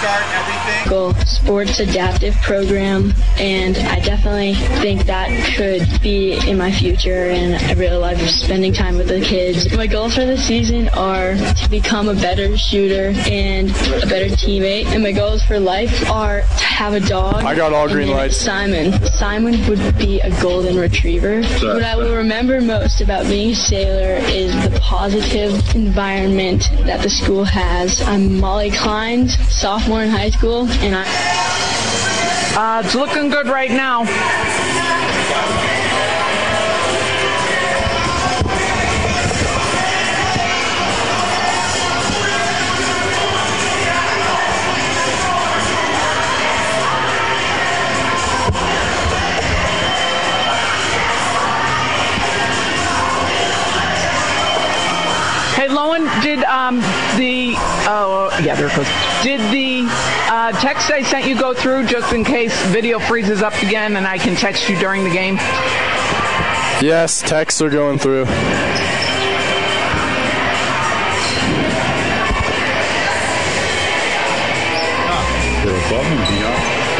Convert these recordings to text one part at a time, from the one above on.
start everything. Goal sports adaptive program, and I definitely think that could be in my future. And I really love spending time with the kids. My goals for the season are to become a better shooter and a better teammate. And my goals for life are to have a dog. I got all green and lights. Simon. Simon would be a golden retriever. What I will remember most about being a sailor is the positive environment that the school has. I'm Molly Klein's sophomore in high school, and I. Uh, it's looking good right now. Hey, Lowen, did um, the oh yeah, there it goes. Did the uh, text I sent you go through just in case video freezes up again and I can text you during the game? Yes, texts are going through.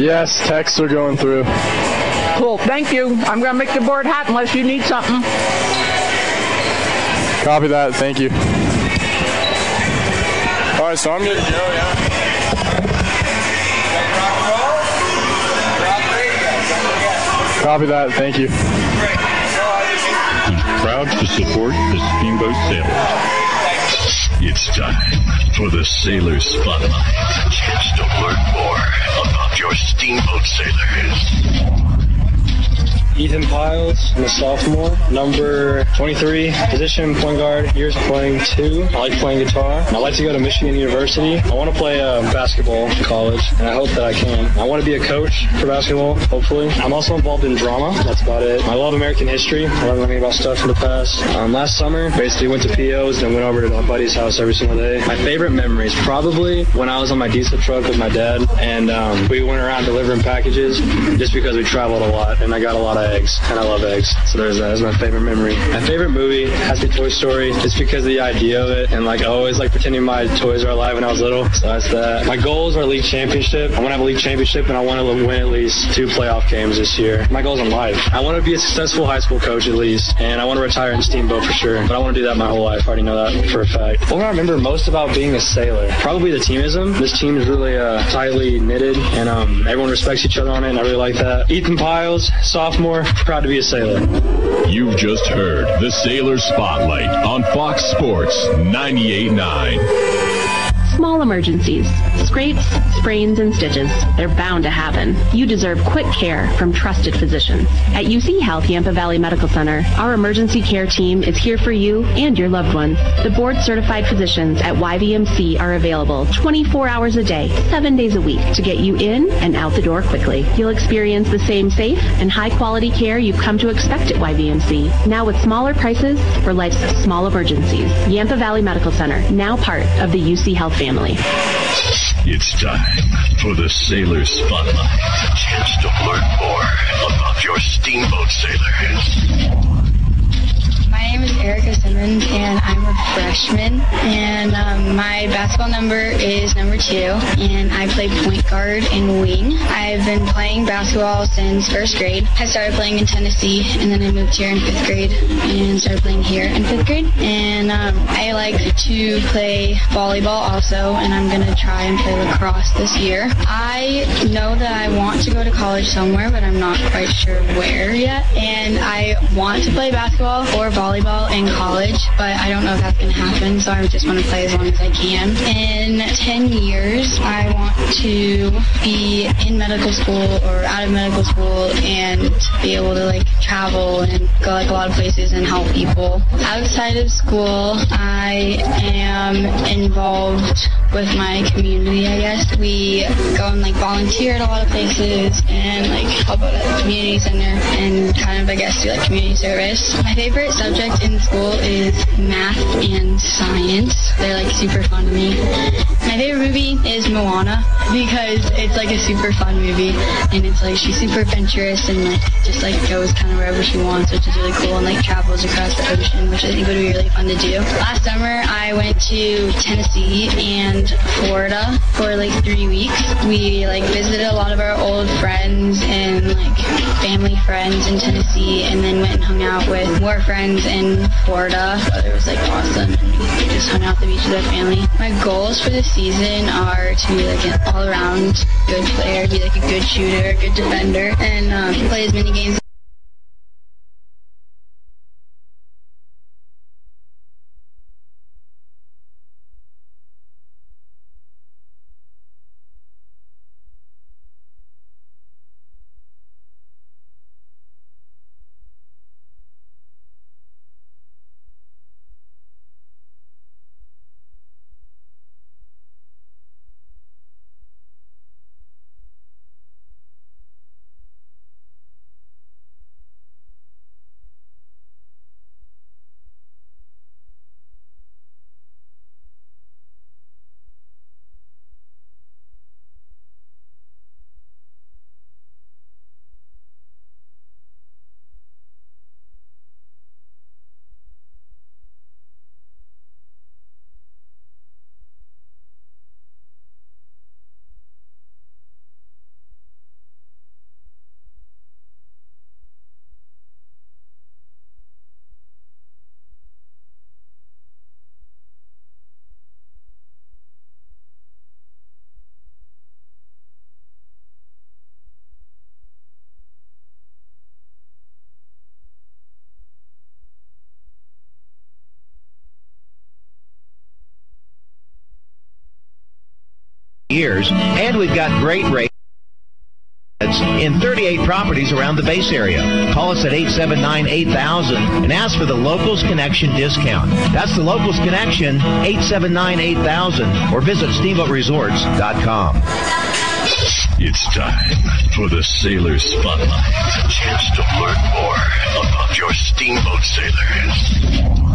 Yes, texts are going through. Cool, thank you. I'm gonna make the board hot unless you need something. Copy that. Thank you. Right, so I'm to go. Yeah. Copy that. Thank you. He's proud to support the Steamboat Sailors. It's time for the Sailor Spotlight. Chance to learn more about your Steamboat Sailors. Ethan Piles, I'm a sophomore, number 23, position point guard, years playing two. I like playing guitar. I like to go to Michigan University. I want to play uh, basketball in college, and I hope that I can. I want to be a coach for basketball, hopefully. I'm also involved in drama. That's about it. I love American history. I love learning about stuff from the past. Um, last summer, basically went to POs, then went over to my buddy's house every single day. My favorite memories, probably when I was on my diesel truck with my dad, and um, we went around delivering packages just because we traveled a lot, and I got a lot of eggs, and I love eggs. So there's that. That's my favorite memory. My favorite movie has to be Toy Story, just because of the idea of it, and like I always like pretending my toys are alive when I was little. So that's that. My goals are league championship. I want to have a league championship, and I want to win at least two playoff games this year. My goals in life. I want to be a successful high school coach at least, and I want to retire in Steamboat for sure. But I want to do that my whole life. I already know that for a fact. What I remember most about being a sailor? Probably the teamism. This team is really uh, tightly knitted, and um, everyone respects each other on it, and I really like that. Ethan Piles, sophomore, proud to be a sailor. You've just heard the Sailor Spotlight on Fox Sports 98.9. Small emergencies, scrapes, sprains, and stitches. They're bound to happen. You deserve quick care from trusted physicians. At UC Health Yampa Valley Medical Center, our emergency care team is here for you and your loved ones. The board certified physicians at YVMC are available 24 hours a day, 7 days a week to get you in and out the door quickly. You'll experience the same safe and high quality care you've come to expect at YVMC, now with smaller prices for life's small emergencies. Yampa Valley Medical Center, now part of the UC Health family. It's time for the Sailor Spotlight. A chance to learn more about your Steamboat Sailors. My name is Erica Simmons, and I'm a freshman. And um, my basketball number is number two, and I play point guard and wing. I've been playing basketball since first grade. I started playing in Tennessee, and then I moved here in fifth grade and started playing here in fifth grade. And um, I like to play volleyball also, and I'm gonna try and play lacrosse this year. I know that I want to go to college somewhere, but I'm not quite sure where yet. And I want to play basketball or volleyball in college, but I don't know going to happen, so I just want to play as long as I can. In 10 years, I want to be in medical school or out of medical school and be able to like travel and go like a lot of places and help people. Outside of school, I am involved with my community, I guess. We go and like volunteer at a lot of places and like help out at the community center and kind of, I guess, do like community service. My favorite subject in school is math and science. They're like super fun to me. My favorite movie is Moana because it's like a super fun movie and it's like she's super adventurous and like just like goes kind of wherever she wants, which is really cool and like travels across the ocean, which I think would be really fun to do. Last summer I went to Tennessee and Florida for like three weeks. We like visited a lot of our old friends and like family friends in Tennessee and then went and hung out with more friends in Florida. It was like awesome just hung out the beach with family. My goals for the season are to be like an all around good player, be like a good shooter, good defender, and um, play as many games years, and we've got great rates in 38 properties around the base area. Call us at 879-8000 and ask for the Locals Connection discount. That's the Locals Connection, 879-8000, or visit steamboatresorts.com. It's time for the Sailor Spotlight. A chance to learn more about your steamboat sailors.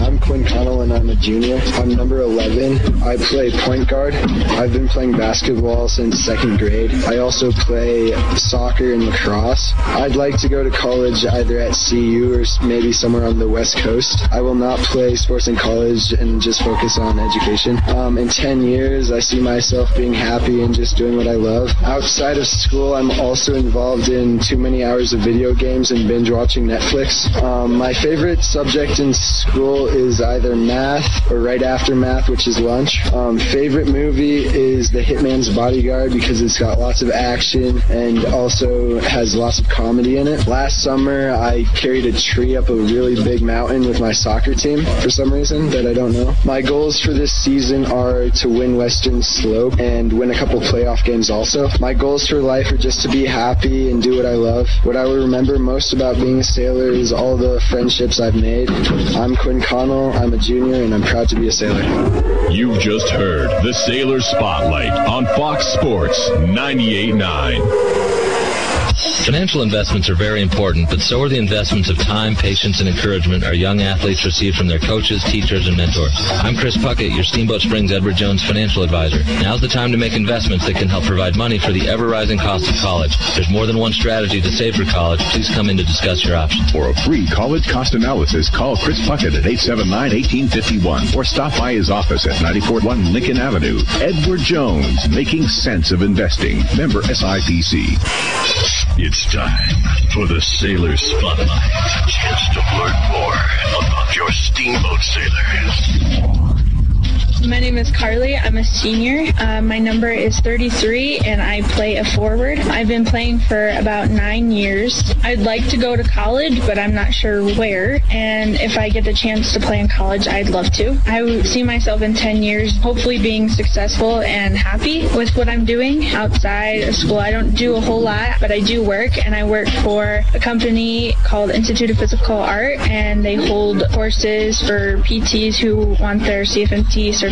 I'm Quinn Connell and I'm a junior. I'm number 11. I play point guard. I've been playing basketball since second grade. I also play soccer and lacrosse. I'd like to go to college either at CU or maybe somewhere on the West Coast. I will not play sports in college and just focus on education. Um, in 10 years, I see myself being happy and just doing what I love. Outside of school, I'm also involved in too many hours of video games and binge watching Netflix. Um, my favorite subject in is either math or right after math, which is lunch. Um, favorite movie is The Hitman's Bodyguard because it's got lots of action and also has lots of comedy in it. Last summer, I carried a tree up a really big mountain with my soccer team for some reason that I don't know. My goals for this season are to win Western Slope and win a couple playoff games also. My goals for life are just to be happy and do what I love. What I will remember most about being a sailor is all the friendships I've made. I'm Quinn I'm a junior and I'm proud to be a sailor. You've just heard the Sailor Spotlight on Fox Sports 98.9. Financial investments are very important, but so are the investments of time, patience, and encouragement our young athletes receive from their coaches, teachers, and mentors. I'm Chris Puckett, your Steamboat Springs Edward Jones financial advisor. Now's the time to make investments that can help provide money for the ever-rising cost of college. There's more than one strategy to save for college. Please come in to discuss your options. For a free college cost analysis, call Chris Puckett at 879-1851 or stop by his office at 941 Lincoln Avenue. Edward Jones, making sense of investing. Member SIPC. It's time for the Sailor Spotlight. A chance to learn more about your steamboat sailors. My name is Carly. I'm a senior. Uh, my number is 33 and I play a forward. I've been playing for about nine years. I'd like to go to college, but I'm not sure where. And if I get the chance to play in college, I'd love to. I see myself in 10 years hopefully being successful and happy with what I'm doing outside of school. I don't do a whole lot, but I do work and I work for a company called Institute of Physical Art and they hold courses for PTs who want their CFMT certification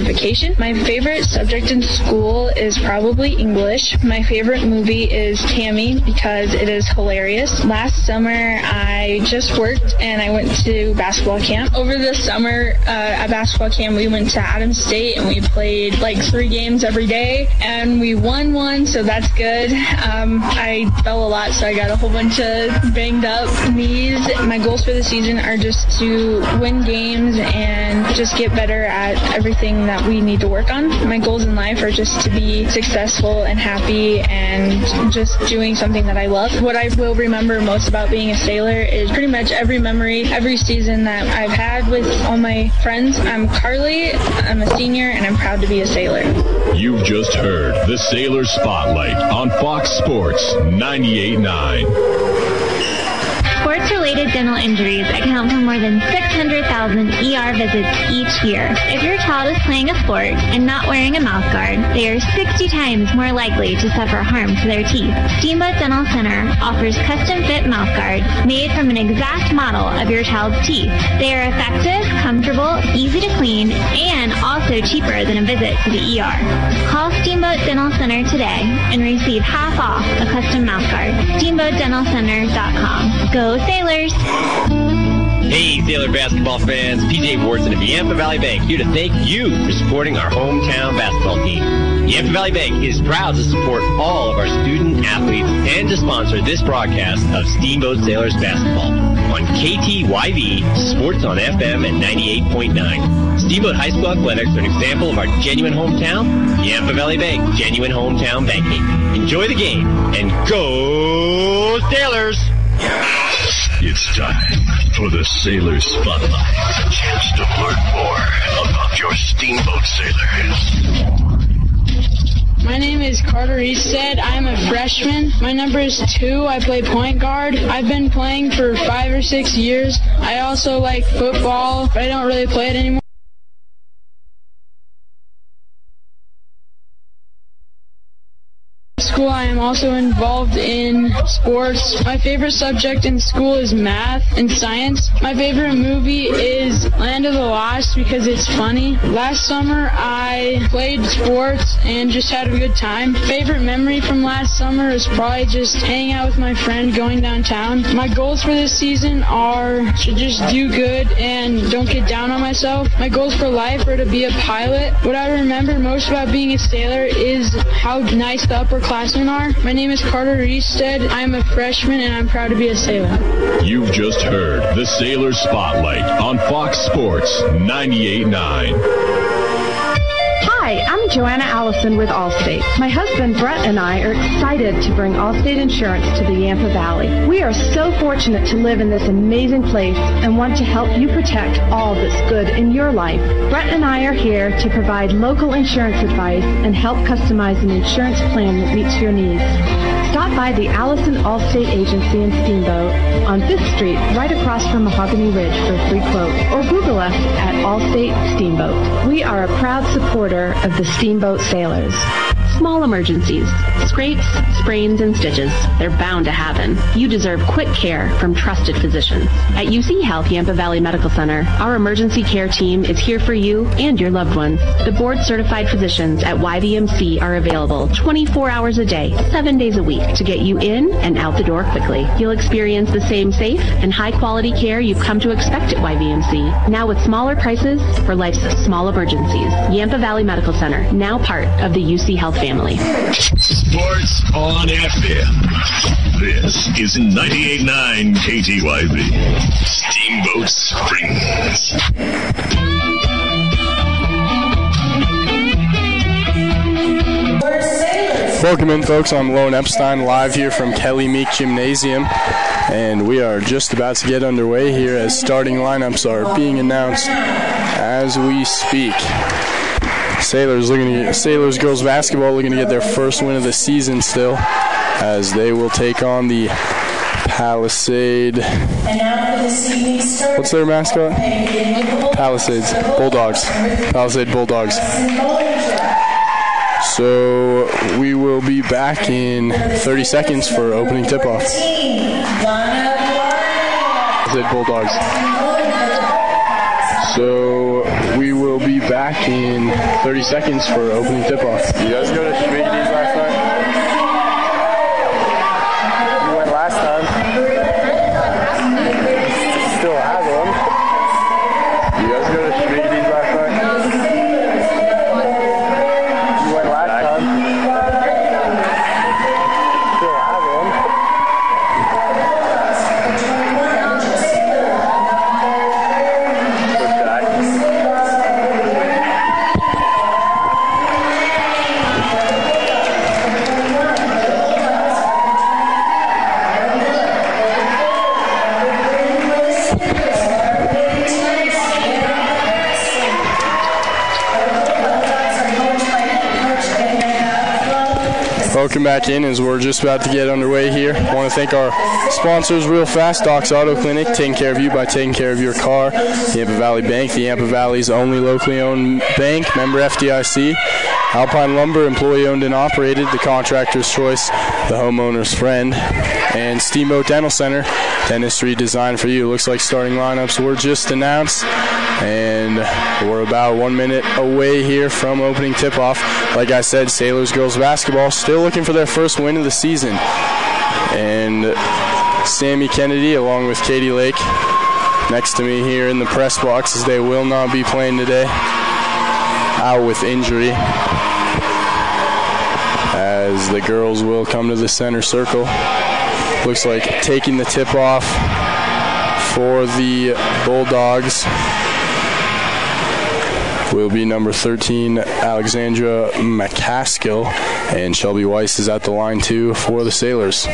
My favorite subject in school is probably English. My favorite movie is Tammy because it is hilarious. Last summer, I just worked and I went to basketball camp. Over the summer uh, at basketball camp, we went to Adams State and we played like three games every day and we won one, so that's good. Um, I fell a lot, so I got a whole bunch of banged up knees. My goals for the season are just to win games and just get better at everything that we need to work on. My goals in life are just to be successful and happy and just doing something that I love. What I will remember most about being a sailor is pretty much every memory, every season that I've had with all my friends. I'm Carly, I'm a senior, and I'm proud to be a sailor. You've just heard the Sailor Spotlight on Fox Sports 98.9. Sports-related dental injuries account for more than 600,000 ER visits each year. If your child is playing a sport and not wearing a mouth guard, they are 60 times more likely to suffer harm to their teeth. Steamboat Dental Center offers custom-fit mouth guards made from an exact model of your child's teeth. They are effective, comfortable, easy to clean, and also cheaper than a visit to the ER. Call Steamboat Dental Center today and receive half off a custom mouth guard. SteamboatDentalCenter.com. Go Sailors! Hey, Sailor basketball fans, PJ Wharton of Yampa Valley Bank here to thank you for supporting our hometown basketball team. Yampa Valley Bank is proud to support all of our student athletes and to sponsor this broadcast of Steamboat Sailors basketball on KTYV Sports on FM at 98.9. Steamboat High School Athletics are an example of our genuine hometown. Yampa Valley Bank, genuine hometown banking. Enjoy the game and go Sailors! It's time for the Sailor Spotlight. A chance to learn more about your steamboat sailors. My name is Carter Easted. I'm a freshman. My number is two. I play point guard. I've been playing for five or six years. I also like football, but I don't really play it anymore. school, I am also involved in sports. My favorite subject in school is math and science. My favorite movie is Land of the Lost because it's funny. Last summer, I played sports and just had a good time. Favorite memory from last summer is probably just hanging out with my friend, going downtown. My goals for this season are to just do good and don't get down on myself. My goals for life are to be a pilot. What I remember most about being a sailor is how nice the upperclassmen are. My name is Carter Easted. I'm a freshman and I'm proud to be a sailor. You've just heard the Sailor Spotlight on Fox Sports 98.9. Hi, I'm Joanna Allison with Allstate. My husband Brett and I are excited to bring Allstate Insurance to the Yampa Valley. We are so fortunate to live in this amazing place and want to help you protect all that's good in your life. Brett and I are here to provide local insurance advice and help customize an insurance plan that meets your needs. Stop by the Allison Allstate Agency in Steamboat on 5th Street, right across from Mahogany Ridge for a free quote, or Google us at Allstate Steamboat. We are a proud supporter of the Steamboat Sailors. Small emergencies, scrapes, sprains, and stitches. They're bound to happen. You deserve quick care from trusted physicians. At UC Health Yampa Valley Medical Center, our emergency care team is here for you and your loved ones. The board certified physicians at YVMC are available 24 hours a day, 7 days a week to get you in and out the door quickly. You'll experience the same safe and high quality care you've come to expect at YVMC. Now with smaller prices for life's small emergencies. Yampa Valley Medical Center, now part of the UC Health family. Sports on FM. This is 98.9 KTYV. Steamboat Springs. Welcome in, folks. I'm Lone Epstein, live here from Kelly Meek Gymnasium, and we are just about to get underway here as starting lineups are being announced as we speak. Sailors looking to get, Sailors girls basketball looking to get their first win of the season still, as they will take on the Palisade. What's their mascot? Palisades Bulldogs. Palisade Bulldogs. So we will be back in 30 seconds for opening tip-off. Palisade Bulldogs. So will be back in 30 seconds for opening tip-off. You guys go to Schmiggy's Back in as we're just about to get underway here. I want to thank our sponsors real fast, Doc's Auto Clinic, taking care of you by taking care of your car. The Yampa Valley Bank, the Yampa Valley's only locally owned bank, member FDIC. Alpine Lumber, employee owned and operated, the contractor's choice, the homeowner's friend. And Steamboat Dental Center, dentistry designed for you. Looks like starting lineups were just announced, and we're about one minute away here from opening tip off. Like I said, Sailors girls basketball still looking for their first win of the season. And Sammy Kennedy, along with Katie Lake, next to me here in the press box, as they will not be playing today, out with injury. As the girls will come to the center circle. Looks like taking the tip off for the Bulldogs will be number 13, Alexandra McCaskill, and Shelby Weiss is at the line too for the Sailors.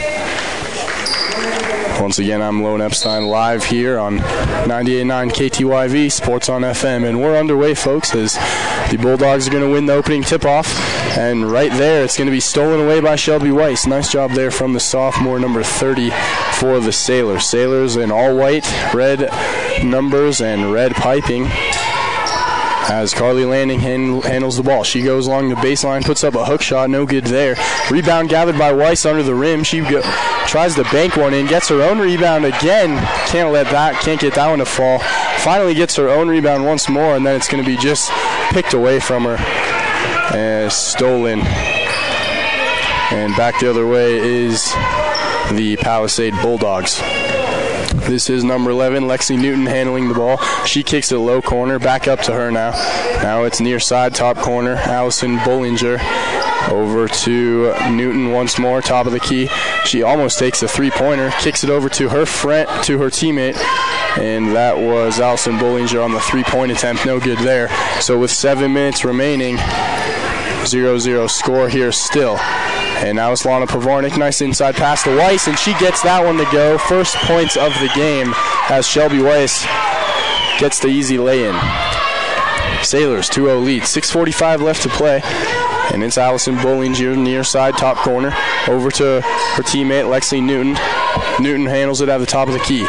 Once again, I'm Lone Epstein live here on 98.9 KTYV Sports on FM, and we're underway, folks, as the Bulldogs are going to win the opening tip-off, and right there, it's going to be stolen away by Shelby Weiss. Nice job there from the sophomore, number 30 for the Sailors. Sailors in all white, red numbers, and red piping as Carly Lanning hand, handles the ball. She goes along the baseline, puts up a hook shot, no good there. Rebound gathered by Weiss under the rim. She go, tries to bank one in, gets her own rebound again. Can't let that, can't get that one to fall. Finally gets her own rebound once more, and then it's going to be just picked away from her and stolen. And back the other way is the Palisade Bulldogs. This is number 11, Lexi Newton handling the ball. She kicks it low corner, back up to her now. Now it's near side, top corner. Allison Bollinger over to Newton once more, top of the key. She almost takes a three-pointer, kicks it over to her friend, to her teammate, and that was Allison Bollinger on the three-point attempt. No good there. So with seven minutes remaining, 0-0 score here still. And now it's Lana Pavarnik. Nice inside pass to Weiss, and she gets that one to go. First points of the game as Shelby Weiss gets the easy lay in. Sailors 2 0 lead. 6.45 left to play. And it's Allison Bollinger near side, top corner. Over to her teammate, Lexi Newton. Newton handles it at the top of the key.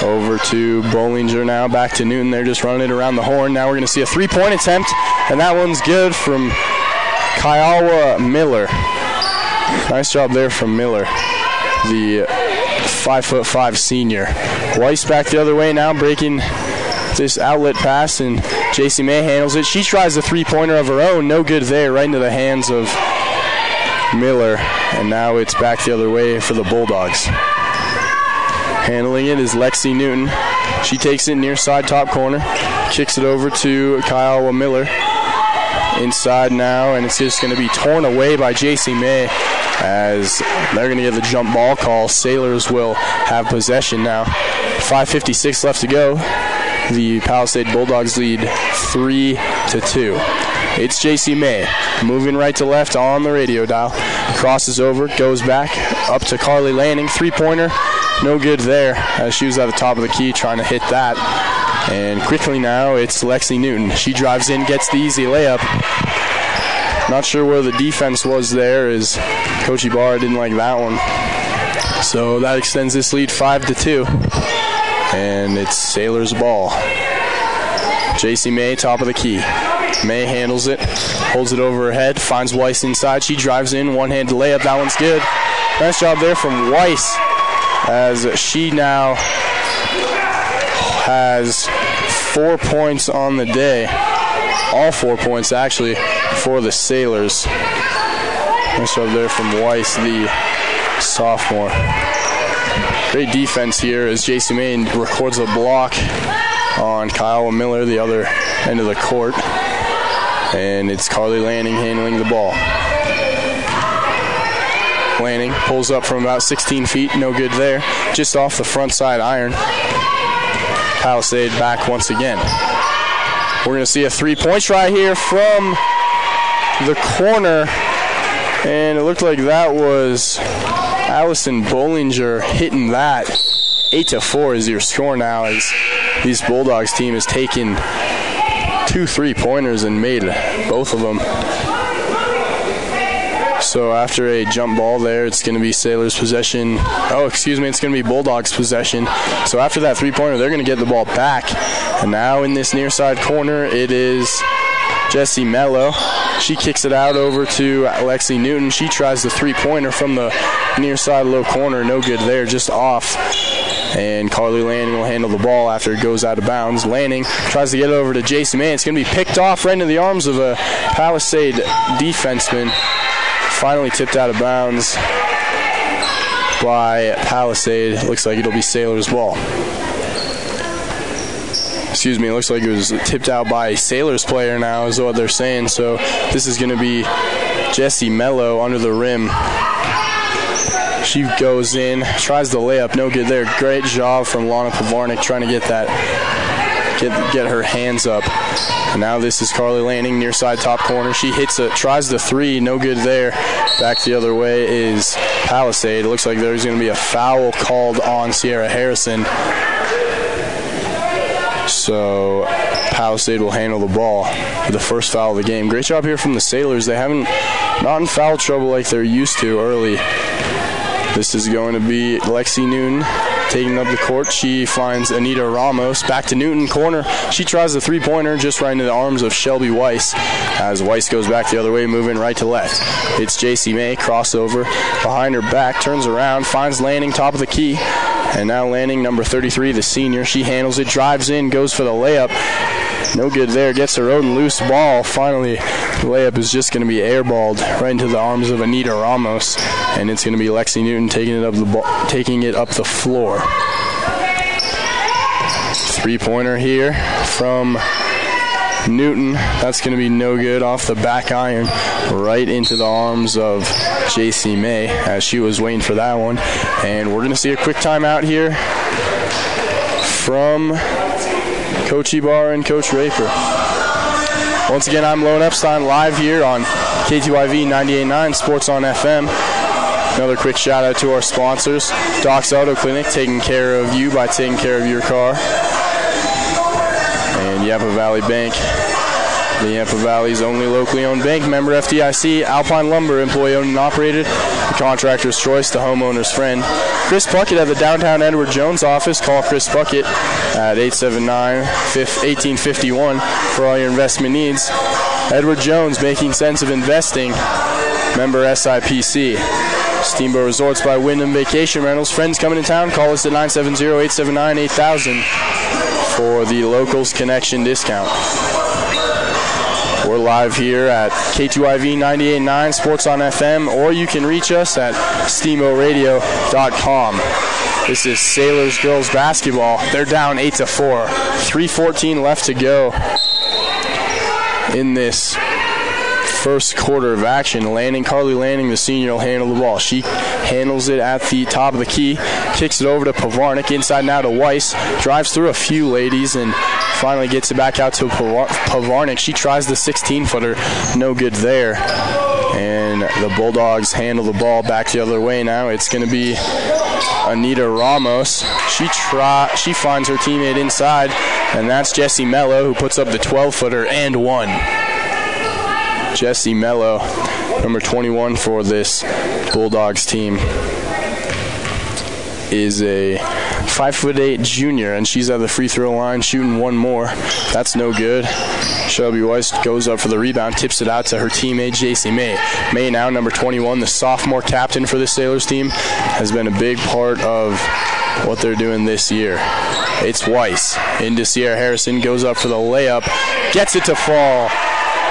Over to Bollinger now, back to Newton. They're just running it around the horn. Now we're going to see a three point attempt, and that one's good from Kiowa Miller. Nice job there from Miller, the five foot five senior. Weiss back the other way now, breaking this outlet pass, and JC May handles it. She tries a three pointer of her own, no good there, right into the hands of Miller, and now it's back the other way for the Bulldogs. Handling it is Lexi Newton. She takes it near side top corner, kicks it over to Kiowa Miller. Inside now, and it's just going to be torn away by JC May as they're going to get the jump ball call. Sailors will have possession now. 5.56 left to go. The Palisade Bulldogs lead 3 to 2. It's JC May moving right to left on the radio dial. Crosses over, goes back up to Carly Lanning. Three pointer, no good there as she was at the top of the key trying to hit that. And quickly now, it's Lexi Newton. She drives in, gets the easy layup. Not sure where the defense was there, as Coach Ibarra didn't like that one. So that extends this lead five to two, and it's Sailors ball. JC May, top of the key. May handles it, holds it over her head, finds Weiss inside. She drives in, one-handed layup. That one's good. Nice job there from Weiss, as she now has four points on the day. All four points, actually, for the Sailors. Nice job there from Weiss, the sophomore. Great defense here as JC May records a block on Kiowa Miller, the other end of the court. And it's Carly Lanning handling the ball. Lanning pulls up from about 16 feet, no good there. Just off the front side iron. Palisade back once again. We're going to see a three point try here from the corner. And it looked like that was Allison Bollinger hitting that. 8 to 4 is your score now as these Bulldogs team has taken two three pointers and made both of them. So after a jump ball there, it's going to be Sailors possession. Oh, excuse me, it's going to be Bulldogs possession. So after that three pointer, they're going to get the ball back. And now in this near side corner, it is Jessie Mello. She kicks it out over to Lexi Newton. She tries the three pointer from the near side low corner. No good there, just off. And Carly Lanning will handle the ball after it goes out of bounds. Lanning tries to get it over to JC May. It's going to be picked off right into the arms of a Palisade defenseman. Finally tipped out of bounds by Palisade. Looks like it'll be Sailor's ball. Excuse me, it looks like it was tipped out by a Sailors player now, is what they're saying. So this is going to be Jesse Mello under the rim. She goes in, tries the layup, no good there. Great job from Lana Pavarnik trying to get that, get get her hands up. And now this is Carly Lanning near side top corner. She hits it, tries the three, no good there. Back the other way is Palisade. It looks like there's going to be a foul called on Sierra Harrison. So Palisade will handle the ball for the first foul of the game. Great job here from the Sailors. They haven't not in foul trouble like they're used to early. This is going to be Lexi Newton taking up the court. She finds Anita Ramos back to Newton corner. She tries the three pointer just right into the arms of Shelby Weiss as Weiss goes back the other way, moving right to left. It's JC May crossover behind her back, turns around, finds Lanning top of the key. And now Lanning number 33, the senior. She handles it, drives in, goes for the layup. No good there. Gets her own loose ball. Finally, the layup is just going to be airballed right into the arms of Anita Ramos, and it's going to be Lexi Newton taking it up the ball, taking it up the floor. Three pointer here from Newton. That's going to be no good off the back iron, right into the arms of JC May as she was waiting for that one. And we're going to see a quick timeout here from Coach Ebar and Coach Raper. Once again, I'm Lone Epstein live here on KTYV 98.9 Sports on FM. Another quick shout out to our sponsors Doc's Auto Clinic, taking care of you by taking care of your car. And Yampa Valley Bank, the Yampa Valley's only locally owned bank, member FDIC, Alpine Lumber, employee owned and operated, the contractor's choice, the homeowner's friend. Chris Puckett at the downtown Edward Jones office. Call Chris Puckett at 879-1851 for all your investment needs. Edward Jones, making sense of investing, member SIPC. Steamboat Resorts by Wyndham Vacation Rentals. Friends coming to town, call us at 970-879-8000 for the Locals Connection discount. We're live here at KTYV 98.9 Sports on FM, or you can reach us at steamboatradio.com. This is Sailors girls basketball. They're down 8 to 4. 3:14 left to go in this first quarter of action. Lanning, Carly Lanning, the senior, will handle the ball. She handles it at the top of the key, kicks it over to Pavarnik, inside now to Weiss, drives through a few ladies, and finally gets it back out to Pavarnik. She tries the 16 footer, no good there. And the Bulldogs handle the ball back the other way now. It's going to be Anita Ramos. She try she finds her teammate inside, and that's Jesse Mello who puts up the 12 footer and one. Jesse Mello, number 21 for this Bulldogs team, is a five foot eight junior, and she's at the free throw line shooting one more. That's no good. Shelby Weiss goes up for the rebound, tips it out to her teammate JC May. May now number 21, the sophomore captain for the Sailors team, has been a big part of what they're doing this year. It's Weiss into Sierra Harrison, goes up for the layup, gets it to fall.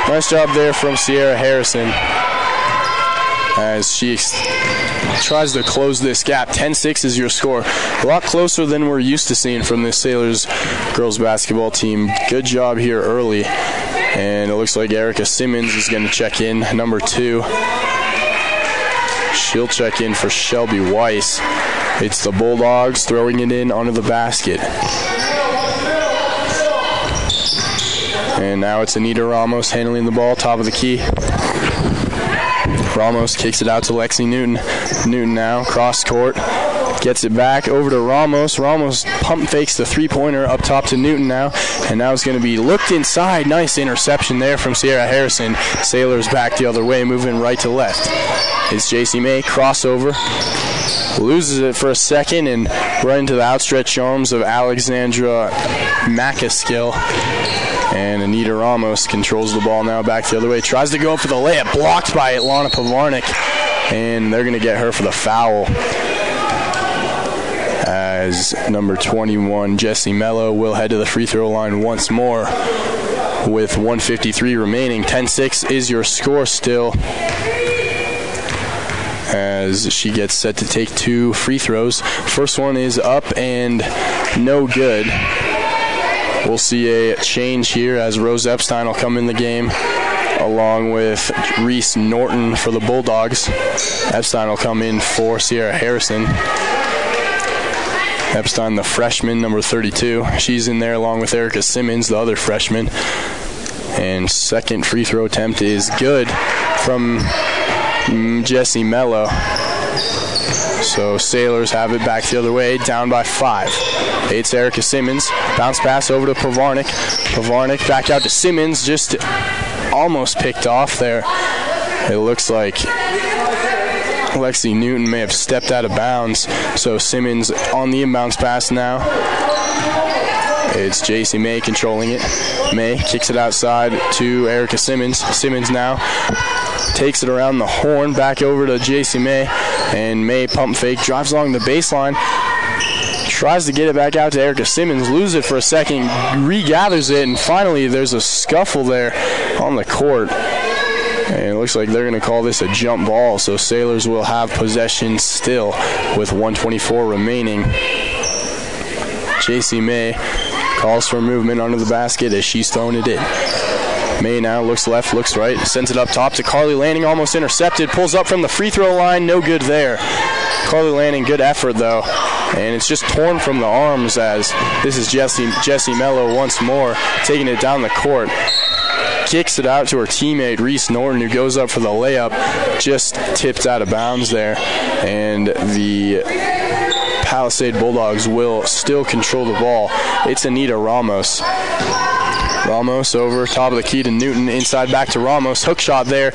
Nice job there from Sierra Harrison as she tries to close this gap. 10 6 is your score. A lot closer than we're used to seeing from this Sailors girls basketball team. Good job here early. And it looks like Erica Simmons is going to check in, number two. She'll check in for Shelby Weiss. It's the Bulldogs throwing it in onto the basket. And now it's Anita Ramos handling the ball, top of the key. Ramos kicks it out to Lexi Newton. Newton now, cross court. Gets it back over to Ramos. Ramos pump fakes the three pointer up top to Newton now. And now it's going to be looked inside. Nice interception there from Sierra Harrison. Sailors back the other way, moving right to left. It's JC May, crossover. Loses it for a second and right into the outstretched arms of Alexandra Macaskill. And Anita Ramos controls the ball now back the other way. Tries to go up for the layup, blocked by Lana Pavarnik. And they're going to get her for the foul. As number 21, Jesse Mello, will head to the free throw line once more with 153 remaining. 10 6 is your score still as she gets set to take two free throws. First one is up and no good. We'll see a change here as Rose Epstein will come in the game along with Reese Norton for the Bulldogs. Epstein will come in for Sierra Harrison. Epstein, the freshman, number 32. She's in there along with Erica Simmons, the other freshman. And second free throw attempt is good from mm, Jesse Mello. So Sailors have it back the other way, down by five. It's Erica Simmons. Bounce pass over to Pavarnik. Pavarnik back out to Simmons, just almost picked off there. It looks like Lexi Newton may have stepped out of bounds. So Simmons on the inbounds pass now. It's JC May controlling it. May kicks it outside to Erica Simmons. Simmons now takes it around the horn, back over to JC May, and May pump fake, drives along the baseline, tries to get it back out to Erica Simmons, loses it for a second, regathers it, and finally there's a scuffle there on the court. And it looks like they're going to call this a jump ball, so Sailors will have possession still with 124 remaining. JC May calls for movement under the basket as she's throwing it in. May now looks left, looks right, sends it up top to Carly Lanning, almost intercepted, pulls up from the free throw line, no good there. Carly Lanning, good effort though, and it's just torn from the arms as this is Jesse Jesse Mello once more taking it down the court. Kicks it out to her teammate Reese Norton, who goes up for the layup, just tipped out of bounds there, and the Palisade Bulldogs will still control the ball. It's Anita Ramos. Ramos over top of the key to Newton, inside back to Ramos. Hook shot there,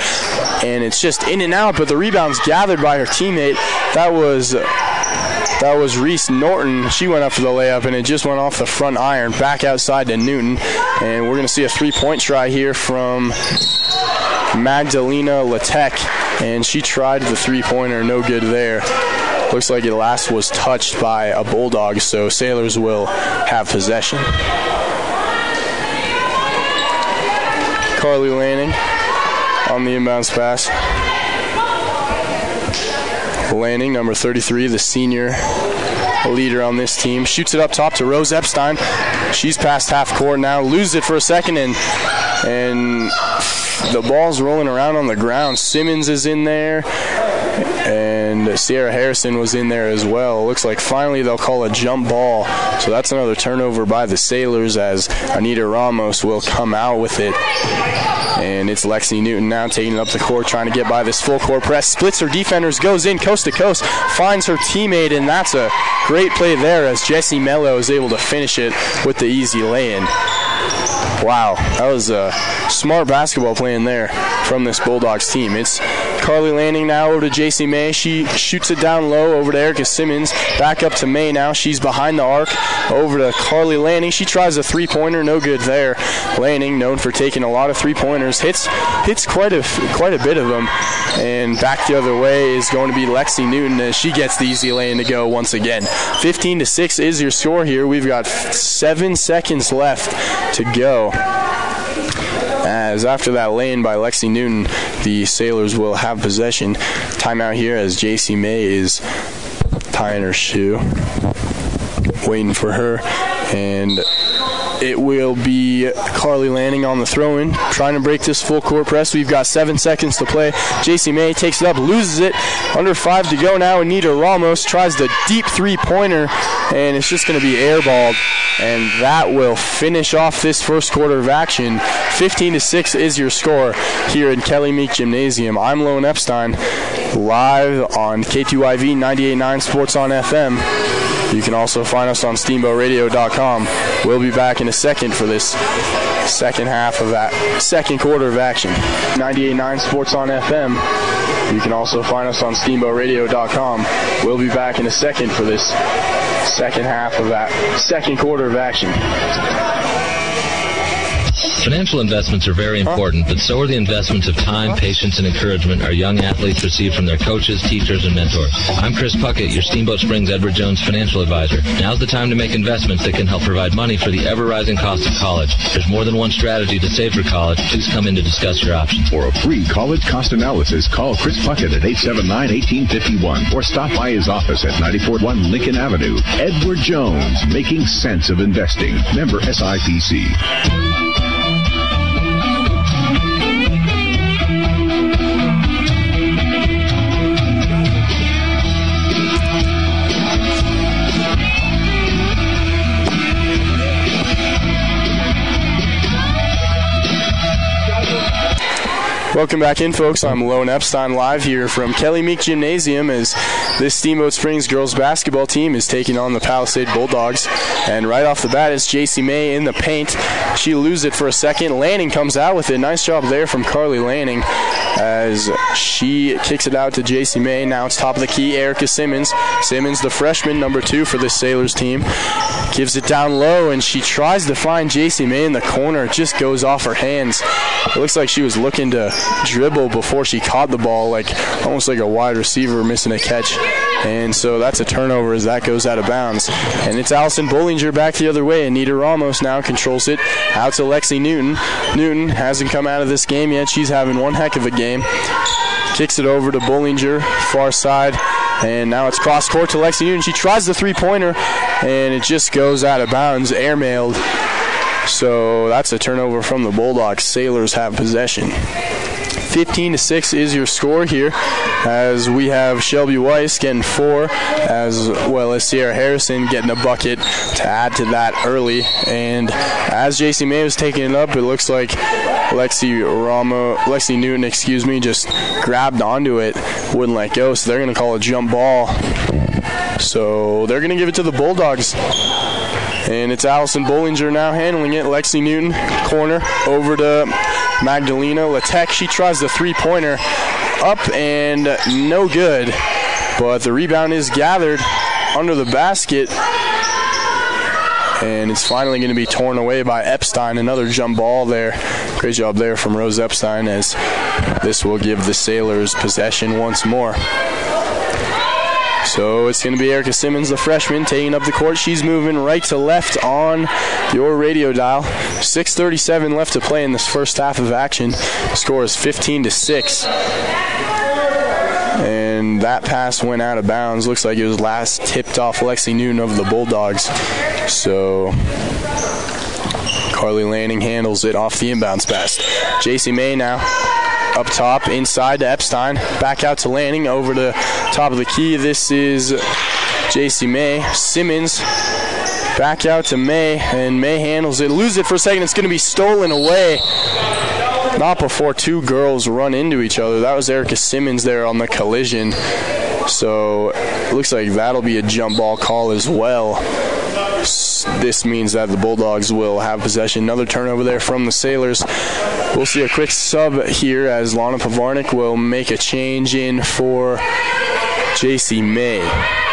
and it's just in and out, but the rebound's gathered by her teammate. That was. That was Reese Norton. She went up for the layup, and it just went off the front iron, back outside to Newton. And we're going to see a three-point try here from Magdalena Latek, and she tried the three-pointer, no good there. Looks like it last was touched by a Bulldog, so Sailors will have possession. Carly Lanning on the inbounds pass. Lanning, number 33, the senior leader on this team, shoots it up top to Rose Epstein. She's past half court now, loses it for a second, and and the ball's rolling around on the ground. Simmons is in there, and Sierra Harrison was in there as well. Looks like finally they'll call a jump ball. So that's another turnover by the Sailors as Anita Ramos will come out with it. And it's Lexi Newton now taking up the court, trying to get by this full court press. Splits her defenders, goes in coast to coast, finds her teammate, and that's a great play there as Jesse Mello is able to finish it with the easy lay in. Wow, that was a smart basketball playing there from this Bulldogs team. It's Carly Lanning now over to JC May. She shoots it down low over to Erica Simmons. Back up to May now. She's behind the arc over to Carly Lanning. She tries a three pointer, no good there. Lanning, known for taking a lot of three pointers, hits hits quite a quite a bit of them. And back the other way is going to be Lexi Newton as she gets the easy lane to go once again. 15 to 6 is your score here. We've got seven seconds left to go. As after that lane by Lexi Newton, the Sailors will have possession. Timeout here as JC May is tying her shoe, waiting for her, and it will be Carly Lanning on the throw in, trying to break this full court press. We've got seven seconds to play. JC May takes it up, loses it. Under five to go now. Anita Ramos tries the deep three pointer, and it's just going to be airballed. And that will finish off this first quarter of action. 15 to 6 is your score here in Kelly Meek Gymnasium. I'm Lone Epstein, live on KTYV 98.9 Sports on FM. You can also find us on steamboatradio.com. We'll be back in a second for this second half of that second quarter of action. 98.9 Sports on FM. You can also find us on steamboatradio.com. We'll be back in a second for this second half of that second quarter of action. Financial investments are very important, but so are the investments of time, patience, and encouragement our young athletes receive from their coaches, teachers, and mentors. I'm Chris Puckett, your Steamboat Springs Edward Jones financial advisor. Now's the time to make investments that can help provide money for the ever-rising cost of college. There's more than one strategy to save for college. Please come in to discuss your options. For a free college cost analysis, call Chris Puckett at 879-1851 or stop by his office at 941 Lincoln Avenue. Edward Jones, making sense of investing. Member SIPC. Welcome back in, folks. I'm Lone Epstein live here from Kelly Meek Gymnasium as this Steamboat Springs girls basketball team is taking on the Palisade Bulldogs. And right off the bat, it's JC May in the paint. She loses it for a second. Lanning comes out with it. Nice job there from Carly Lanning as she kicks it out to JC May. Now it's top of the key, Erica Simmons. Simmons, the freshman, number two for this Sailors team, gives it down low and she tries to find JC May in the corner. It just goes off her hands. It looks like she was looking to dribble before she caught the ball, like almost like a wide receiver missing a catch. And so that's a turnover as that goes out of bounds. And it's Allison Bollinger back the other way. Anita Ramos now controls it out to Lexi Newton. Newton hasn't come out of this game yet. She's having one heck of a game. Kicks it over to Bollinger, far side. And now it's cross court to Lexi Newton. She tries the three pointer, and it just goes out of bounds, airmailed. So that's a turnover from the Bulldogs. Sailors have possession. 15 to 6 is your score here as we have Shelby Weiss getting four as well as Sierra Harrison getting a bucket to add to that early. And as JC May was taking it up, it looks like Lexi Ramo, Lexi Newton, excuse me, just grabbed onto it, wouldn't let go. So they're going to call a jump ball. So they're going to give it to the Bulldogs. And it's Allison Bollinger now handling it. Lexi Newton, corner, over to Magdalena Latek. She tries the three pointer up and no good. But the rebound is gathered under the basket. And it's finally going to be torn away by Epstein. Another jump ball there. Great job there from Rose Epstein as this will give the Sailors possession once more. So it's going to be Erica Simmons, the freshman, taking up the court. She's moving right to left on your radio dial. 6:37 left to play in this first half of action. The score is 15 to six. And that pass went out of bounds. Looks like it was last tipped off Lexi Newton of the Bulldogs. So Carly Lanning handles it off the inbounds pass. JC May now up top, inside to Epstein, back out to Lanning, over to top of the key. This is JC May. Simmons back out to May, and May handles it. Lose it for a second. It's going to be stolen away. Not before two girls run into each other. That was Erica Simmons there on the collision. So it looks like that'll be a jump ball call as well. This means that the Bulldogs will have possession. Another turnover there from the Sailors. We'll see a quick sub here as Lana Pivarnik will make a change in for JC May.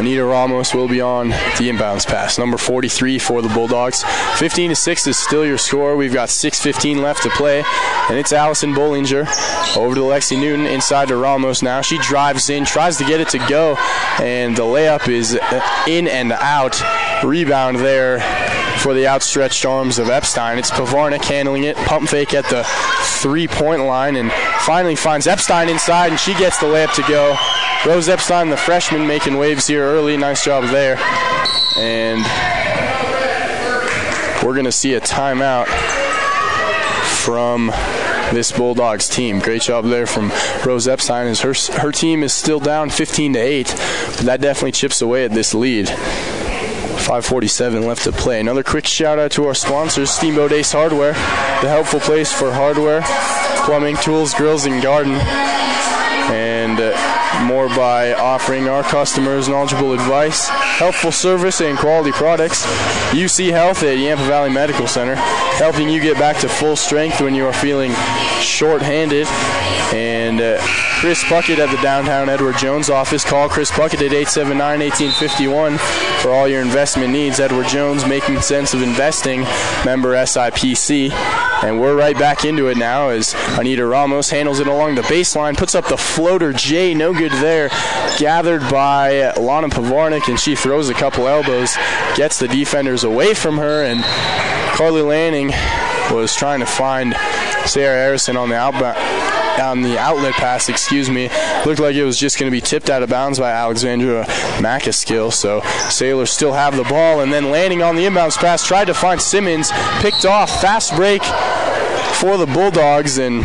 Anita Ramos will be on the inbounds pass. Number 43 for the Bulldogs. 15 to 6 is still your score. We've got 6:15 left to play, and it's Allison Bollinger over to Lexi Newton inside to Ramos. Now she drives in, tries to get it to go, and the layup is in and out. Rebound there for the outstretched arms of Epstein. It's Pivarnik handling it, pump fake at the three-point line, and finally finds Epstein inside, and she gets the layup to go. Rose Epstein, the freshman, making waves here early. Nice job there. And we're going to see a timeout from this Bulldogs team. Great job there from Rose Epstein. As her her team is still down 15 to 8, but that definitely chips away at this lead. 547 left to play. Another quick shout out to our sponsors, Steamboat Ace Hardware, the helpful place for hardware, plumbing, tools, grills, and garden. And uh, more by offering our customers knowledgeable advice, helpful service, and quality products. UC Health at Yampa Valley Medical Center, helping you get back to full strength when you are feeling short-handed. And uh, Chris Puckett at the downtown Edward Jones office. Call Chris Puckett at 879-1851 for all your investment needs. Edward Jones, making sense of investing, member SIPC. And we're right back into it now as Anita Ramos handles it along the baseline, puts up the floater J, no good there. Gathered by Lana Pivarnik, and she throws a couple elbows, gets the defenders away from her, and Carly Lanning was trying to find Sierra Harrison on the outbound on the outlet pass, excuse me, looked like it was just going to be tipped out of bounds by Alexandra Macaskill. So Sailors still have the ball, and then Lanning on the inbounds pass, tried to find Simmons, picked off, fast break for the Bulldogs, and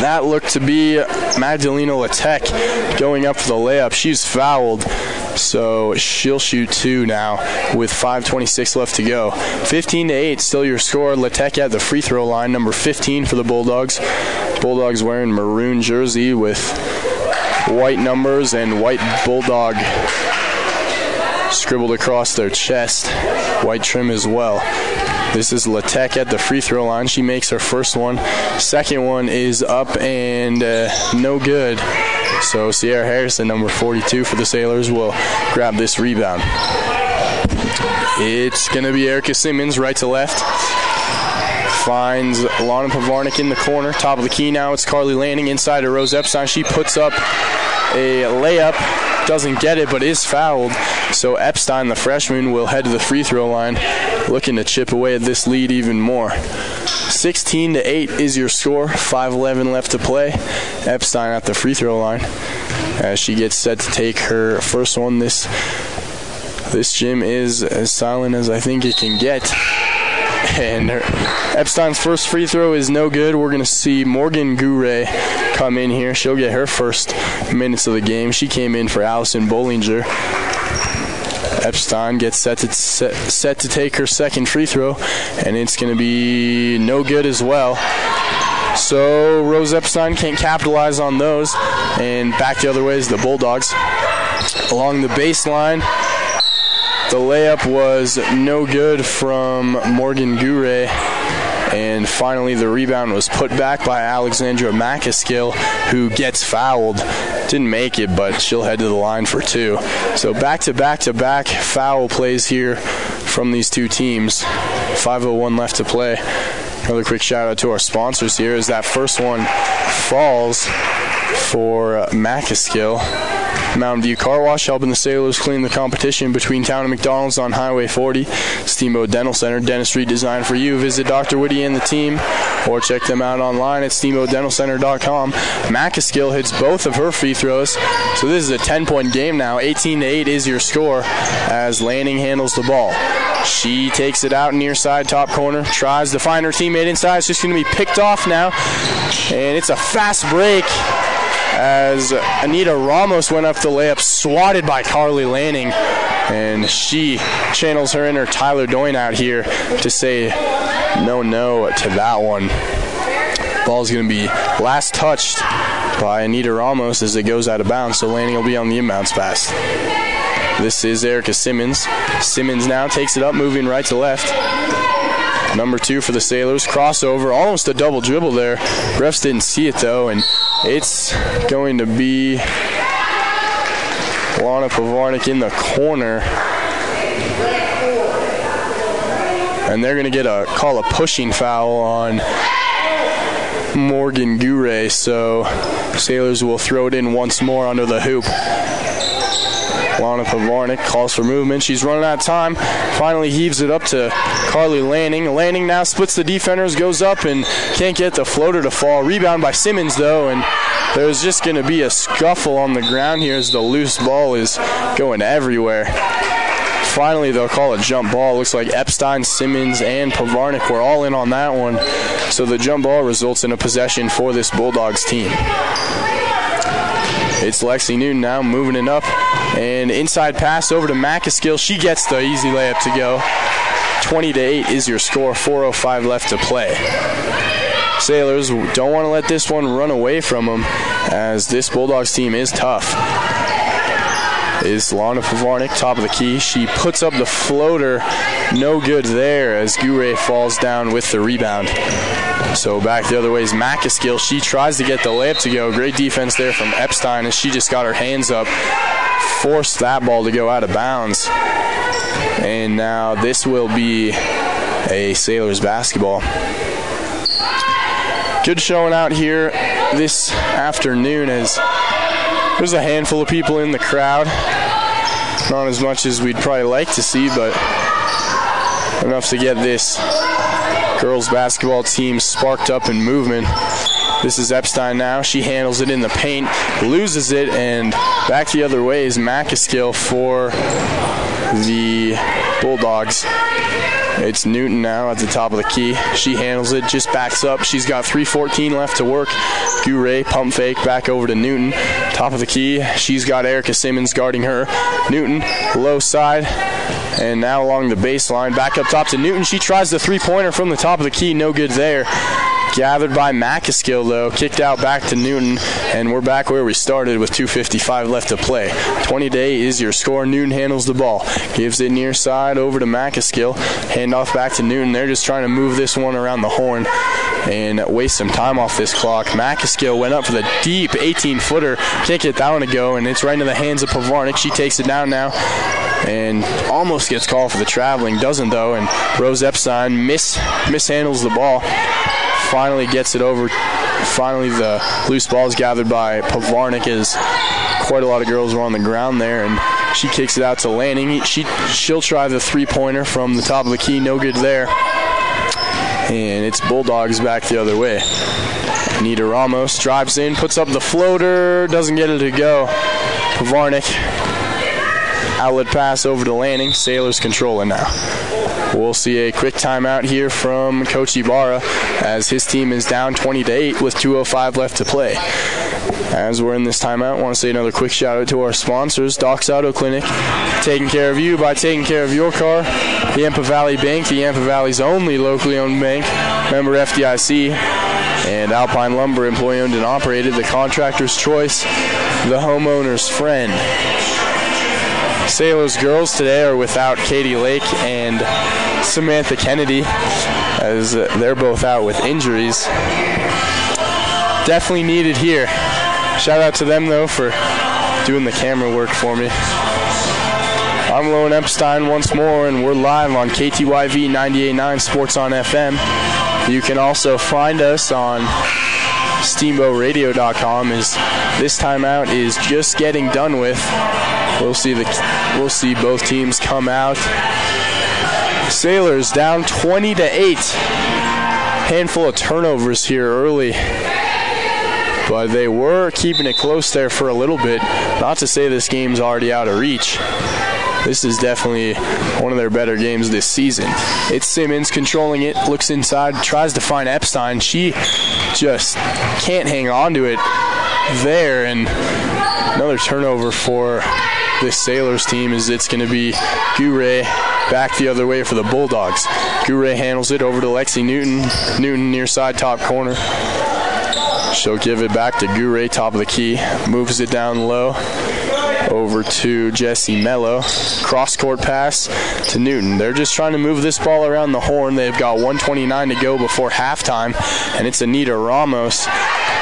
that looked to be Magdalena Latek going up for the layup. She's fouled. So she'll shoot two now with 5:26 left to go. 15 to 8, still your score. Latek at the free throw line, number 15 for the Bulldogs. Bulldogs wearing maroon jersey with white numbers and white bulldog scribbled across their chest. White trim as well. This is Latek at the free throw line. She makes her first one. Second one is up and uh, no good. So Sierra Harrison, number 42 for the Sailors, will grab this rebound. It's going to be Erica Simmons, right to left. Finds Lana Pivarnik in the corner. Top of the key now. It's Carly Lanning inside to Rose Epstein. She puts up a layup. Doesn't get it, but is fouled. So Epstein, the freshman, will head to the free throw line, looking to chip away at this lead even more. 16 to 8 is your score. 5:11 left to play. Epstein at the free throw line as she gets set to take her first one. This this gym is as silent as I think it can get. And Epstein's first free throw is no good. We're going to see Morgan Gouray come in here. She'll get her first minutes of the game. She came in for Allison Bollinger. Epstein gets set to set, set to take her second free throw, and it's going to be no good as well. So Rose Epstein can't capitalize on those, and back the other way is the Bulldogs. Along the baseline, the layup was no good from Morgan Gouray. And finally, the rebound was put back by Alexandra Macaskill, who gets fouled. Didn't make it, but she'll head to the line for two. So back to back to back foul plays here from these two teams. 5.01 left to play. Another quick shout out to our sponsors here as that first one falls for Macaskill. Mountain View Car Wash helping the Sailors clean the competition between town and McDonald's on Highway 40. Steamboat Dental Center, dentistry designed for you. Visit Dr. Whitty and the team or check them out online at steamboatdentalcenter.com. Macaskill hits both of her free throws. So this is a 10 point game now. 18 to 8 is your score as Lanning handles the ball. She takes it out near side, top corner, tries to find her teammate inside. Just going to be picked off now. And it's a fast break as Anita Ramos went up the layup, swatted by Carly Lanning, and she channels her inner Tyler Dolan out here to say no, no to that one. Ball's going to be last touched by Anita Ramos as it goes out of bounds, so Lanning will be on the inbounds pass. This is Erica Simmons. Simmons now takes it up, moving right to left. Number two for the Sailors. Crossover, almost a double dribble there. Refs didn't see it though, and it's going to be Lana Pivarnik in the corner. And they're going to get a call a pushing foul on Morgan Gure, so Sailors will throw it in once more under the hoop. Lana Pivarnik calls for movement. She's running out of time. Finally heaves it up to Carly Lanning. Lanning now splits the defenders, goes up and can't get the floater to fall. Rebound by Simmons though, and there's just going to be a scuffle on the ground here as the loose ball is going everywhere. Finally, they'll call a jump ball. Looks like Epstein, Simmons, and Pivarnik were all in on that one. So the jump ball results in a possession for this Bulldogs team. It's Lexi Newton now moving it up. And inside pass over to Macaskill. She gets the easy layup to go. 20 to 8 is your score. 4.05 left to play. Sailors don't want to let this one run away from them as this Bulldogs team is tough. Is Lana Pivarnik, top of the key. She puts up the floater. No good there as Gure falls down with the rebound. So back the other way is Macaskill. She tries to get the layup to go. Great defense there from Epstein as she just got her hands up. Forced that ball to go out of bounds. And now this will be a Sailors basketball. Good showing out here this afternoon as there's a handful of people in the crowd. Not as much as we'd probably like to see, but enough to get this girls basketball team sparked up in movement. This is Epstein now. She handles it in the paint, loses it, and back the other way is Macaskill for the Bulldogs. It's Newton now at the top of the key. She handles it, just backs up. She's got 3.14 left to work. Gure, pump fake, back over to Newton. Top of the key. She's got Erica Simmons guarding her. Newton, low side. And now along the baseline, back up top to Newton. She tries the three pointer from the top of the key. No good there. Gathered by Macaskill, though. Kicked out back to Newton, and we're back where we started with 2.55 left to play. 20 to 8 is your score. Newton handles the ball. Gives it near side over to Macaskill. Handoff back to Newton. They're just trying to move this one around the horn and waste some time off this clock. Macaskill went up for the deep 18 footer. Can't get that one to go, and it's right into the hands of Pivarnik. She takes it down now and almost gets called for the traveling. Doesn't, though, and Rose Epstein miss, mishandles the ball finally gets it over. Finally, the loose ball is gathered by Pivarnik as quite a lot of girls were on the ground there, and she kicks it out to Lanning. She she'll try the three pointer from the top of the key, no good there. And it's Bulldogs back the other way. Anita Ramos drives in, puts up the floater, doesn't get it to go. Pivarnik outlet pass over to Lanning. Sailors controlling now. We'll see a quick timeout here from Coach Ibarra as his team is down 20 to 8 with 2:05 left to play. As we're in this timeout, I want to say another quick shout out to our sponsors, Doc's Auto Clinic, taking care of you by taking care of your car. The Yampa Valley Bank, the Yampa Valley's only locally owned bank, member FDIC, and Alpine Lumber, employee owned and operated, the contractor's choice, the homeowner's friend. Sailors girls today are without Katie Lake and Samantha Kennedy, as they're both out with injuries. Definitely needed here. Shout out to them though for doing the camera work for me. I'm Lone Epstein once more, and we're live on KTYV 98.9 Sports on FM. You can also find us on steamboatradio.com. Is this timeout is just getting done with. We'll see the we'll see both teams come out. Sailors down 20 to 8. Handful of turnovers here early. But they were keeping it close there for a little bit. Not to say this game's already out of reach. This is definitely one of their better games this season. It's Simmons controlling it, looks inside, tries to find Epstein. She just can't hang on to it there, and another turnover for this Sailors team is it's going to be Gure back the other way for the Bulldogs. Gure handles it over to Lexi Newton. Newton near side top corner. She'll give it back to Gure, top of the key. Moves it down low over to Jesse Mello. Cross court pass to Newton. They're just trying to move this ball around the horn. They've got 129 to go before halftime, and it's Anita Ramos.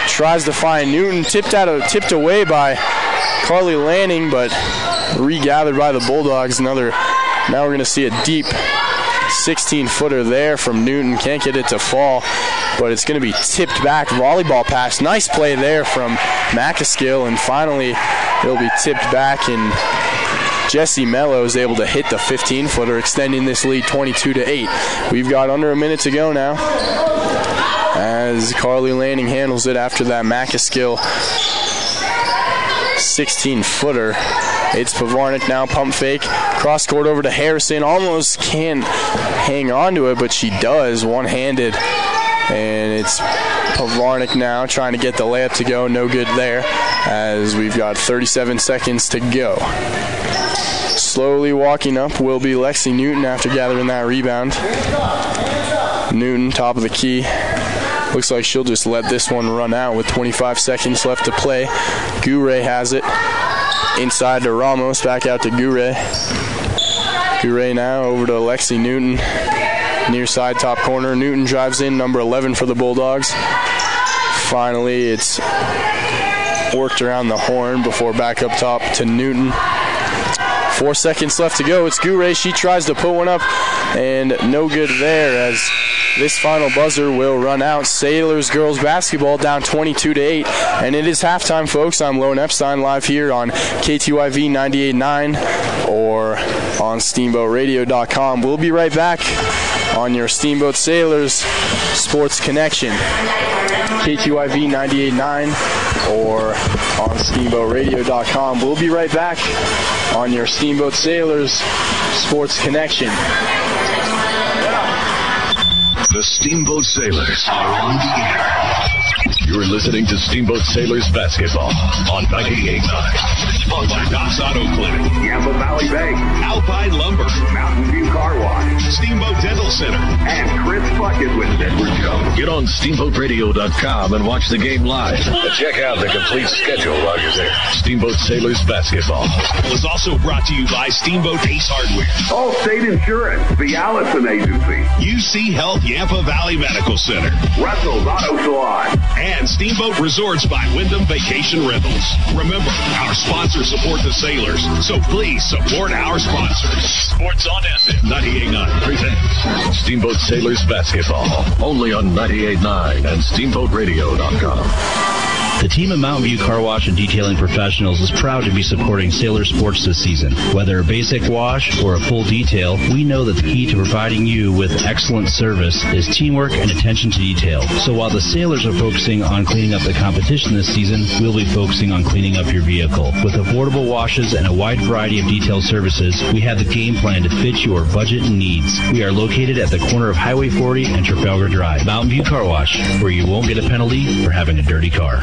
Tries to find Newton, tipped out of, tipped away by Carly Lanning, but regathered by the Bulldogs. Another now we're going to see a deep 16 footer there from Newton. Can't get it to fall, but it's going to be tipped back. Volleyball pass. Nice play there from Macaskill, and finally it'll be tipped back and Jesse Mello is able to hit the 15 footer, extending this lead 22 to 8. We've got under a minute to go now. As Carly Lanning handles it after that Macaskill 16 footer. It's Pivarnik now, pump fake. Cross court over to Harrison. Almost can't hang on to it, but she does, one handed. And it's Pivarnik now trying to get the layup to go. No good there, as we've got 37 seconds to go. Slowly walking up will be Lexi Newton after gathering that rebound. Newton, top of the key. Looks like she'll just let this one run out with 25 seconds left to play. Gure has it. Inside to Ramos, back out to Gure. Gure now over to Lexi Newton. Near side top corner. Newton drives in, number 11 for the Bulldogs. Finally, it's worked around the horn before back up top to Newton. Four seconds left to go. It's Gure. She tries to put one up, and no good there as this final buzzer will run out. Sailors girls basketball down 22 to 8, and it is halftime, folks. I'm Lone Epstein live here on KTYV 98.9 or on SteamboatRadio.com. We'll be right back on your Steamboat Sailors Sports Connection. KTYV 98.9 or on SteamboatRadio.com. We'll be right back on your Steamboat Sailors Sports Connection. The Steamboat Sailors are on the air. You're listening to Steamboat Sailors basketball on 98.9. Sponsored by Docs Auto Clinic, Yampa Valley Bank, Alpine Lumber, Mountain View Car Wash, Steamboat Dental Center, and Chris Puckett with Edward Jones. Get on SteamboatRadio.com and watch the game live. Check out the complete schedule while you're there. Steamboat Sailors basketball. was also brought to you by Steamboat Ace Hardware, Allstate Insurance, the Allison Agency, UC Health Yampa Valley Medical Center, Russell's Auto Salon, and Steamboat Resorts by Wyndham Vacation Rentals. Remember, our sponsors support the sailors, so please support our sponsors. Sports on FM 98.9 presents Steamboat Sailors basketball. Only on 98.9 and SteamboatRadio.com. The team at Mountain View Car Wash and Detailing Professionals is proud to be supporting Sailor Sports this season. Whether a basic wash or a full detail, we know that the key to providing you with excellent service is teamwork and attention to detail. So while the Sailors are focusing on cleaning up the competition this season, we'll be focusing on cleaning up your vehicle. With affordable washes and a wide variety of detail services, we have the game plan to fit your budget and needs. We are located at the corner of Highway 40 and Trafalgar Drive. Mountain View Car Wash, where you won't get a penalty for having a dirty car.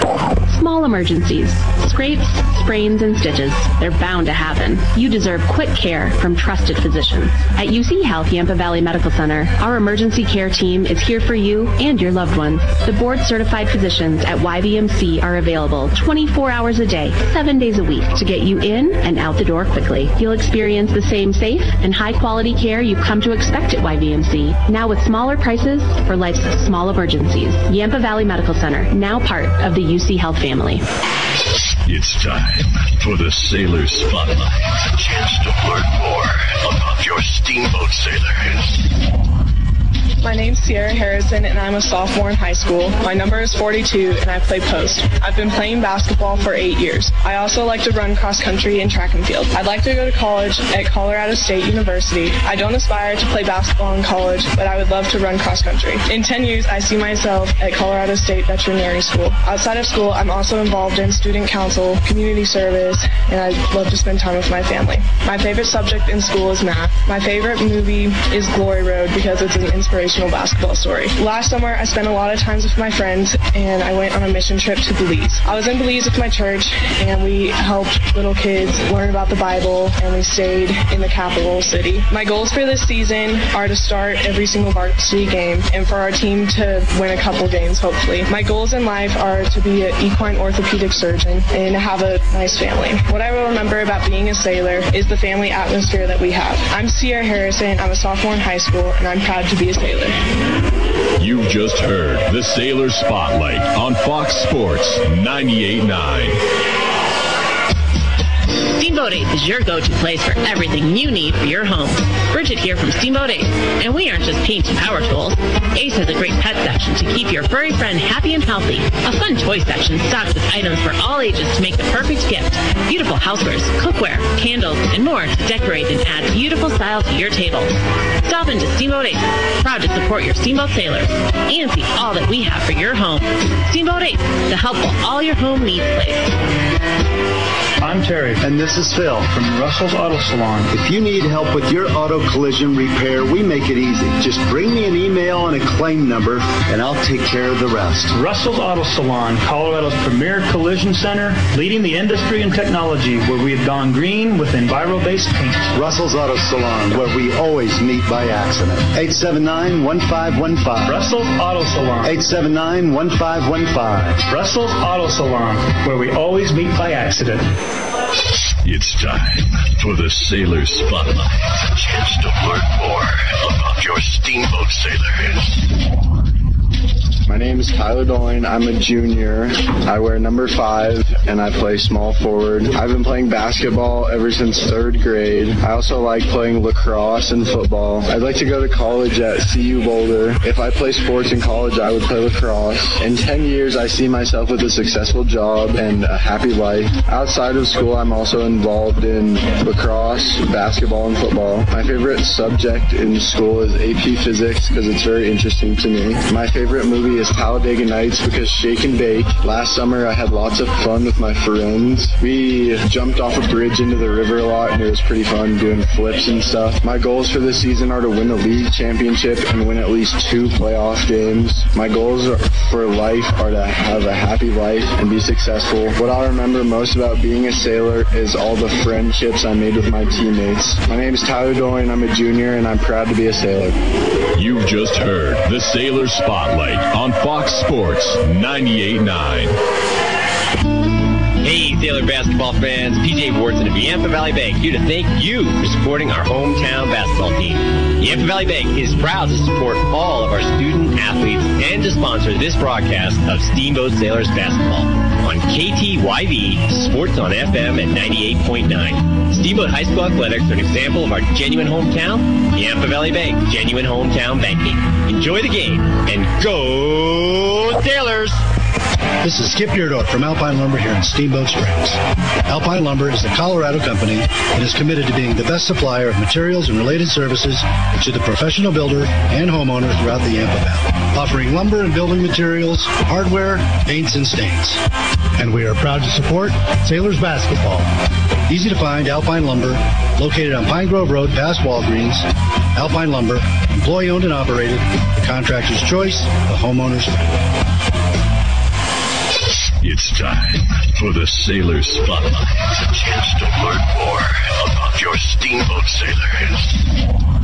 Small emergencies, scrapes, sprains, and stitches. They're bound to happen. You deserve quick care from trusted physicians. At UC Health Yampa Valley Medical Center, our emergency care team is here for you and your loved ones. The board certified physicians at YVMC are available 24 hours a day, 7 days a week to get you in and out the door quickly. You'll experience the same safe and high quality care you've come to expect at YVMC, now with smaller prices for life's small emergencies. Yampa Valley Medical Center, now part of the UC Health family. It's time for the Sailor Spotlight. A chance to learn more about your steamboat sailors. My name's Sierra Harrison, and I'm a sophomore in high school. My number is 42, and I play post. I've been playing basketball for eight years. I also like to run cross country and track and field. I'd like to go to college at Colorado State University. I don't aspire to play basketball in college, but I would love to run cross country. In 10 years, I see myself at Colorado State Veterinary School. Outside of school, I'm also involved in student council, community service, and I love to spend time with my family. My favorite subject in school is math. My favorite movie is Glory Road because it's an inspiration basketball story. Last summer, I spent a lot of times with my friends and I went on a mission trip to Belize. I was in Belize with my church and we helped little kids learn about the Bible and we stayed in the capital city. My goals for this season are to start every single varsity game and for our team to win a couple games, hopefully. My goals in life are to be an equine orthopedic surgeon and have a nice family. What I will remember about being a sailor is the family atmosphere that we have. I'm Sierra Harrison. I'm a sophomore in high school and I'm proud to be a sailor. You've just heard the Sailor Spotlight on Fox Sports 98.9. Steamboat Ace is your go-to place for everything you need for your home. Bridget here from Steamboat Ace, and we aren't just paint and power tools. Ace has a great pet section to keep your furry friend happy and healthy. A fun toy section stocked with items for all ages to make the perfect gift. Beautiful housewares, cookware, candles, and more to decorate and add beautiful style to your table. Stop into Steamboat Ace, proud to support your Steamboat sailors, and see all that we have for your home. Steamboat Ace, the helpful all your home needs place. I'm Terry. And this is Phil from Russell's Auto Salon. If you need help with your auto collision repair, we make it easy. Just bring me an email and a claim number, and I'll take care of the rest. Russell's Auto Salon, Colorado's premier collision center, leading the industry in technology, where we have gone green with Enviro-based paint. Russell's Auto Salon, where we always meet by accident. 879-1515. Russell's Auto Salon. 879-1515. Russell's Auto Salon, where we always meet by accident. It's time for the Sailor Spotlight. A chance to learn more about your steamboat sailors. My name is Tyler Dolan. I'm a junior. I wear number five and I play small forward. I've been playing basketball ever since third grade. I also like playing lacrosse and football. I'd like to go to college at CU Boulder. If I play sports in college, I would play lacrosse. In 10 years, I see myself with a successful job and a happy life. Outside of school, I'm also involved in lacrosse, basketball, and football. My favorite subject in school is AP Physics because it's very interesting to me. My favorite movie is Talladega Nights because shake and bake. Last summer I had lots of fun with my friends. We jumped off a bridge into the river a lot and it was pretty fun doing flips and stuff. My goals for this season are to win the league championship and win at least two playoff games. My goals for life are to have a happy life and be successful. What I'll remember most about being a sailor is all the friendships I made with my teammates. My name is Tyler Dolan. I'm a junior and I'm proud to be a sailor. You've just heard the Sailor Spotlight on Fox Sports 98.9. Sailor basketball fans, PJ Wharton of Yampa Valley Bank here to thank you for supporting our hometown basketball team. Yampa Valley Bank is proud to support all of our student athletes and to sponsor this broadcast of Steamboat Sailors basketball on KTYV Sports on FM at 98.9. Steamboat High School Athletics are an example of our genuine hometown. Yampa Valley Bank, genuine hometown banking. Enjoy the game and go Sailors! This is Skip Deerdorf from Alpine Lumber here in Steamboat Springs. Alpine Lumber is the Colorado company and is committed to being the best supplier of materials and related services to the professional builder and homeowner throughout the Yampa Valley, offering lumber and building materials, hardware, paints, and stains. And we are proud to support Sailors Basketball. Easy to find Alpine Lumber, located on Pine Grove Road past Walgreens. Alpine Lumber, employee owned and operated, the contractor's choice, the homeowner's. It's time for the Sailor Spotlight. It's A chance to learn more about your steamboat sailors.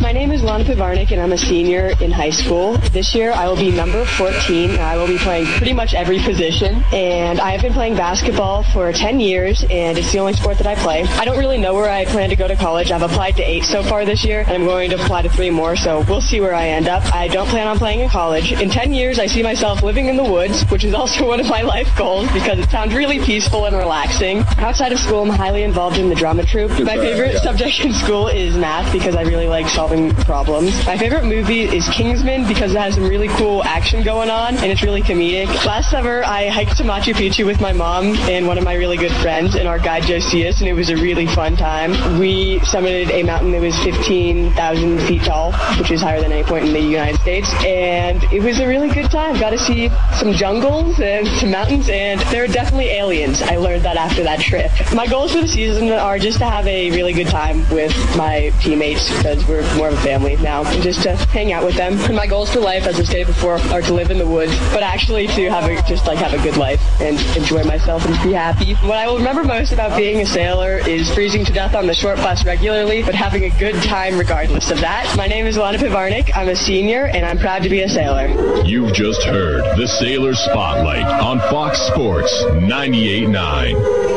My name is Lana Pivarnik, and I'm a senior in high school. This year, I will be number 14, I will be playing pretty much every position. And I have been playing basketball for 10 years, and it's the only sport that I play. I don't really know where I plan to go to college. I've applied to eight so far this year, and I'm going to apply to three more, so we'll see where I end up. I don't plan on playing in college. In 10 years, I see myself living in the woods, which is also one of my life goals because it sounds really peaceful and relaxing. Outside of school, I'm highly involved in the drama troupe. My favorite subject in school is math because I really like solving problems. My favorite movie is Kingsman because it has some really cool action going on and it's really comedic. Last summer, I hiked to Machu Picchu with my mom and one of my really good friends and our guide Josias, and it was a really fun time. We summited a mountain that was 15,000 feet tall, which is higher than any point in the United States, and it was a really good time. Got to see some jungles and some mountains, and there are definitely aliens. I learned that after that trip. My goals for the season are just to have a really good time with my teammates because we're more of a family now, and just to hang out with them. And my goals for life, as I stated before, are to live in the woods, but actually to have a, just like have a good life and enjoy myself and be happy. What I will remember most about being a sailor is freezing to death on the short bus regularly, but having a good time regardless of that. My name is Alana Pivarnik. I'm a senior, and I'm proud to be a sailor. You've just heard the Sailor Spotlight on Fox Sports 98.9.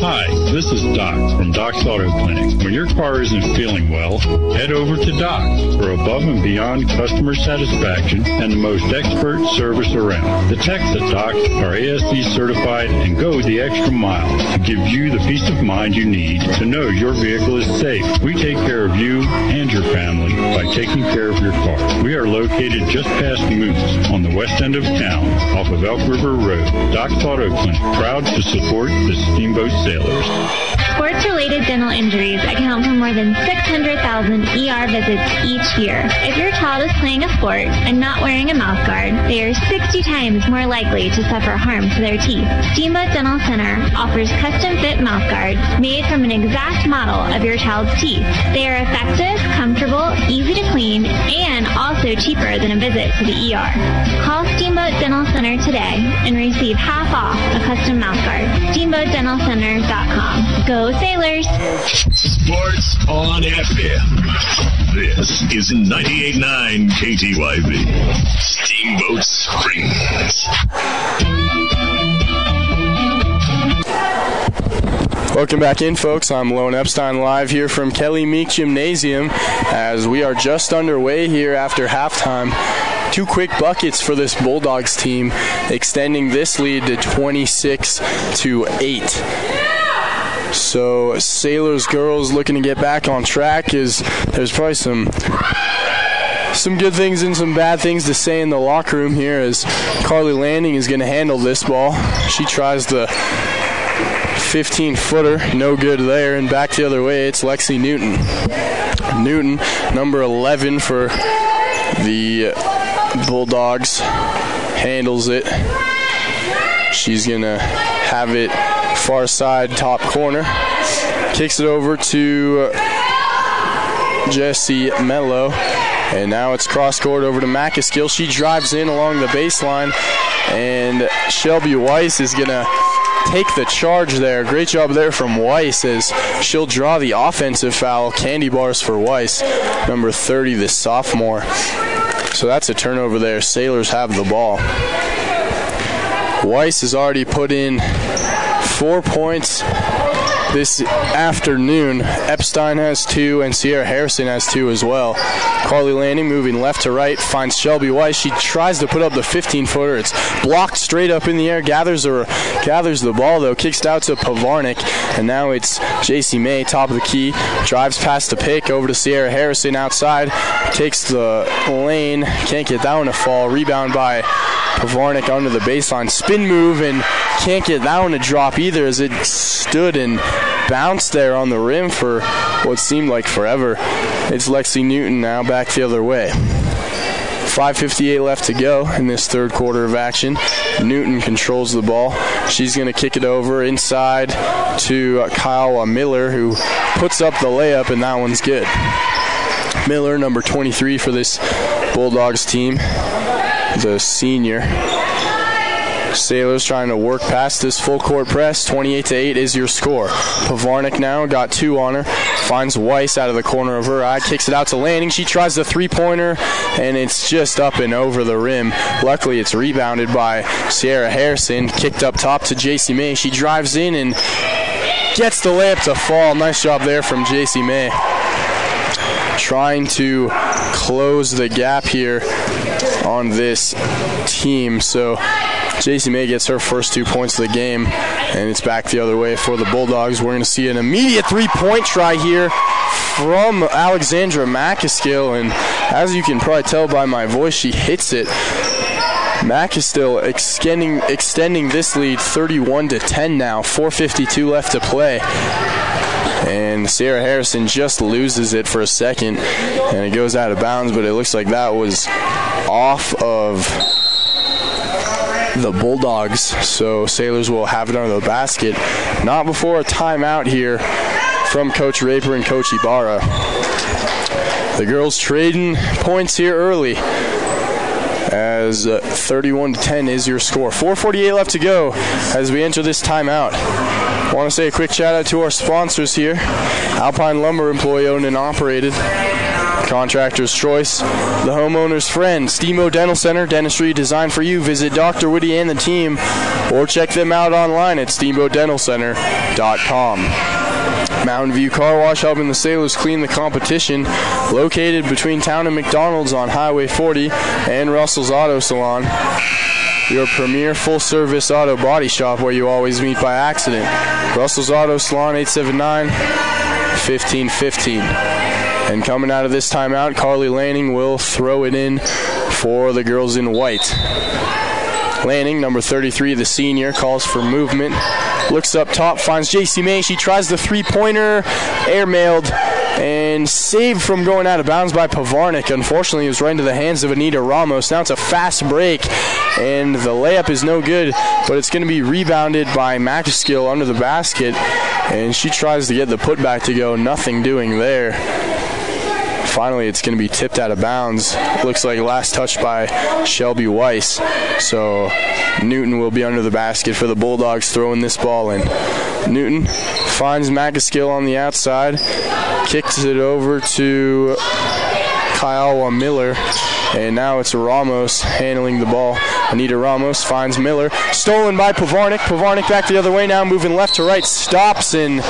Hi, this is Doc from Doc's Auto Clinic. When your car isn't feeling well, head over to Doc for above and beyond customer satisfaction and the most expert service around. The techs at Doc are ASE certified and go the extra mile to give you the peace of mind you need to know your vehicle is safe. We take care of you and your family by taking care of your car. We are located just past Moose on the west end of town off of Elk River Road. Doc's Auto Clinic, proud to support the Steamboat sailors. Sports-related dental injuries account for more than 600,000 ER visits each year. If your child is playing a sport and not wearing a mouth guard, they are 60 times more likely to suffer harm to their teeth. Steamboat Dental Center offers custom-fit mouth guards made from an exact model of your child's teeth. They are effective, comfortable, easy to clean, and also cheaper than a visit to the ER. Call Steamboat Dental Center today and receive half off a custom mouth guard. SteamboatDentalCenter.com. Go Sailors! Sports on FM. This is 98.9 KTYV. Steamboat Springs. Welcome back in, folks. I'm Lone Epstein live here from Kelly Meek Gymnasium as we are just underway here after halftime. Two quick buckets for this Bulldogs team, extending this lead to 26 to 8. So Sailors girls looking to get back on track is there's probably some some good things and some bad things to say in the locker room here as Carly Lanning is going to handle this ball. She tries the 15 footer, no good there, and back the other way it's Lexi Newton. Newton, number 11 for the Bulldogs, handles it. She's going to have it far side top corner. Kicks it over to uh, Jesse Mello. And now it's cross court over to Macaskill. She drives in along the baseline. And Shelby Weiss is going to take the charge there. Great job there from Weiss as she'll draw the offensive foul. Candy bars for Weiss, number 30, the sophomore. So that's a turnover there. Sailors have the ball. Weiss has already put in four points this afternoon. Epstein has two, and Sierra Harrison has two as well. Carly Lanning moving left to right, finds Shelby Weiss. She tries to put up the 15 footer. It's blocked straight up in the air, gathers her, gathers the ball though, kicks out to Pivarnik, and now it's JC May, top of the key, drives past the pick over to Sierra Harrison outside, takes the lane, can't get that one to fall. Rebound by Pivarnik under the baseline. Spin move and can't get that one to drop either as it stood and bounced there on the rim for what seemed like forever. It's Lexi Newton now back the other way. 5.58 left to go in this third quarter of action. Newton controls the ball. She's going to kick it over inside to Kiowa Miller, who puts up the layup, and that one's good. Miller, number 23 for this Bulldogs team, the senior. Sailors trying to work past this full court press. 28 to 8 is your score. Pivarnik now got two on her. Finds Weiss out of the corner of her eye. Kicks it out to Lanning. She tries the three pointer, and it's just up and over the rim. Luckily, it's rebounded by Sierra Harrison. Kicked up top to JC May. She drives in and gets the layup to fall. Nice job there from JC May. Trying to close the gap here on this team. So JC May gets her first two points of the game, and it's back the other way for the Bulldogs. We're going to see an immediate three-point try here from Alexandra Macaskill, and as you can probably tell by my voice, she hits it. Mac is still extending extending this lead 31 to 10 now. 4:52 left to play. And Sierra Harrison just loses it for a second and it goes out of bounds, but it looks like that was off of the Bulldogs. So Sailors will have it under the basket. Not before a timeout here from Coach Raper and Coach Ibarra. The girls trading points here early as uh, 31 to 10 is your score. 4:48 left to go as we enter this timeout. Want to say a quick shout out to our sponsors here: Alpine Lumber, employee owned and operated. Contractor's Choice, the homeowner's friend, Steamboat Dental Center, dentistry designed for you. Visit Dr. Woody and the team or check them out online at steamboatdentalcenter.com. Mountain View Car Wash helping the Sailors clean the competition. Located between Town and McDonald's on Highway 40 and Russell's Auto Salon. Your premier full service auto body shop where you always meet by accident. Russell's Auto Salon 879 1515. And coming out of this timeout, Carly Lanning will throw it in for the girls in white. Lanning, number 33, the senior, calls for movement. Looks up top, finds JC May. She tries the three pointer, airmailed, and saved from going out of bounds by Pivarnik. Unfortunately, it was right into the hands of Anita Ramos. Now it's a fast break, and the layup is no good, but it's going to be rebounded by Macaskill under the basket, and she tries to get the putback to go. Nothing doing there finally it's going to be tipped out of bounds. Looks like last touch by Shelby Weiss. So Newton will be under the basket for the Bulldogs throwing this ball in. Newton finds Macaskill on the outside, kicks it over to Kiowa Miller, and now it's Ramos handling the ball. Anita Ramos finds Miller, stolen by Pivarnik. Pivarnik back the other way now, moving left to right, stops and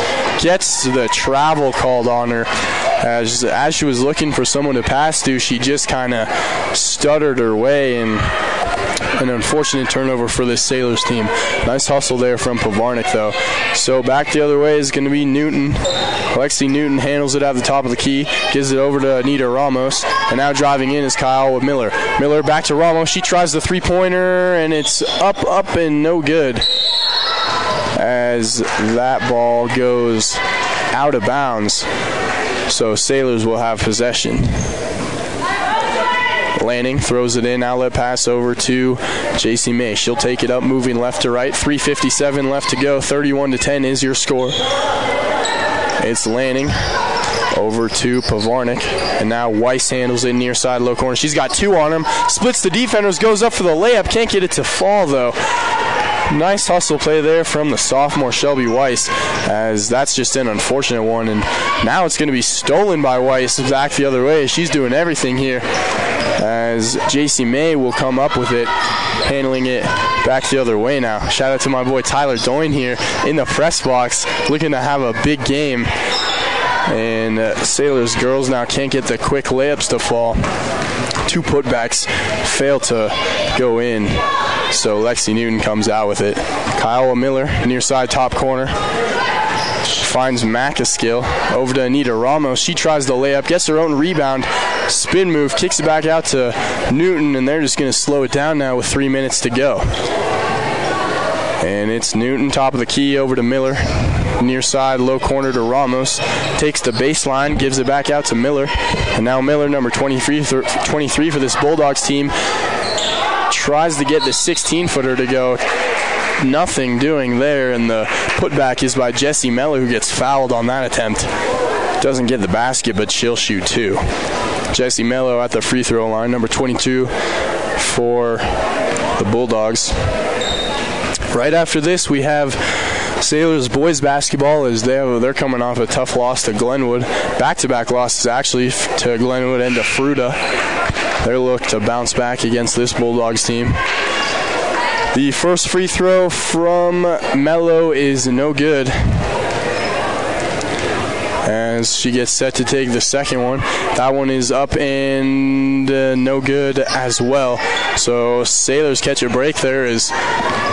gets the travel called on her. As, as she was looking for someone to pass to, she just kind of stuttered her way and an unfortunate turnover for this Sailors team. Nice hustle there from Pivarnik, though. So back the other way is going to be Newton. Lexi Newton handles it at the top of the key, gives it over to Anita Ramos, and now driving in is Kiowa Miller. Miller back to Ramos. She tries the three pointer, and it's up, up, and no good. As that ball goes out of bounds. So Sailors will have possession. Lanning throws it in, outlet pass over to JC May. She'll take it up, moving left to right. 3:57 left to go. 31 to 10 is your score. It's Lanning over to Pivarnik, and now Weiss handles it near side low corner. She's got two on him, splits the defenders, goes up for the layup, can't get it to fall though. Nice hustle play there from the sophomore Shelby Weiss, as that's just an unfortunate one. And now it's going to be stolen by Weiss back the other way. She's doing everything here, as JC May will come up with it, handling it back the other way now. Shout out to my boy Tyler Dolan here in the press box, looking to have a big game. And uh, Sailors girls now can't get the quick layups to fall. Two putbacks fail to go in. So Lexi Newton comes out with it. Kiowa Miller, near side top corner. Finds Macaskill over to Anita Ramos. She tries the layup, gets her own rebound, spin move, kicks it back out to Newton, and they're just going to slow it down now with three minutes to go. And it's Newton, top of the key, over to Miller. Near side, low corner to Ramos. Takes the baseline, gives it back out to Miller. And now Miller, number 23, 23 for this Bulldogs team, tries to get the 16 footer to go. Nothing doing there, and the putback is by Jesse Mello, who gets fouled on that attempt. Doesn't get the basket, but she'll shoot two. Jesse Mello at the free throw line, number 22 for the Bulldogs. Right after this, we have Sailors boys basketball as they they're coming off a tough loss to Glenwood, back-to-back losses actually to Glenwood and to Fruita. They're look to bounce back against this Bulldogs team. The first free throw from Mello is no good. As she gets set to take the second one, that one is up and uh, no good as well. So Sailors catch a break there as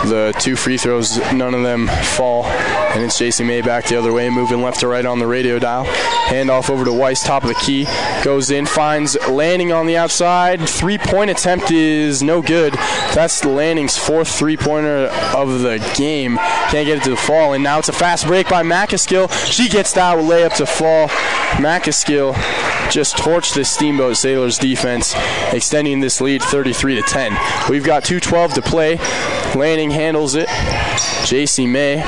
the two free throws, none of them fall. And it's JC May back the other way, moving left to right on the radio dial. Handoff over to Weiss, top of the key. Goes in, finds Lanning on the outside. Three point attempt is no good. That's Lanning's fourth three pointer of the game. Can't get it to the fall. And now it's a fast break by Macaskill. She gets that layup to fall. Macaskill just torched the Steamboat Sailors defense, extending this lead 33 to 10. We've got 2:12 to play. Lanning handles it. JC May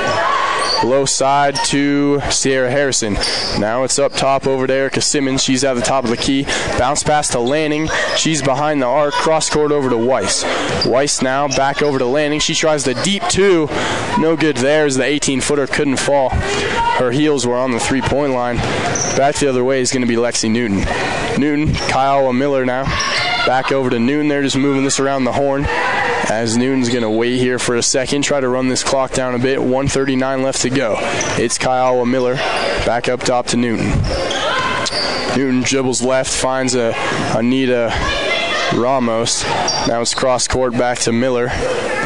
low side to Sierra Harrison. Now it's up top over to Erica Simmons. She's at the top of the key. Bounce pass to Lanning. She's behind the arc. Cross court over to Weiss. Weiss now back over to Lanning. She tries the deep two. No good there as the 18 footer couldn't fall. Her heels were on the three point line. Back the other way is going to be Lexi Newton. Newton, Kiowa Miller now. Back over to Newton. They're just moving this around the horn. As Newton's going to wait here for a second, try to run this clock down a bit. 139 left to go. It's Kiowa Miller back up top to Newton. Newton dribbles left, finds a Anita Ramos. Now it's cross court back to Miller.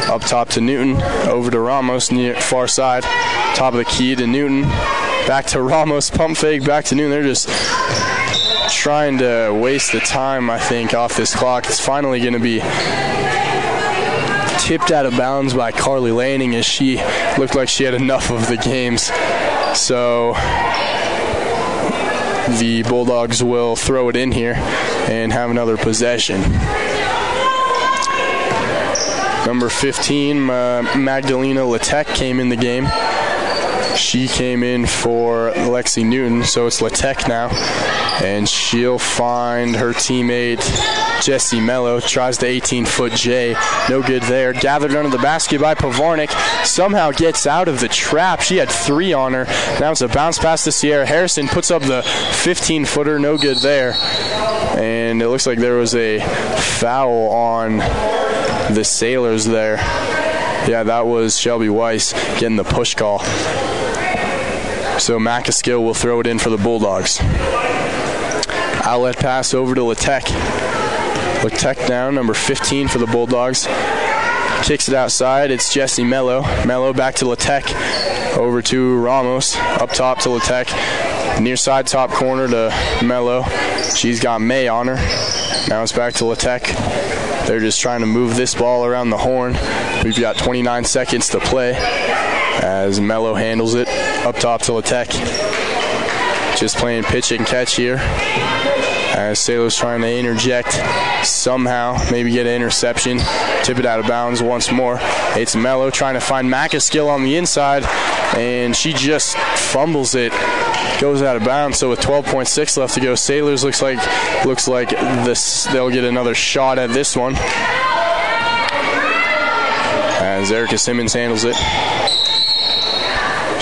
Up top to Newton. Over to Ramos near far side. Top of the key to Newton. Back to Ramos. Pump fake back to Newton. They're just trying to waste the time, I think, off this clock. It's finally going to be tipped out of bounds by Carly Lanning as she looked like she had enough of the games. So the Bulldogs will throw it in here and have another possession. Number 15, uh, Magdalena Latek came in the game. She came in for Lexi Newton, so it's Latek now. And she'll find her teammate Jesse Mello. Tries the 18 foot J. No good there. Gathered under the basket by Pivarnik. Somehow gets out of the trap. She had three on her. Now it's a bounce pass to Sierra Harrison. Puts up the 15 footer. No good there. And it looks like there was a foul on the Sailors there. Yeah, that was Shelby Weiss getting the push call. So Macaskill will throw it in for the Bulldogs. Outlet pass over to Latek. Latek down, number 15 for the Bulldogs. Kicks it outside. It's Jesse Mello. Mello back to Latek. Over to Ramos. Up top to Latek. Near side top corner to Mello. She's got May on her. Now it's back to Latek. They're just trying to move this ball around the horn. We've got 29 seconds to play as Mello handles it up top to Latek. Just playing pitch and catch here. As Sailor's trying to interject somehow, maybe get an interception, tip it out of bounds once more. It's Mello trying to find Macaskill on the inside, and she just fumbles it goes out of bounds. So with 12.6 left to go, Sailors looks like looks like this they'll get another shot at this one. As Erica Simmons handles it,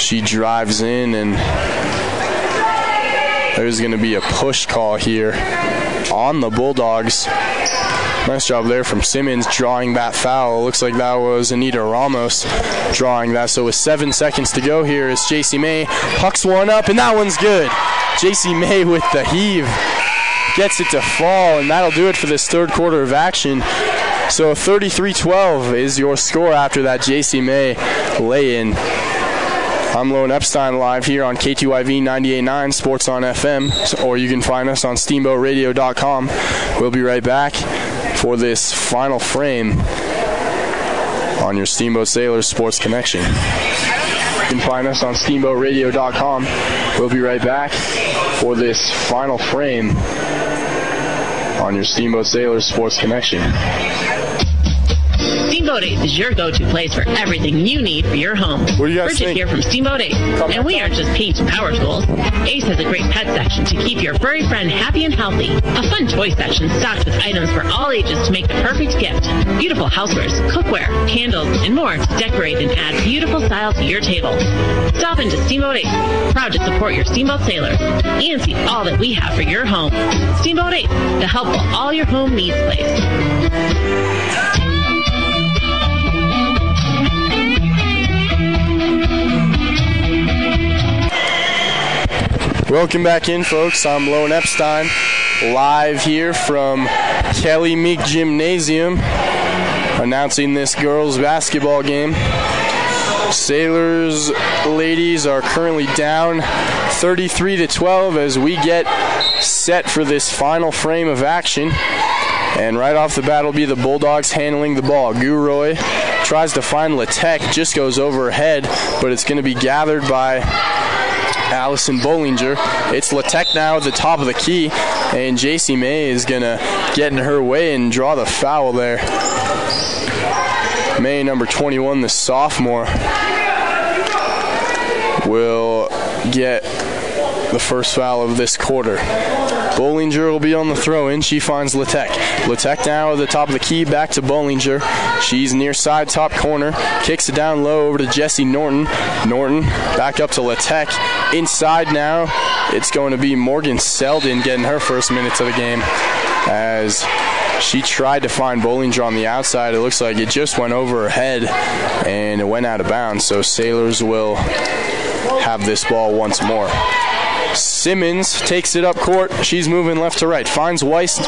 she drives in and there's going to be a push call here on the Bulldogs. Nice job there from Simmons drawing that foul. Looks like that was Anita Ramos drawing that. So with seven seconds to go here is JC May. Pucks one up, and that one's good. JC May with the heave. Gets it to fall, and that'll do it for this third quarter of action. So 33 12 is your score after that JC May lay in. I'm Lone Epstein live here on KTYV 98.9 Sports on FM, or you can find us on SteamboatRadio.com. We'll be right back for this final frame on your Steamboat Sailors Sports Connection. You can find us on SteamboatRadio.com. We'll be right back for this final frame on your Steamboat Sailors Sports Connection. Steamboat Ace is your go-to place for everything you need for your home. What do you guys Bridget think? here from Steamboat Ace, and we aren't just paints and power tools. Ace has a great pet section to keep your furry friend happy and healthy. A fun toy section stocked with items for all ages to make the perfect gift. Beautiful housewares, cookware, candles, and more to decorate and add beautiful style to your table. Stop into Steamboat Ace, proud to support your Steamboat sailors, and see all that we have for your home. Steamboat Ace, the helpful all your home needs place. Welcome back in, folks. I'm Lone Epstein, live here from Kelly Meek Gymnasium, announcing this girls' basketball game. Sailors ladies are currently down 33 to 12 as we get set for this final frame of action. And right off the bat will be the Bulldogs handling the ball. Guroy tries to find Latek, just goes overhead, but it's going to be gathered by Allison Bollinger. It's Latek now at the top of the key, and JC May is going to get in her way and draw the foul there. May, number 21, the sophomore. will get the first foul of this quarter. Bollinger will be on the throw in. She finds Latek. Latek now at the top of the key, back to Bollinger. She's near side top corner. Kicks it down low over to Jesse Norton. Norton back up to Latek. Inside now, it's going to be Morgan Selden getting her first minutes of the game as she tried to find Bollinger on the outside. It looks like it just went over her head and it went out of bounds. So Sailors will have this ball once more. Simmons takes it up court. She's moving left to right. Finds Weiss,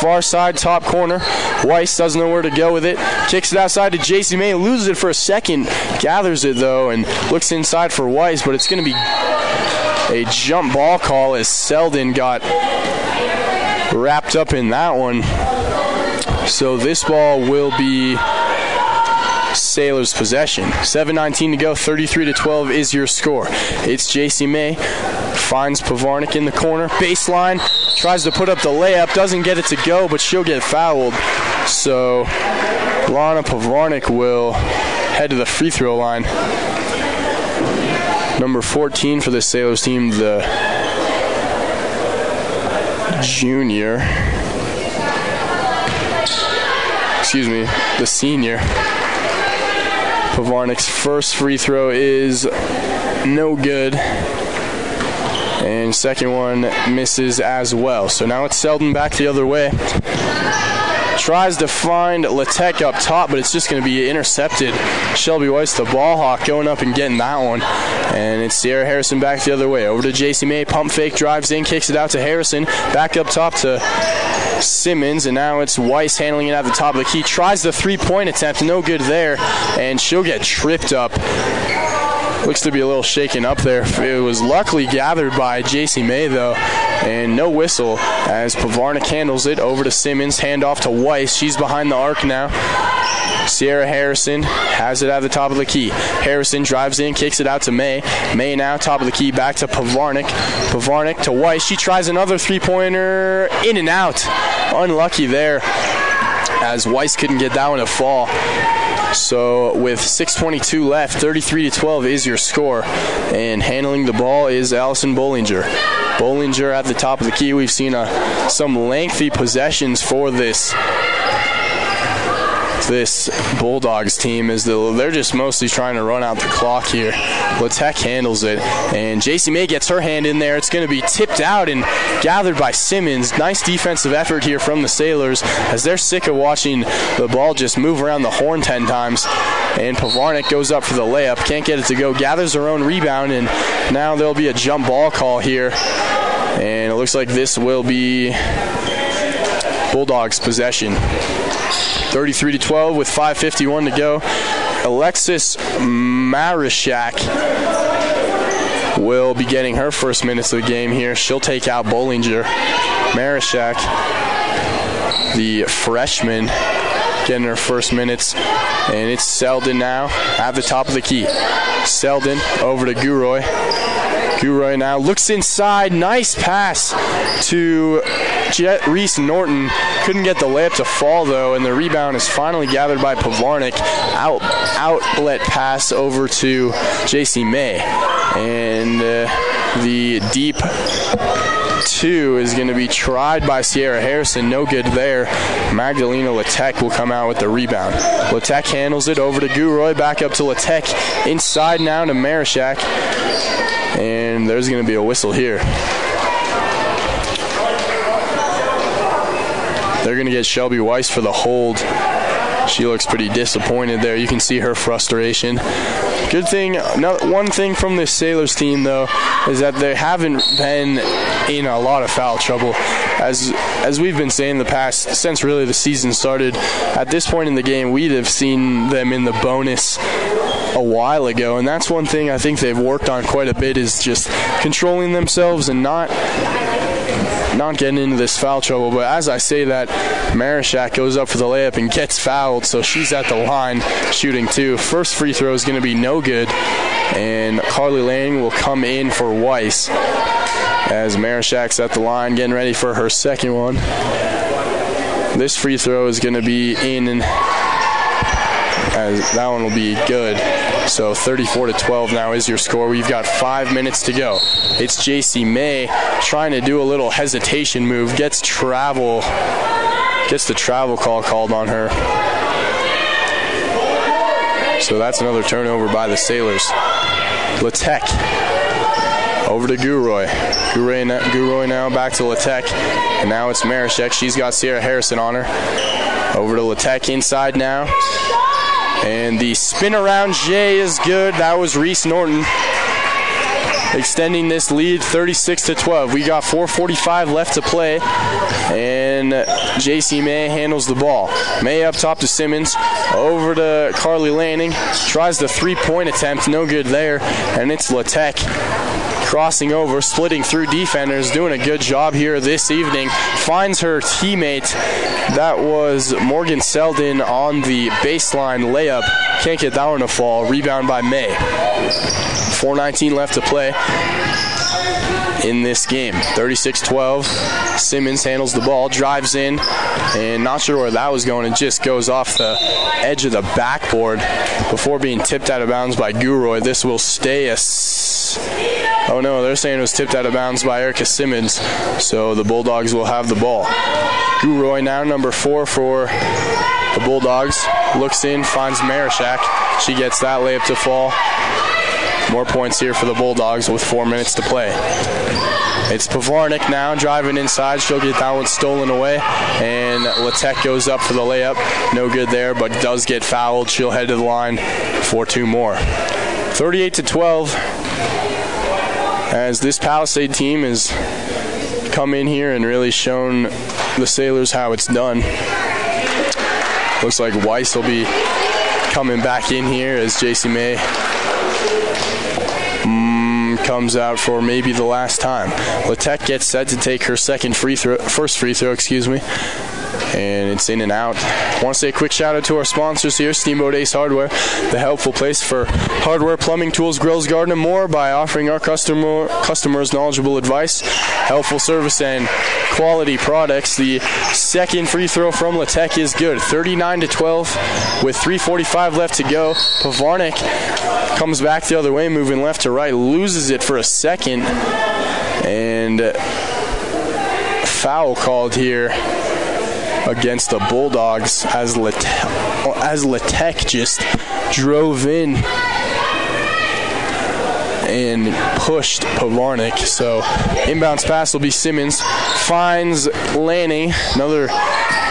far side, top corner. Weiss doesn't know where to go with it. Kicks it outside to JC May. Loses it for a second. Gathers it, though, and looks inside for Weiss, but it's going to be a jump ball call as Selden got wrapped up in that one. So this ball will be Sailors possession. 7:19 to go. 33 to 12 is your score. It's JC May finds Pivarnik in the corner, baseline, tries to put up the layup, doesn't get it to go, but she'll get fouled. So Lana Pivarnik will head to the free throw line. Number 14 for the Sailors team, the junior. Excuse me, the senior. Pavarnik's first free throw is no good. And second one misses as well. So now it's Selden back the other way. Tries to find Latek up top, but it's just going to be intercepted. Shelby Weiss, the ball hawk, going up and getting that one. And it's Sierra Harrison back the other way. Over to JC May. Pump fake, drives in, kicks it out to Harrison. Back up top to Simmons, and now it's Weiss handling it at the top of the key. Tries the three point attempt, no good there, and she'll get tripped up. Looks to be a little shaken up there. It was luckily gathered by JC May, though, and no whistle as Pivarnik handles it over to Simmons. Handoff to Weiss. She's behind the arc now. Sierra Harrison has it at the top of the key. Harrison drives in, kicks it out to May. May now top of the key, back to Pivarnik. Pivarnik to Weiss. She tries another three pointer, in and out. Unlucky there as Weiss couldn't get that one to fall. So with 6:22 left, 33 to 12 is your score, and handling the ball is Allison Bollinger. Bollinger at the top of the key. We've seen uh, some lengthy possessions for this this Bulldogs team is the, they're just mostly trying to run out the clock here. Latek handles it, and JC May gets her hand in there. It's going to be tipped out and gathered by Simmons. Nice defensive effort here from the Sailors as they're sick of watching the ball just move around the horn 10 times. And Pivarnik goes up for the layup, can't get it to go, gathers her own rebound, and now there'll be a jump ball call here. And it looks like this will be Bulldogs possession. 33 to 12 with 5:51 to go. Alexis Marishak will be getting her first minutes of the game here. She'll take out Bollinger. Marishak, the freshman, getting her first minutes. And it's Selden now at the top of the key. Selden over to Guroy. Guroy now looks inside. Nice pass to Jet Reese Norton. Couldn't get the layup to fall though, and the rebound is finally gathered by Pivarnik. Out outlet pass over to JC May, and uh, the deep two is going to be tried by Sierra Harrison. No good there. Magdalena Latek will come out with the rebound. Latek handles it over to Guroy. Back up to Latek. Inside now to Marishak. And there's going to be a whistle here. They're going to get Shelby Weiss for the hold. She looks pretty disappointed there. You can see her frustration. Good thing, one thing from this Sailors team though, is that they haven't been in a lot of foul trouble. As as we've been saying in the past, since really the season started, at this point in the game, we'd have seen them in the bonus a while ago, and that's one thing I think they've worked on quite a bit is just controlling themselves and not not getting into this foul trouble. But as I say that, Marishak goes up for the layup and gets fouled, so she's at the line shooting two. First free throw is going to be no good, and Carly Lang will come in for Weiss as Marishak's at the line getting ready for her second one. This free throw is going to be in, as that one will be good. So 34 to 12 now is your score. We've got five minutes to go. It's JC May trying to do a little hesitation move, gets travel, gets the travel call called on her. So that's another turnover by the Sailors. Latek over to Guroy. Guroy now, Guroy now back to Latek. And now it's Marishak. She's got Sierra Harrison on her. Over to Latek inside now. And the spin around J is good. That was Reese Norton extending this lead 36 to 12. We got 4:45 left to play, and JC May handles the ball. May up top to Simmons, over to Carly Lanning, tries the three-point attempt, no good there, and it's Latek crossing over, splitting through defenders, doing a good job here this evening. Finds her teammate. That was Morgan Selden on the baseline layup. Can't get that one to fall. Rebound by May. 4.19 left to play in this game. 36 12. Simmons handles the ball, drives in, and not sure where that was going. It just goes off the edge of the backboard before being tipped out of bounds by Guroy. This will stay a. S- oh no, they're saying it was tipped out of bounds by Erica Simmons, so the Bulldogs will have the ball. Guroy now, number four for the Bulldogs, looks in, finds Marishak. She gets that layup to fall. More points here for the Bulldogs with four minutes to play. It's Pivarnik now driving inside. She'll get that one stolen away. And Latek goes up for the layup. No good there, but does get fouled. She'll head to the line for two more. 38 to 12. As this Palisade team has come in here and really shown the Sailors how it's done. Looks like Weiss will be coming back in here as JC May comes out for maybe the last time. Latek gets set to take her second free throw, first free throw, excuse me, and it's in and out. Want to say a quick shout out to our sponsors here, Steamboat Ace Hardware, the helpful place for hardware, plumbing, tools, grills, garden, and more by offering our customer customers knowledgeable advice, helpful service, and quality products. The second free throw from Latek is good, 39 to 12, with 3:45 left to go. Pivarnik comes back the other way, moving left to right, loses it for a second, and foul called here against the Bulldogs as Latek, as Latek just drove in and pushed Pivarnik. So inbounds pass will be Simmons. Finds Lanning. Another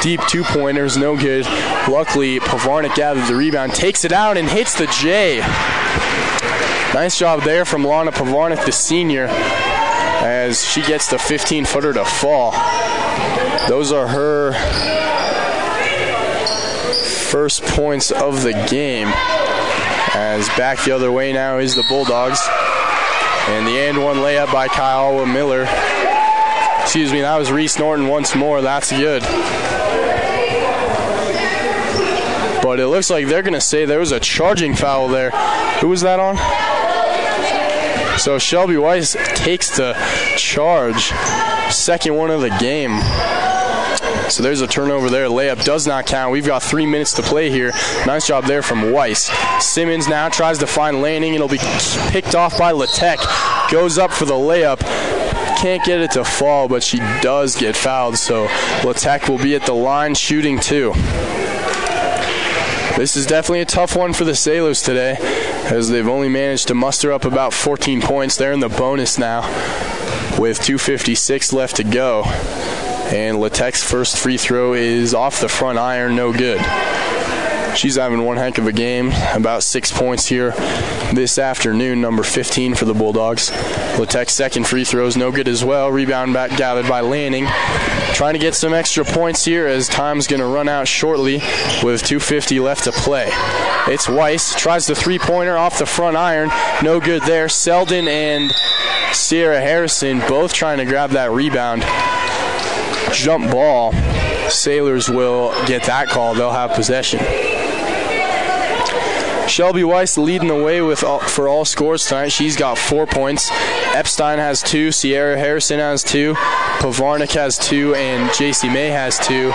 deep two pointers, no good. Luckily, Pivarnik gathered the rebound, takes it out, and hits the J. Nice job there from Lana Pivarnik, the senior, as she gets the 15 footer to fall. Those are her first points of the game. As back the other way now is the Bulldogs. And the and one layup by Kiowa Miller. Excuse me, that was Reese Norton once more. That's good. But it looks like they're going to say there was a charging foul there. Who was that on? So Shelby Weiss takes the charge. Second one of the game. So there's a turnover there. Layup does not count. We've got three minutes to play here. Nice job there from Weiss. Simmons now tries to find Lanning. It'll be picked off by Latek. Goes up for the layup. Can't get it to fall, but she does get fouled. So Latek will be at the line shooting two. This is definitely a tough one for the Sailors today, as they've only managed to muster up about 14 points. They're in the bonus now with 2.56 left to go. And Latek's first free throw is off the front iron, no good. She's having one heck of a game. About six points here this afternoon, number 15 for the Bulldogs. Latek's second free throw is no good as well. Rebound back gathered by Lanning. Trying to get some extra points here as time's going to run out shortly with 2.50 left to play. It's Weiss. Tries the three pointer off the front iron. No good there. Selden and Sierra Harrison both trying to grab that rebound. Jump ball. Sailors will get that call. They'll have possession. Shelby Weiss leading the way with all, for all scores tonight. She's got four points. Epstein has two. Sierra Harrison has two. Pivarnik has two, and JC May has two.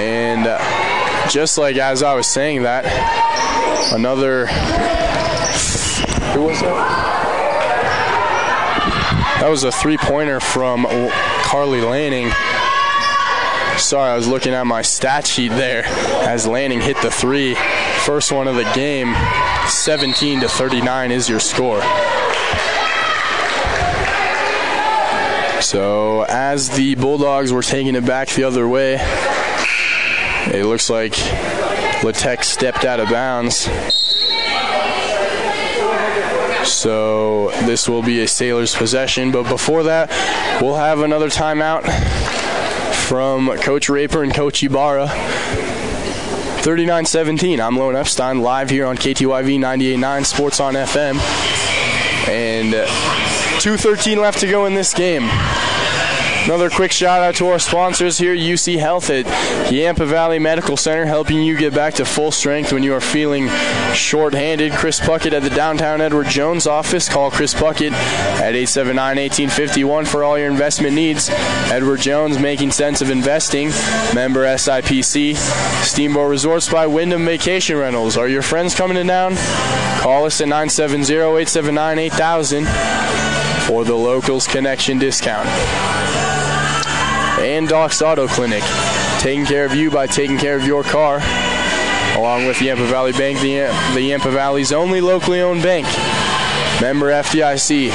And uh, just like as I was saying that, Another. Who was that? That was a three pointer from Carly Lanning. Sorry, I was looking at my stat sheet there as Lanning hit the three. First one of the game. 17 to 39 is your score. So as the Bulldogs were taking it back the other way, it looks like Latek stepped out of bounds. So this will be a Sailors possession. But before that, we'll have another timeout from Coach Raper and Coach Ibarra. 39-17. I'm Lone Epstein, live here on KTYV 98.9 Sports on FM. And 2.13 left to go in this game. Another quick shout out to our sponsors here, UC Health at Yampa Valley Medical Center, helping you get back to full strength when you are feeling short-handed. Chris Puckett at the downtown Edward Jones office. Call Chris Puckett at 879-1851 for all your investment needs. Edward Jones, making sense of investing. Member SIPC. Steamboat Resorts by Wyndham Vacation Rentals. Are your friends coming to town? Call us at 970-879-8000 for the Locals Connection discount and Doc's Auto Clinic, taking care of you by taking care of your car, along with Yampa Valley Bank, the, the Yampa Valley's only locally owned bank. Member FDIC.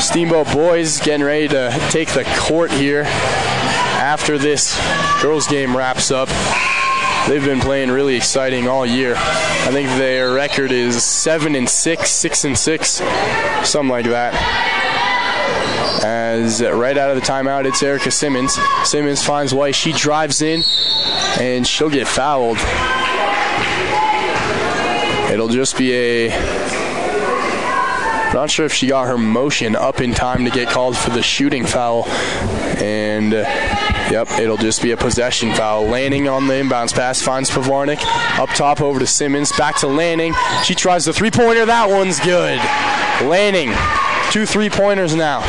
Steamboat Boys getting ready to take the court here after this girls game wraps up. They've been playing really exciting all year. I think their record is seven and six, six and six, something like that as right out of the timeout, it's Erica Simmons. Simmons finds White. She drives in, and she'll get fouled. It'll just be a. Not sure if she got her motion up in time to get called for the shooting foul. And, uh, yep, it'll just be a possession foul. Lanning on the inbounds pass finds Pivarnik. Up top over to Simmons. Back to Lanning. She tries the three pointer. That one's good. Lanning. Two three pointers now.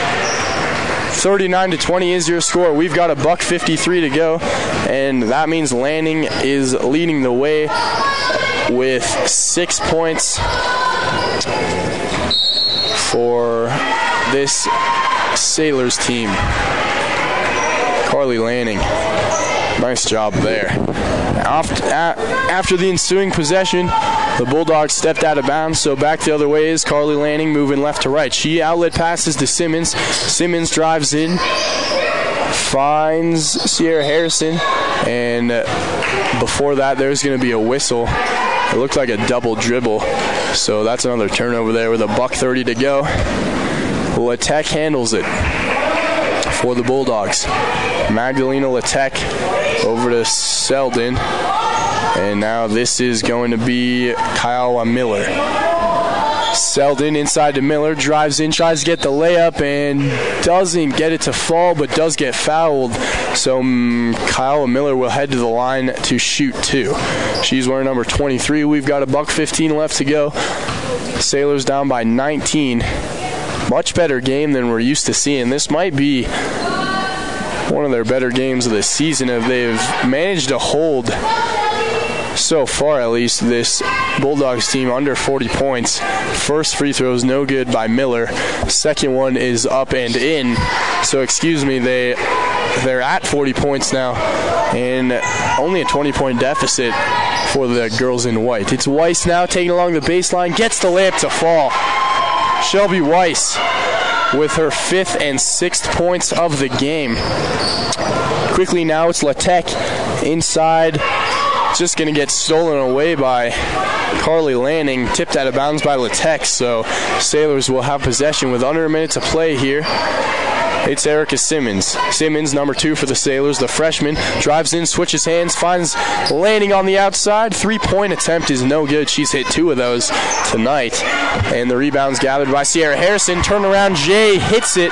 39 to 20 is your score. We've got a buck 53 to go, and that means Lanning is leading the way with six points for this Sailors team. Carly Lanning. Nice job there. After the ensuing possession, the Bulldogs stepped out of bounds, so back the other way is Carly Lanning moving left to right. She outlet passes to Simmons. Simmons drives in, finds Sierra Harrison, and uh, before that, there's going to be a whistle. It looked like a double dribble, so that's another turnover there with a buck 30 to go. Latek handles it for the Bulldogs. Magdalena Latek over to Selden. And now this is going to be Kiowa Miller. Selden inside to Miller, drives in, tries to get the layup, and doesn't get it to fall, but does get fouled. So um, Kiowa Miller will head to the line to shoot two. She's wearing number 23. We've got a buck 15 left to go. Sailors down by 19. Much better game than we're used to seeing. This might be one of their better games of the season if they've managed to hold so far at least this Bulldogs team under 40 points. First free throw is no good by Miller. Second one is up and in. So excuse me, they they're at 40 points now and only a 20 point deficit for the girls in white. It's Weiss now taking along the baseline, gets the layup to fall. Shelby Weiss with her fifth and sixth points of the game. Quickly now, it's Latek inside. Just going to get stolen away by Carly Lanning, tipped out of bounds by Latek. So Sailors will have possession with under a minute to play here. It's Erica Simmons. Simmons, number two for the Sailors, the freshman, drives in, switches hands, finds Lanning on the outside. Three point attempt is no good. She's hit two of those tonight. And the rebounds gathered by Sierra Harrison. Turnaround, Jay hits it.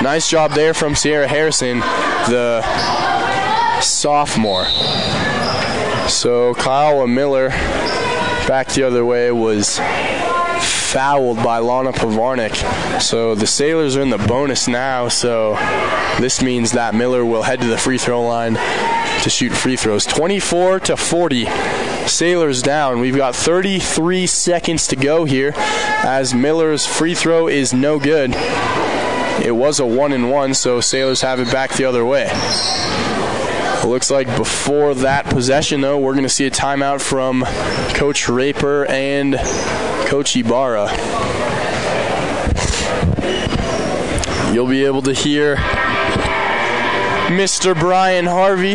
Nice job there from Sierra Harrison, the sophomore. So Kiowa Miller back the other way was fouled by Lana Pivarnik. So the Sailors are in the bonus now, so this means that Miller will head to the free throw line to shoot free throws. 24 to 40. Sailors down. We've got 33 seconds to go here as Miller's free throw is no good. It was a one and one, so Sailors have it back the other way. It looks like before that possession, though, we're going to see a timeout from Coach Raper and Coach Ibarra. You'll be able to hear Mr. Brian Harvey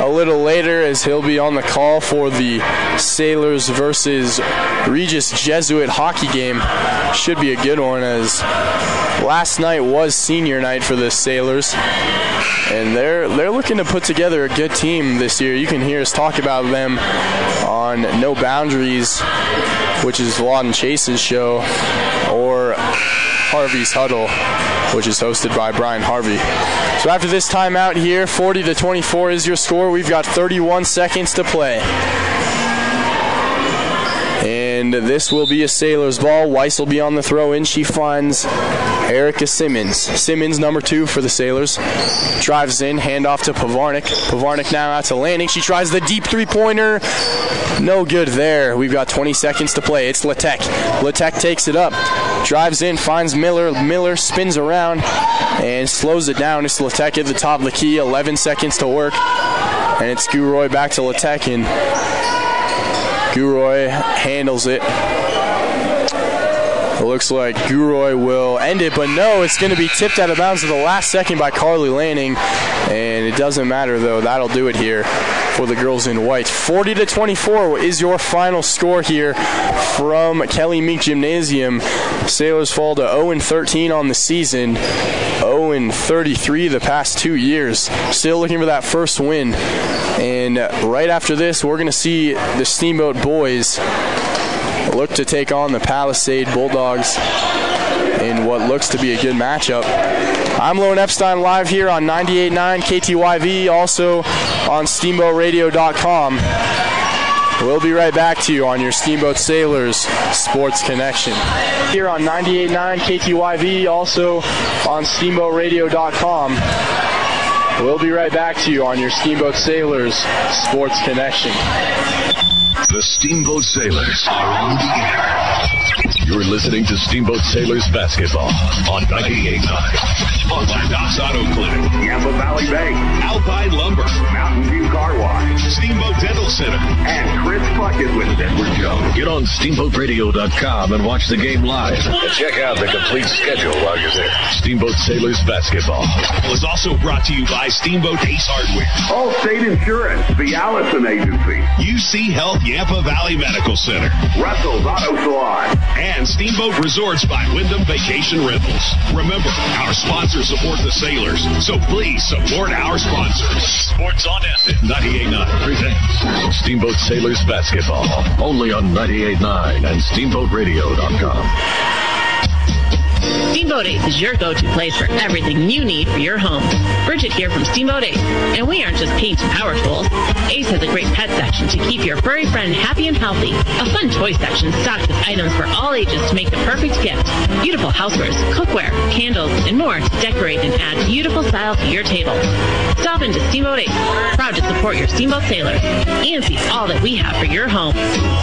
a little later as he'll be on the call for the Sailors versus Regis Jesuit hockey game. Should be a good one as last night was senior night for the Sailors. And they're they're looking to put together a good team this year. You can hear us talk about them on No Boundaries, which is Lawton Chase's show, or Harvey's Huddle, which is hosted by Brian Harvey. So after this timeout here, 40 to 24 is your score. We've got 31 seconds to play. And this will be a Sailor's ball. Weiss will be on the throw in. She finds Erica Simmons. Simmons, number two for the Sailors. Drives in, handoff to Pivarnik. Pivarnik now out to Lanning. She tries the deep three pointer. No good there. We've got 20 seconds to play. It's Latek. Latek takes it up. Drives in, finds Miller. Miller spins around and slows it down. It's Latek at the top of the key. 11 seconds to work. And it's Guroy back to Latek. And Guroy handles it. It looks like Guroy will end it, but no, it's going to be tipped out of bounds at the last second by Carly Lanning. And it doesn't matter, though. That'll do it here for the girls in white. 40 to 24 is your final score here from Kelly Meek Gymnasium. Sailors fall to 0 13 on the season. 0 33 the past two years. Still looking for that first win. And right after this, we're going to see the Steamboat boys look to take on the Palisade Bulldogs in what looks to be a good matchup. I'm Lone Epstein live here on 98.9 KTYV, also on SteamboatRadio.com. We'll be right back to you on your Steamboat Sailors Sports Connection. Here on 98.9 KTYV, also on SteamboatRadio.com. We'll be right back to you on your Steamboat Sailors Sports Connection. The Steamboat Sailors are on the air. You're listening to Steamboat Sailors basketball on 98.9. Doc's Auto Clinic, Yampa Valley Bank, Alpine Lumber, Mountain View Car Wash, Steamboat Dental Center, and Chris Puckett with Edward Jones. Get on SteamboatRadio.com and watch the game live. Check out the complete schedule while you're there. Steamboat Sailors basketball was also brought to you by Steamboat Ace Hardware. Allstate Insurance, the Allison Agency, UC Health Yampa Valley Medical Center, Russell's Auto Salon, and Steamboat Resorts by Wyndham Vacation Rentals. Remember, our sponsors support the sailors, so please support our sponsors. Sports on FM 98.9 presents Steamboat Sailors basketball. Only on 98.9 and SteamboatRadio.com. Steamboat Ace is your go-to place for everything you need for your home. Bridget here from Steamboat Ace, and we aren't just paint and power tools. Ace has a great pet section to keep your furry friend happy and healthy. A fun toy section stocked with items for all ages to make the perfect gift. Beautiful housewares, cookware, candles, and more to decorate and add beautiful style to your table. Stop into Steamboat Ace, proud to support your Steamboat sailors, and see all that we have for your home.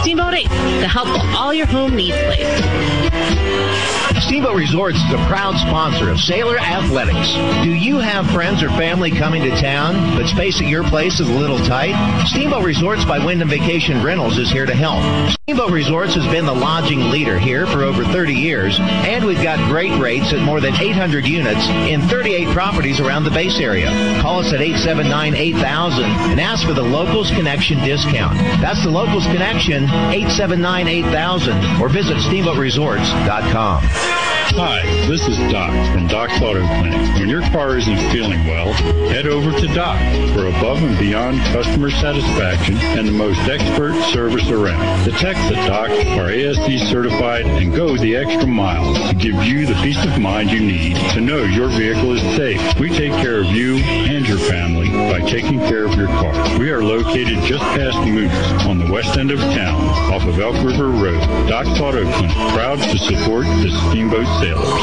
Steamboat Ace, the helpful all your home needs place. Steamboat Resorts is a proud sponsor of Sailor Athletics. Do you have friends or family coming to town, but space at your place is a little tight? Steamboat Resorts by Wyndham Vacation Rentals is here to help. Steamboat Resorts has been the lodging leader here for over 30 years, and we've got great rates at more than 800 units in 38 properties around the base area. Call us at 879-8000 and ask for the Locals Connection discount. That's the Locals Connection, 879-8000, or visit steamboatresorts.com. Hi, this is Doc from Doc's Auto Clinic. When your car isn't feeling well, head over to Doc for above and beyond customer satisfaction and the most expert service around. The techs at Doc are ASE certified and go the extra mile to give you the peace of mind you need to know your vehicle is safe. We take care of you and your family by taking care of your car. We are located just past Moose on the west end of town off of Elk River Road. Doc's Auto Clinic, proud to support the Steamboat Sailors.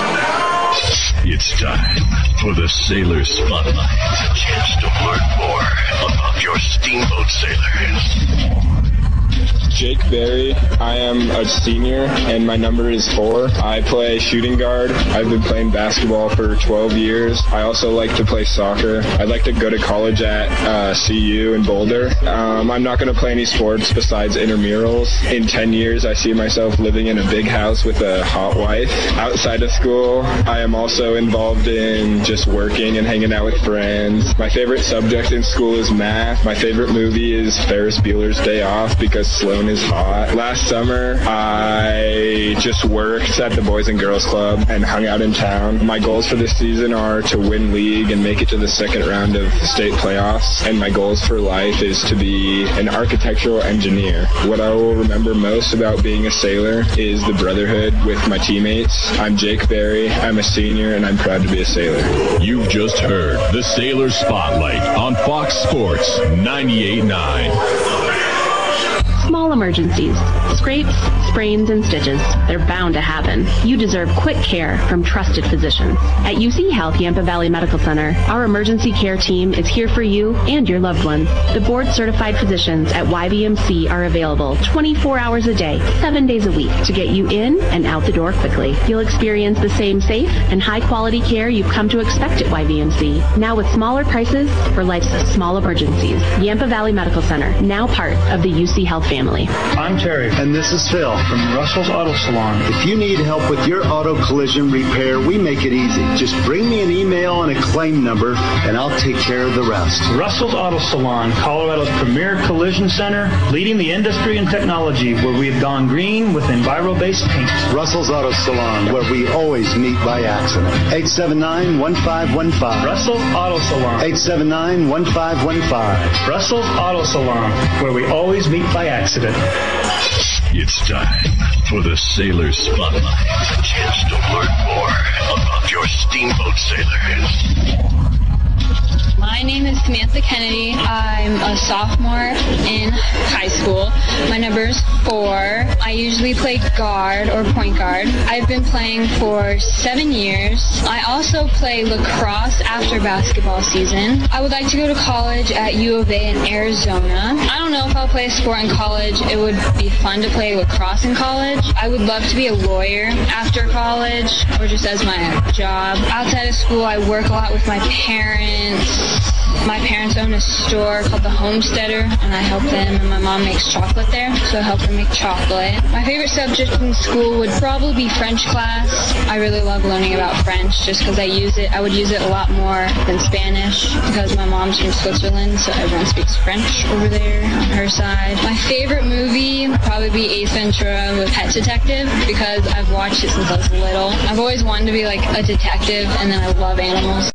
It's time for the Sailor Spotlight. A chance to learn more about your steamboat sailors. Jake Berry. I am a senior and my number is four. I play shooting guard. I've been playing basketball for 12 years. I also like to play soccer. I'd like to go to college at uh, CU in Boulder. Um, I'm not going to play any sports besides intramurals. In 10 years, I see myself living in a big house with a hot wife. Outside of school, I am also involved in just working and hanging out with friends. My favorite subject in school is math. My favorite movie is Ferris Bueller's Day Off because Sloan is hot. Last summer, I just worked at the Boys and Girls Club and hung out in town. My goals for this season are to win league and make it to the second round of state playoffs. And my goals for life is to be an architectural engineer. What I will remember most about being a sailor is the brotherhood with my teammates. I'm Jake Berry. I'm a senior and I'm proud to be a sailor. You've just heard the Sailor Spotlight on Fox Sports 98.9. Small emergencies, scrapes, sprains, and stitches. They're bound to happen. You deserve quick care from trusted physicians. At UC Health Yampa Valley Medical Center, our emergency care team is here for you and your loved ones. The board certified physicians at YVMC are available 24 hours a day, 7 days a week to get you in and out the door quickly. You'll experience the same safe and high quality care you've come to expect at YVMC, now with smaller prices for life's small emergencies. Yampa Valley Medical Center, now part of the UC Health family. I'm Terry. And this is Phil from Russell's Auto Salon. If you need help with your auto collision repair, we make it easy. Just bring me an email and a claim number, and I'll take care of the rest. Russell's Auto Salon, Colorado's premier collision center, leading the industry in technology, where we have gone green with Enviro-based paint. Russell's Auto Salon, where we always meet by accident. 879-1515. Russell's Auto Salon. 879-1515. Russell's Auto Salon, where we always meet by accident. It's time for the Sailor Spotlight. A chance to learn more about your steamboat sailors. My name is Samantha Kennedy. I'm a sophomore in high school. My number is four. I usually play guard or point guard. I've been playing for seven years. I also play lacrosse after basketball season. I would like to go to college at U of A in Arizona. I don't know if I'll play a sport in college. It would be fun to play lacrosse in college. I would love to be a lawyer after college or just as my job. Outside of school, I work a lot with my parents. My parents own a store called the Homesteader, and I help them. And my mom makes chocolate there, so I help her make chocolate. My favorite subject in school would probably be French class. I really love learning about French, just because I use it. I would use it a lot more than Spanish, because my mom's from Switzerland, so everyone speaks French over there on her side. My favorite movie would probably be Ace Ventura with Pet Detective, because I've watched it since I was little. I've always wanted to be like a detective, and then I love animals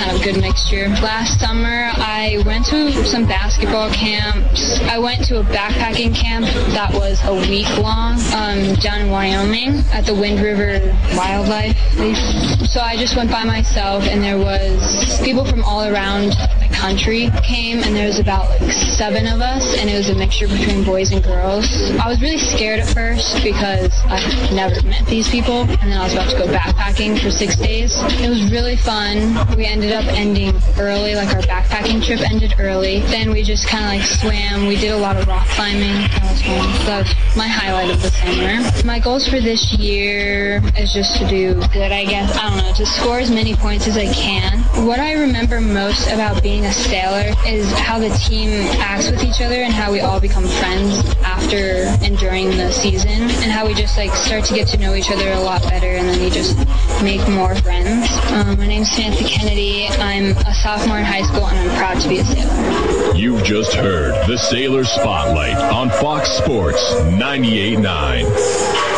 kind of good mixture. Last summer, I went to some basketball camps. I went to a backpacking camp that was a week long um, down in Wyoming at the Wind River Wildlife. So I just went by myself, and there was people from all around the country came, and there was about like seven of us, and it was a mixture between boys and girls. I was really scared at first because I've never met these people, and then I was about to go backpacking for six days. It was really fun. We ended up ending early, like our backpacking trip ended early. Then we just kind of like swam. We did a lot of rock climbing. That was fun. That was my highlight of the summer. My goals for this year is just to do good, I guess. I don't know, to score as many points as I can. What I remember most about being a sailor is how the team acts with each other and how we all become friends after and during the season and how we just like start to get to know each other a lot better and then we just make more friends. Um, my name's Samantha Kennedy. I'm a sophomore in high school and I'm proud to be a sailor. You've just heard the Sailor Spotlight on Fox Sports 98.9.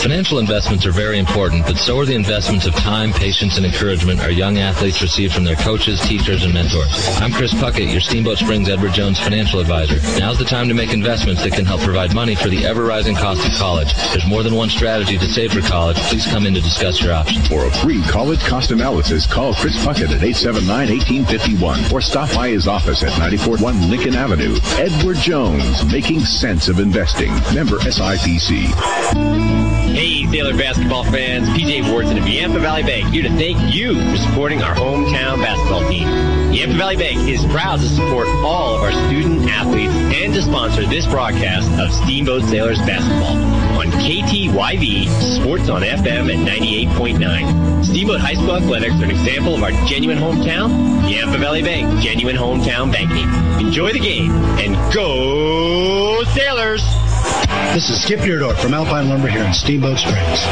Financial investments are very important, but so are the investments of time, patience, and encouragement our young athletes receive from their coaches, teachers, and mentors. I'm Chris Puckett, your Steamboat Springs Edward Jones financial advisor. Now's the time to make investments that can help provide money for the ever-rising cost of college. There's more than one strategy to save for college. Please come in to discuss your options. For a free college cost analysis, call Chris Puckett at 879-1851 or stop by his office at 941 Lincoln Avenue. Edward Jones, making sense of investing. Member SIPC. Hey, Sailor basketball fans, PJ Wharton of Yampa Valley Bank here to thank you for supporting our hometown basketball team. Yampa Valley Bank is proud to support all of our student athletes and to sponsor this broadcast of Steamboat Sailors basketball on KTYV Sports on FM at 98.9. Steamboat High School Athletics are an example of our genuine hometown. Yampa Valley Bank, genuine hometown banking. Enjoy the game and go Sailors! This is Skip Deerdorf from Alpine Lumber here in Steamboat Springs.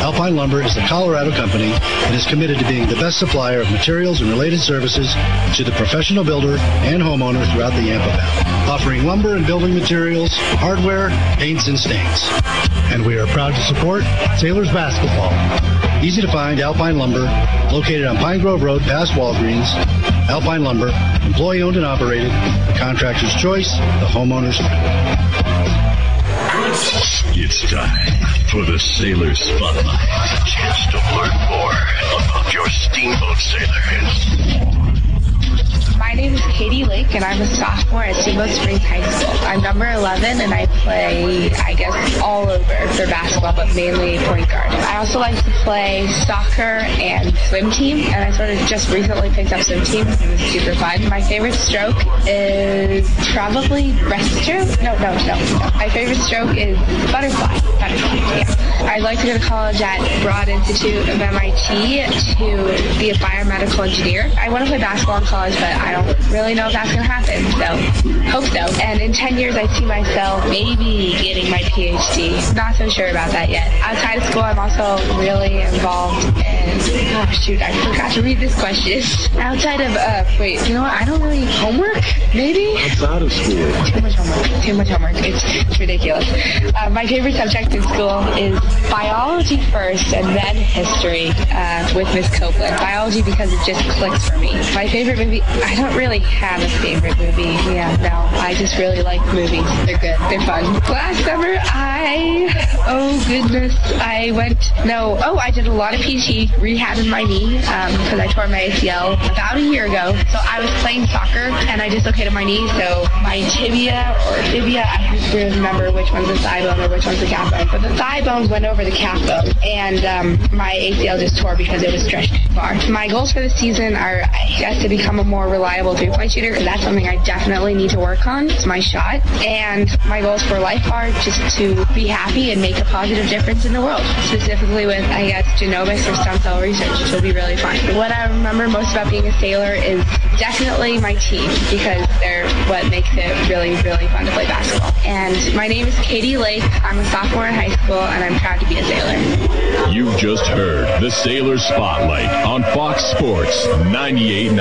Alpine Lumber is the Colorado company and is committed to being the best supplier of materials and related services to the professional builder and homeowner throughout the Yampa Valley, offering lumber and building materials, hardware, paints, and stains. And we are proud to support Sailors Basketball. Easy to find Alpine Lumber, located on Pine Grove Road past Walgreens. Alpine Lumber, employee owned and operated, the contractor's choice, the homeowner's friend. It's time for the Sailor Spotlight. A chance to learn more about your steamboat sailors. My name is Katie Lake, and I'm a sophomore at Steamboat Springs High School. I'm number 11, and I play, I guess, all over for basketball, but mainly point guard. I also like to play soccer and swim team, and I sort of just recently picked up swim team. It was super fun. My favorite stroke is probably breaststroke. No, no, no. My favorite stroke is butterfly. Butterfly, yeah. I'd like to go to college at Broad Institute of MIT to be a biomedical engineer. I want to play basketball in college, but I don't really know if that's going to happen. So, hope so. And in 10 years, I see myself maybe getting my PhD. Not so sure about that yet. Outside of school, I'm also really involved in, oh shoot, I forgot to read this question. Outside of, uh, wait, you know what? I don't really, homework? Maybe? Outside of school. Too much homework. Too much homework. It's, it's ridiculous. Uh, my favorite subject in school is biology first and then history uh, with Miss Copeland. Biology because it just clicks for me. My favorite movie, I don't really have a favorite movie. Yeah, no. I just really like movies. They're good. They're fun. Last summer, I, oh goodness, I went, no, oh, I did a lot of PT rehab in my knee because I tore my ACL about a year ago. So I was playing soccer and I dislocated my knee. So my tibia or tibia, I have to remember which one's the thigh bone or which one's the calf bone. But the thigh bones went over the bone and um, my ACL just tore because it was stretched too far. My goals for the season are, I guess, to become a more reliable three-point shooter because that's something I definitely need to work on. It's my shot. And my goals for life are just to be happy and make a positive difference in the world, specifically with, I guess, genomics or stem cell research, which will be really fun. What I remember most about being a sailor is definitely my team because they're what makes it really, really fun to play basketball. And my name is Katie Lake. I'm a sophomore in high school, and I'm proud to be a sailor. You've just heard the Sailor Spotlight on Fox Sports 98.9.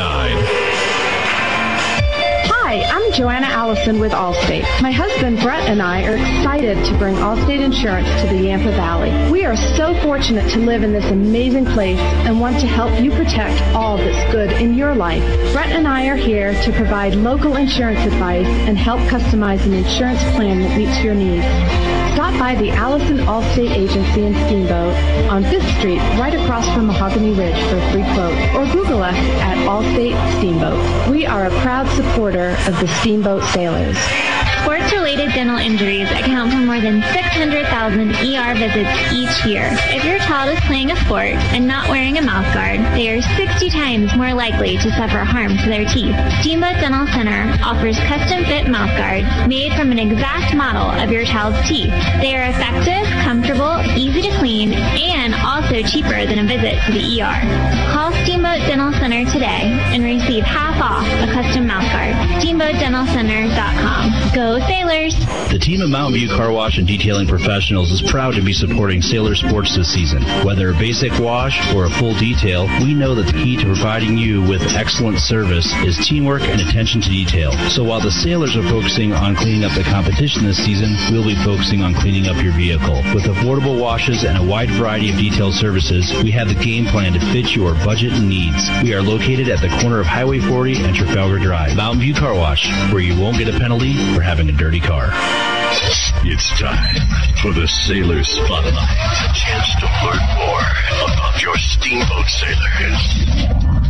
Hi, I'm Joanna Allison with Allstate. My husband Brett and I are excited to bring Allstate Insurance to the Yampa Valley. We are so fortunate to live in this amazing place and want to help you protect all that's good in your life. Brett and I are here to provide local insurance advice and help customize an insurance plan that meets your needs. Stop by the Allison Allstate Agency in Steamboat on 5th Street, right across from Mahogany Ridge for a free quote, or Google us at Allstate Steamboat. We are a proud supporter of the Steamboat Sailors. Sports-related dental injuries account for more than 600,000 ER visits each year. If your child is playing a sport and not wearing a mouth guard, they are 60 times more likely to suffer harm to their teeth. Steamboat Dental Center offers custom-fit mouth guards made from an exact model of your child's teeth. They are effective, comfortable, easy to clean, and also cheaper than a visit to the ER. Call Dental Center today and receive half off a custom mouthguard. SteamboatDentalCenter.com. Go Sailors! The team of Mountain View Car Wash and Detailing Professionals is proud to be supporting Sailor Sports this season. Whether a basic wash or a full detail, we know that the key to providing you with excellent service is teamwork and attention to detail. So while the Sailors are focusing on cleaning up the competition this season, we'll be focusing on cleaning up your vehicle. With affordable washes and a wide variety of detailed services, we have the game plan to fit your budget and needs. We are located at the corner of Highway 40 and Trafalgar Drive. Mountain View Car Wash, where you won't get a penalty for having a dirty car. It's time for the Sailor Spotlight. A chance to learn more about your steamboat sailors.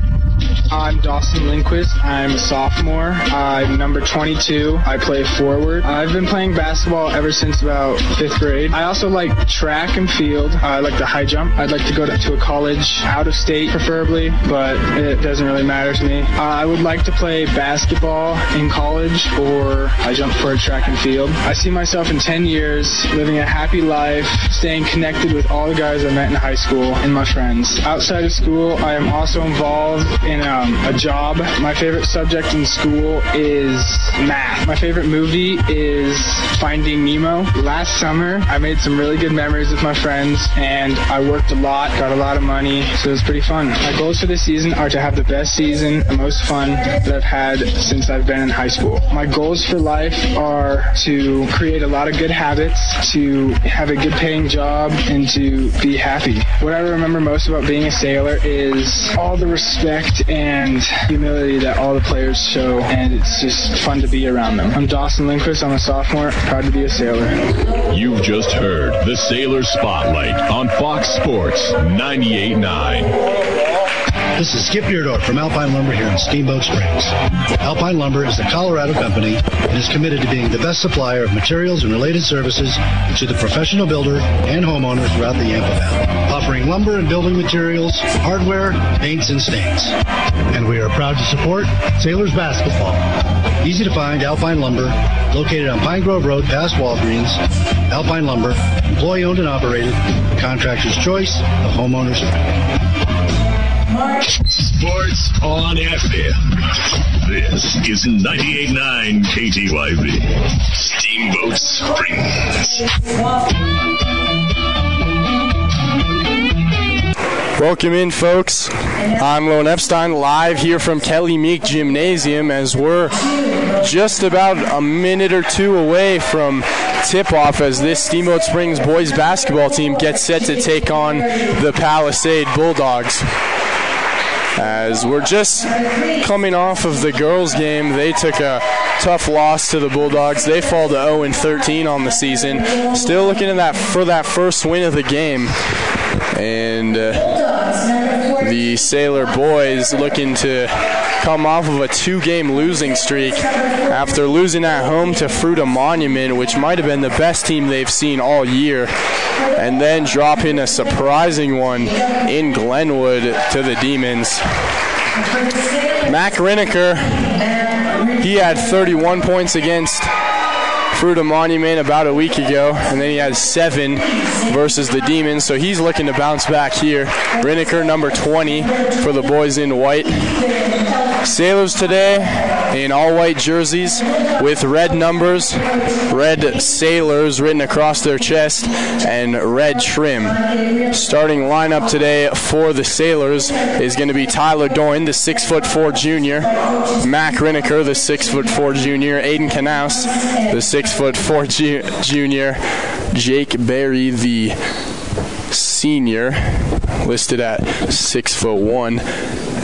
I'm Dawson Lindquist. I'm a sophomore. I'm number 22. I play forward. I've been playing basketball ever since about fifth grade. I also like track and field. I like the high jump. I'd like to go to, to a college out of state, preferably, but it doesn't really matter to me. Uh, I would like to play basketball in college, or I jump for a track and field. I see myself in 10 years living a happy life, staying connected with all the guys I met in high school and my friends. Outside of school, I am also involved in um, a job. My favorite subject in school is math. My favorite movie is Finding Nemo. Last summer, I made some really good memories with my friends, and I worked a lot, got a lot of money, so it was pretty fun. My goals for this season are to have the best season, the most fun that I've had since I've been in high school. My goals for life are to create a lot of good habits, to have a good paying job, and to be happy. What I remember most about being a sailor is all the respect and humility that all the players show, and it's just fun to be around them. I'm Dawson Lindquist. I'm a sophomore, proud to be a sailor. You've just heard the Sailor Spotlight on Fox Sports 98.9. This is Skip Beardorf from Alpine Lumber here in Steamboat Springs. Alpine Lumber is a Colorado company and is committed to being the best supplier of materials and related services to the professional builder and homeowner throughout the Yampa Valley, offering lumber and building materials, hardware, paints, and stains. And we are proud to support Sailors Basketball. Easy to find Alpine Lumber, located on Pine Grove Road past Walgreens. Alpine Lumber, employee owned and operated, contractor's choice of homeowners. friend. Sports on FM. This is 98.9 KTYV. Steamboat Springs. Welcome in, folks. I'm Lone Epstein, live here from Kelly Meek Gymnasium as we're just about a minute or two away from tip off as this Steamboat Springs boys basketball team gets set to take on the Palisade Bulldogs as we're just coming off of the girls' game. They took a tough loss to the Bulldogs. They fall to 0 and 13 on the season. Still looking at that for that first win of the game, and uh, the Sailor boys looking to come off of a two-game losing streak after losing at home to Fruita Monument, which might have been the best team they've seen all year, and then dropping a surprising one in Glenwood to the Demons. Mac Riniker, he had 31 points against Fruita Monument about a week ago, and then he had seven versus the Demons, so he's looking to bounce back here. Riniker, number 20 for the boys in white. Sailors today in all white jerseys with red numbers, red sailors written across their chest, and red trim. Starting lineup today for the Sailors is going to be Tyler Doyne, the six foot four junior, Mac Riniker, the six foot four junior, Aiden Knaus, the six foot four ju- junior, Jake Berry, the senior, listed at six foot one,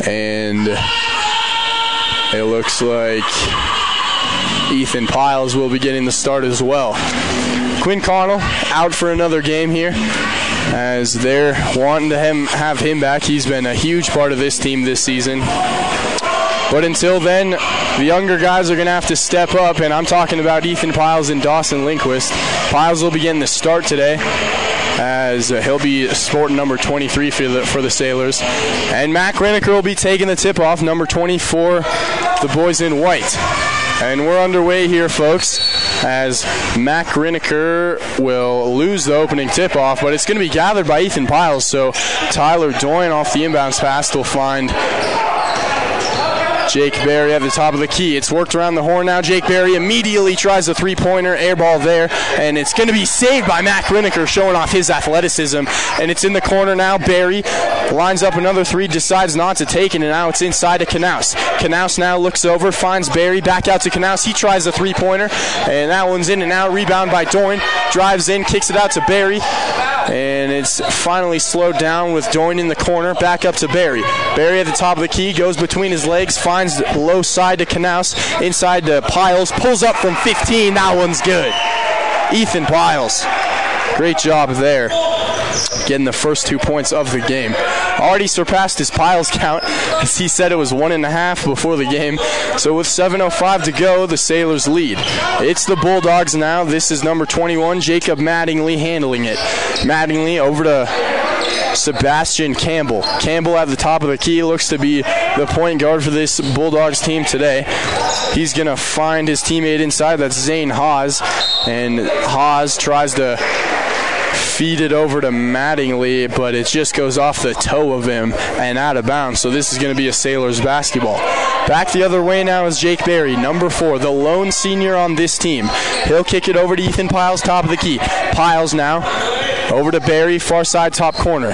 and it looks like Ethan Piles will be getting the start as well. Quinn Connell out for another game here as they're wanting to him, have him back. He's been a huge part of this team this season. But until then, the younger guys are going to have to step up, and I'm talking about Ethan Piles and Dawson Lindquist. Piles will be getting the start today as uh, he'll be sporting number 23 for the, for the Sailors. And Mac Riniker will be taking the tip off, number 24, the boys in white. And we're underway here, folks, as Mac Riniker will lose the opening tip off, but it's going to be gathered by Ethan Piles. So Tyler Doyne off the inbounds pass will find Jake Berry at the top of the key. It's worked around the horn now. Jake Berry immediately tries a three pointer, air ball there, and it's going to be saved by Mac Riniker, showing off his athleticism. And it's in the corner now. Berry lines up another three, decides not to take it, and now it's inside to Knaus. Knaus now looks over, finds Barry, back out to Knaus. He tries a three pointer, and that one's in and out. Rebound by Doyne. Drives in, kicks it out to Barry, And it's finally slowed down with Doyne in the corner. Back up to Barry. Barry at the top of the key goes between his legs, finds low side to Knaus, inside to Piles, pulls up from 15. That one's good. Ethan Piles. Great job there. Getting the first two points of the game. Already surpassed his Piles count, as he said it was one and a half before the game. So with 7.05 to go, the Sailors lead. It's the Bulldogs now. This is number 21, Jacob Mattingly handling it. Mattingly over to Sebastian Campbell. Campbell at the top of the key looks to be the point guard for this Bulldogs team today. He's going to find his teammate inside. That's Zane Haas. And Haas tries to feed it over to Mattingly, but it just goes off the toe of him and out of bounds. So this is going to be a Sailors basketball. Back the other way now is Jake Berry, number four, the lone senior on this team. He'll kick it over to Ethan Piles, top of the key. Piles now over to Barry, far side, top corner.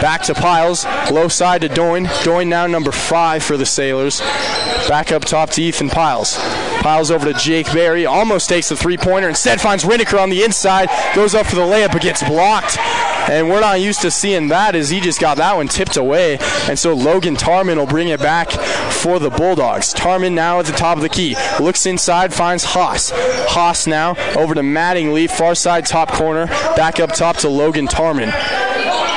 Back to Piles, low side to Doyne. Doyne now number five for the Sailors. Back up top to Ethan Piles. Piles over to Jake Berry, almost takes the three pointer, instead finds Riniker on the inside, goes up for the layup, but gets blocked. And we're not used to seeing that as he just got that one tipped away. And so Logan Tarman will bring it back for the Bulldogs. Tarman now at the top of the key. Looks inside, finds Haas. Haas now over to Mattingly, far side top corner. Back up top to Logan Tarman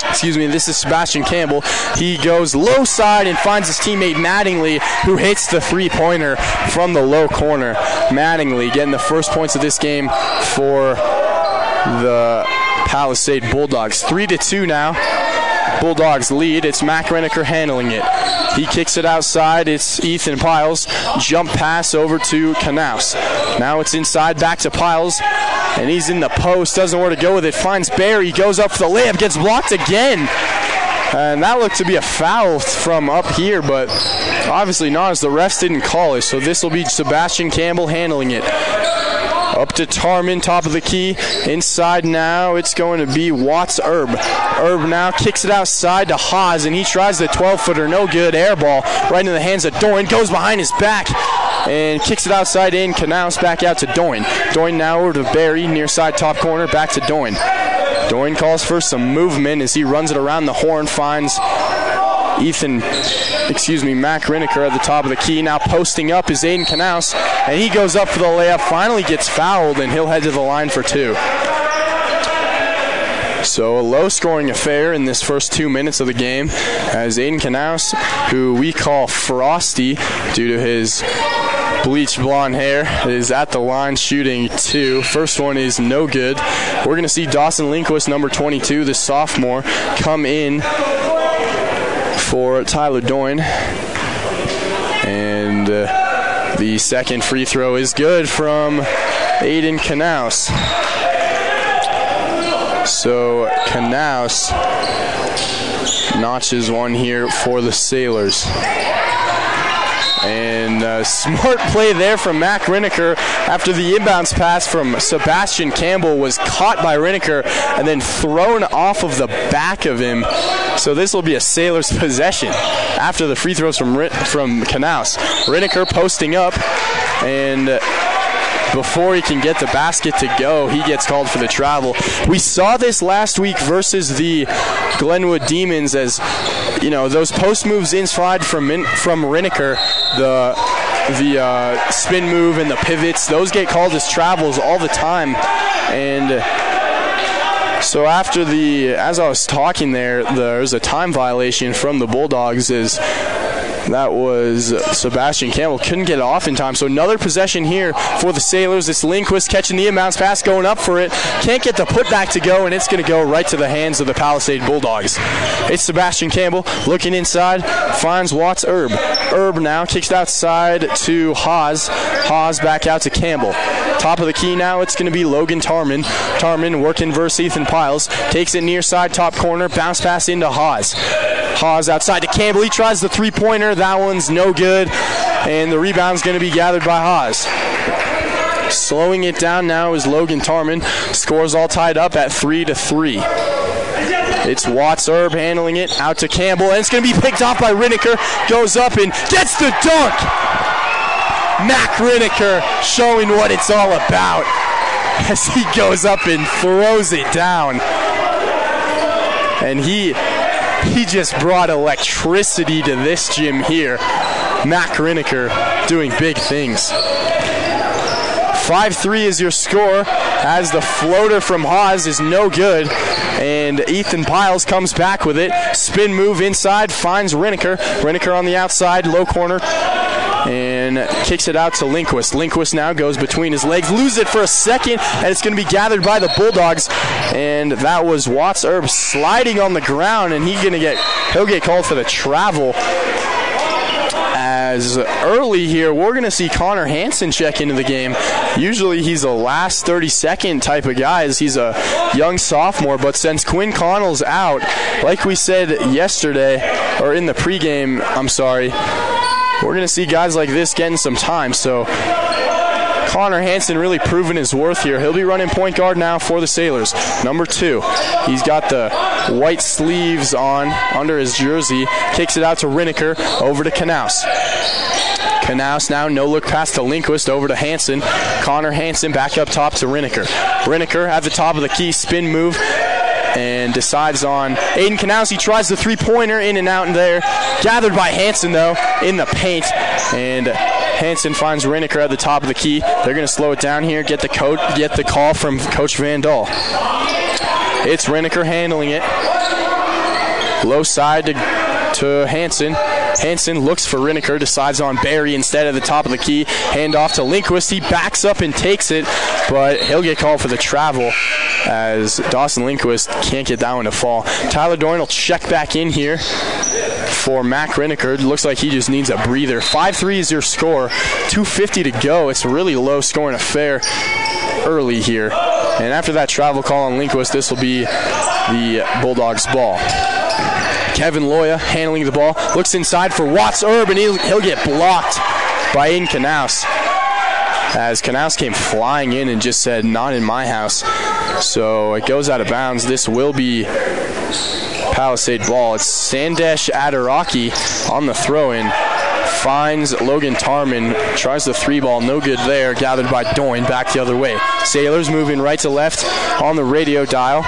excuse me, this is Sebastian Campbell. He goes low side and finds his teammate Mattingly, who hits the three pointer from the low corner. Mattingly getting the first points of this game for the Palisade Bulldogs. Three to two now. Bulldogs lead. It's Mac Riniker handling it. He kicks it outside. It's Ethan Piles. Jump pass over to Knaus. Now it's inside back to Piles. And he's in the post. Doesn't know where to go with it. Finds Barry. Goes up for the layup. Gets blocked again. And that looked to be a foul from up here, but obviously not as the refs didn't call it. So this will be Sebastian Campbell handling it. Up to Tarman, top of the key. Inside now, it's going to be Watts Herb. Herb now kicks it outside to Haas, and he tries the 12 footer. No good. Air ball right in the hands of Doyne. Goes behind his back and kicks it outside in. Knaus back out to Doyne. Doyne now over to Barry, near side top corner. Back to Doyne. Doyne calls for some movement as he runs it around the horn, finds Ethan, excuse me, Mac Riniker at the top of the key. Now posting up is Aiden Knaus, and he goes up for the layup, finally gets fouled, and he'll head to the line for two. So a low scoring affair in this first two minutes of the game as Aiden Knaus, who we call Frosty due to his bleached blonde hair, is at the line shooting two. First one is no good. We're going to see Dawson Lindquist, number 22, the sophomore, come in for Tyler Doyne. And uh, the second free throw is good from Aiden Knaus. So Knaus notches one here for the Sailors. And uh, smart play there from Mac Riniker after the inbounds pass from Sebastian Campbell was caught by Riniker and then thrown off of the back of him. So this will be a Sailors possession after the free throws from from Knaus. Riniker posting up and before he can get the basket to go, he gets called for the travel. We saw this last week versus the Glenwood Demons as you know those post moves inside from from Riniker, the the uh, spin move and the pivots, those get called as travels all the time, and. So after the, as I was talking there, there's a time violation from the Bulldogs. Is That was Sebastian Campbell. Couldn't get it off in time. So another possession here for the Sailors. It's Lindquist catching the inbounds pass, going up for it. Can't get the putback to go, and it's going to go right to the hands of the Palisade Bulldogs. It's Sebastian Campbell looking inside, finds Watts Herb. Herb now kicks outside to Haas. Haas back out to Campbell. Top of the key now, it's going to be Logan Tarman. Tarman working versus Ethan Piles. Takes it near side, top corner, bounce pass into Haas. Haas outside to Campbell. He tries the three pointer. That one's no good. And the rebound's going to be gathered by Hawes. Slowing it down now is Logan Tarman. Scores all tied up at three to three. It's Watts Herb handling it out to Campbell, and it's going to be picked off by Riniker. Goes up and gets the dunk. Mac Riniker showing what it's all about as he goes up and throws it down. And he he just brought electricity to this gym here. Matt Riniker doing big things. 5 3 is your score as the floater from Haas is no good. And Ethan Piles comes back with it. Spin move inside, finds Riniker. Riniker on the outside, low corner, and kicks it out to Lindquist. Lindquist now goes between his legs, loses it for a second, and it's going to be gathered by the Bulldogs. And that was Watts Herb sliding on the ground, and he's going to get he'll get called for the travel. As early here, we're going to see Connor Hanson check into the game. Usually he's a last 30 second type of guy as he's a young sophomore, but since Quinn Connell's out, like we said yesterday, or in the pregame, I'm sorry, we're going to see guys like this getting some time. So Connor Hanson really proving his worth here. He'll be running point guard now for the Sailors. Number two, he's got the white sleeves on under his jersey. Kicks it out to Riniker over to Knaus. Knaus now no look past to Lindquist over to Hanson. Connor Hanson back up top to Riniker. Riniker at the top of the key, spin move, and decides on Aiden Knaus. He tries the three pointer in and out in there. Gathered by Hanson though in the paint. And Hanson finds Riniker at the top of the key. They're going to slow it down here. Get the coach, get the call from Coach Van Dahl. It's Riniker handling it. Low side to, to Hanson. Hanson looks for Riniker, decides on Barry instead of the top of the key. Hand off to Lindquist. He backs up and takes it, but he'll get called for the travel as Dawson Lindquist can't get that one to fall. Tyler Dorn will check back in here for Mac Riniker. Looks like he just needs a breather. 5 3 is your score. 2.50 to go. It's a really low scoring affair early here. And after that travel call on Lindquist, this will be the Bulldogs' ball. Kevin Loya handling the ball. Looks inside for Watts Herb, and he'll, he'll get blocked by Aiden Knaus. As Knaus came flying in and just said, Not in my house. So it goes out of bounds. This will be Palisade ball. It's Sandesh Adaraki on the throw in. Finds Logan Tarman, tries the three ball, no good there. Gathered by Doyne, back the other way. Sailors moving right to left on the radio dial.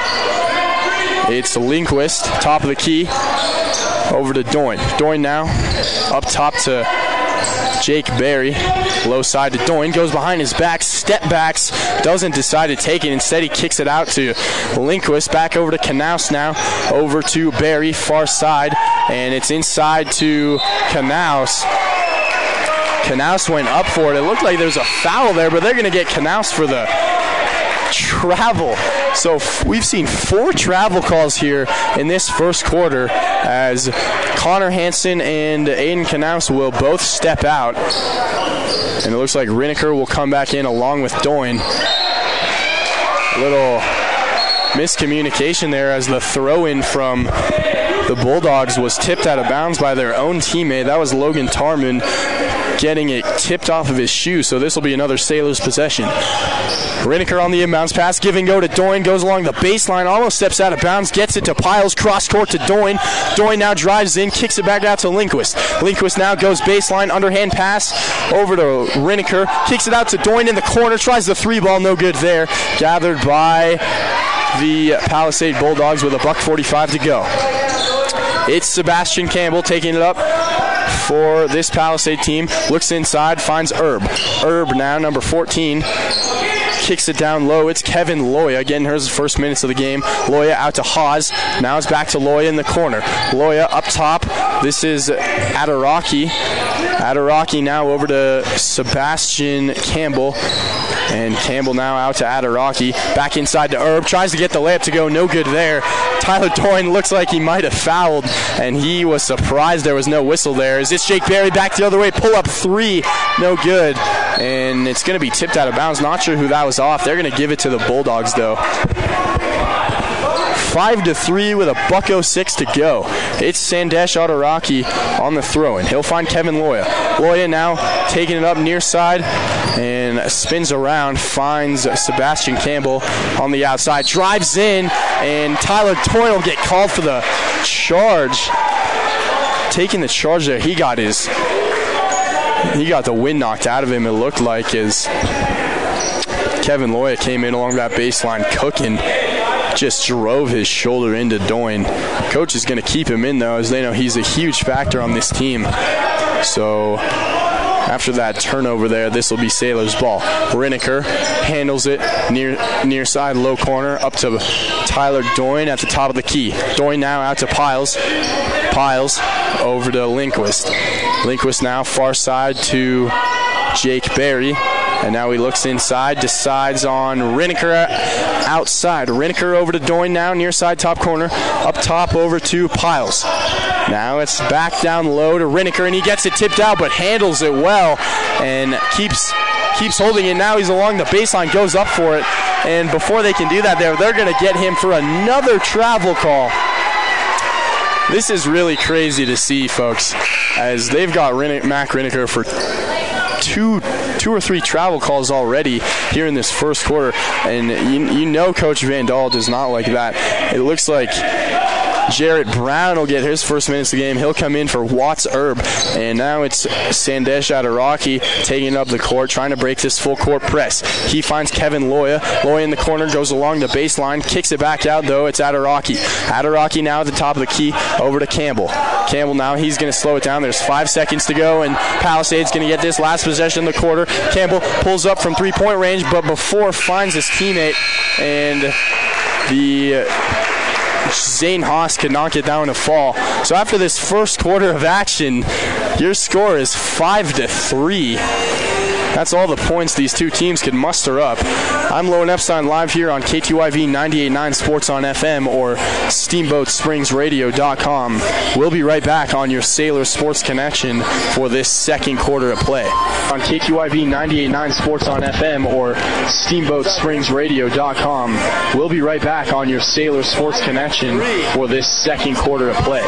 It's Lindquist, top of the key, over to Doyne. Doyne now up top to Jake Barry. Low side to Doyne. Goes behind his back, step backs, doesn't decide to take it. Instead, he kicks it out to Lindquist. Back over to Knaus now. Over to Barry, far side. And it's inside to Knaus. Knaus went up for it. It looked like there was a foul there, but they're going to get Knaus for the travel. So f- we've seen four travel calls here in this first quarter as Connor Hanson and Aiden Knaus will both step out. And it looks like Riniker will come back in along with Doyne. Little miscommunication there as the throw in from the Bulldogs was tipped out of bounds by their own teammate. That was Logan Tarman getting it tipped off of his shoe. So this will be another Sailors possession. Riniker on the inbounds pass, giving go to Doyne, goes along the baseline, almost steps out of bounds, gets it to Piles, cross court to Doyne. Doyne now drives in, kicks it back out to Lindquist. Lindquist now goes baseline, underhand pass over to Riniker, kicks it out to Doyne in the corner, tries the three ball, no good there. Gathered by the Palisade Bulldogs with a buck 45 to go. It's Sebastian Campbell taking it up for this Palisade team. Looks inside, finds Herb. Herb now, number 14. kicks it down low. It's Kevin Loya getting hers first minutes of the game. Loya out to Haas. Now it's back to Loya in the corner. Loya up top. This is Adaraki. Adaraki now over to Sebastian Campbell. And Campbell now out to Adaraki. Back inside to Herb. Tries to get the layup to go. No good there. Tyler Doyne looks like he might have fouled, and he was surprised there was no whistle there. Is this Jake Barry back the other way? Pull up three. No good. And it's going to be tipped out of bounds. Not sure who that was off. They're going to give it to the Bulldogs, though. Five to three with a buck 06 to go. It's Sandesh Adaraki on the throw, and he'll find Kevin Loya. Loya now taking it up near side and spins around, finds Sebastian Campbell on the outside, drives in, and Tyler Doyne will get called for the charge. Taking the charge there, he got his he got the wind knocked out of him. It looked like as Kevin Loya came in along that baseline cooking just drove his shoulder into Doyne. Coach is going to keep him in though, as they know he's a huge factor on this team. So after that turnover there, this will be Sailor's ball. Riniker handles it near near side, low corner, up to Tyler Doyne at the top of the key. Doyne now out to Piles. Piles over to Lindquist. Lindquist now far side to Jake Barry. And now he looks inside, decides on Riniker uh, outside. Riniker over to Doyne now, near side top corner. Up top over to Piles. Now it's back down low to Riniker, and he gets it tipped out, but handles it well and keeps keeps holding it. Now he's along the baseline, goes up for it, and before they can do that, there they're going to get him for another travel call. This is really crazy to see, folks, as they've got Ren- Mac Riniker for two two or three travel calls already here in this first quarter, and you, you know Coach Van Dahl does not like that. It looks like Jarrett Brown will get his first minutes of the game. He'll come in for Watts Herb. And now it's Sandesh Adaraki taking up the court, trying to break this full court press. He finds Kevin Loya. Loya in the corner goes along the baseline, kicks it back out, though. It's Adaraki. Adaraki now at the top of the key over to Campbell. Campbell now, he's going to slow it down. There's five seconds to go, and Palisade's going to get this last possession in the quarter. Campbell pulls up from three point range, but before finds his teammate, and the Zane Haas could not get down to fall. So after this first quarter of action, your score is five to three. That's all the points these two teams could muster up. I'm Lone Epstein live here on KTYV 98.9 Sports on FM or SteamboatSpringsRadio.com. We'll be right back on your Sailor Sports Connection for this second quarter of play. On KTYV 98.9 Sports on FM or SteamboatSpringsRadio.com. We'll be right back on your Sailor Sports Connection for this second quarter of play.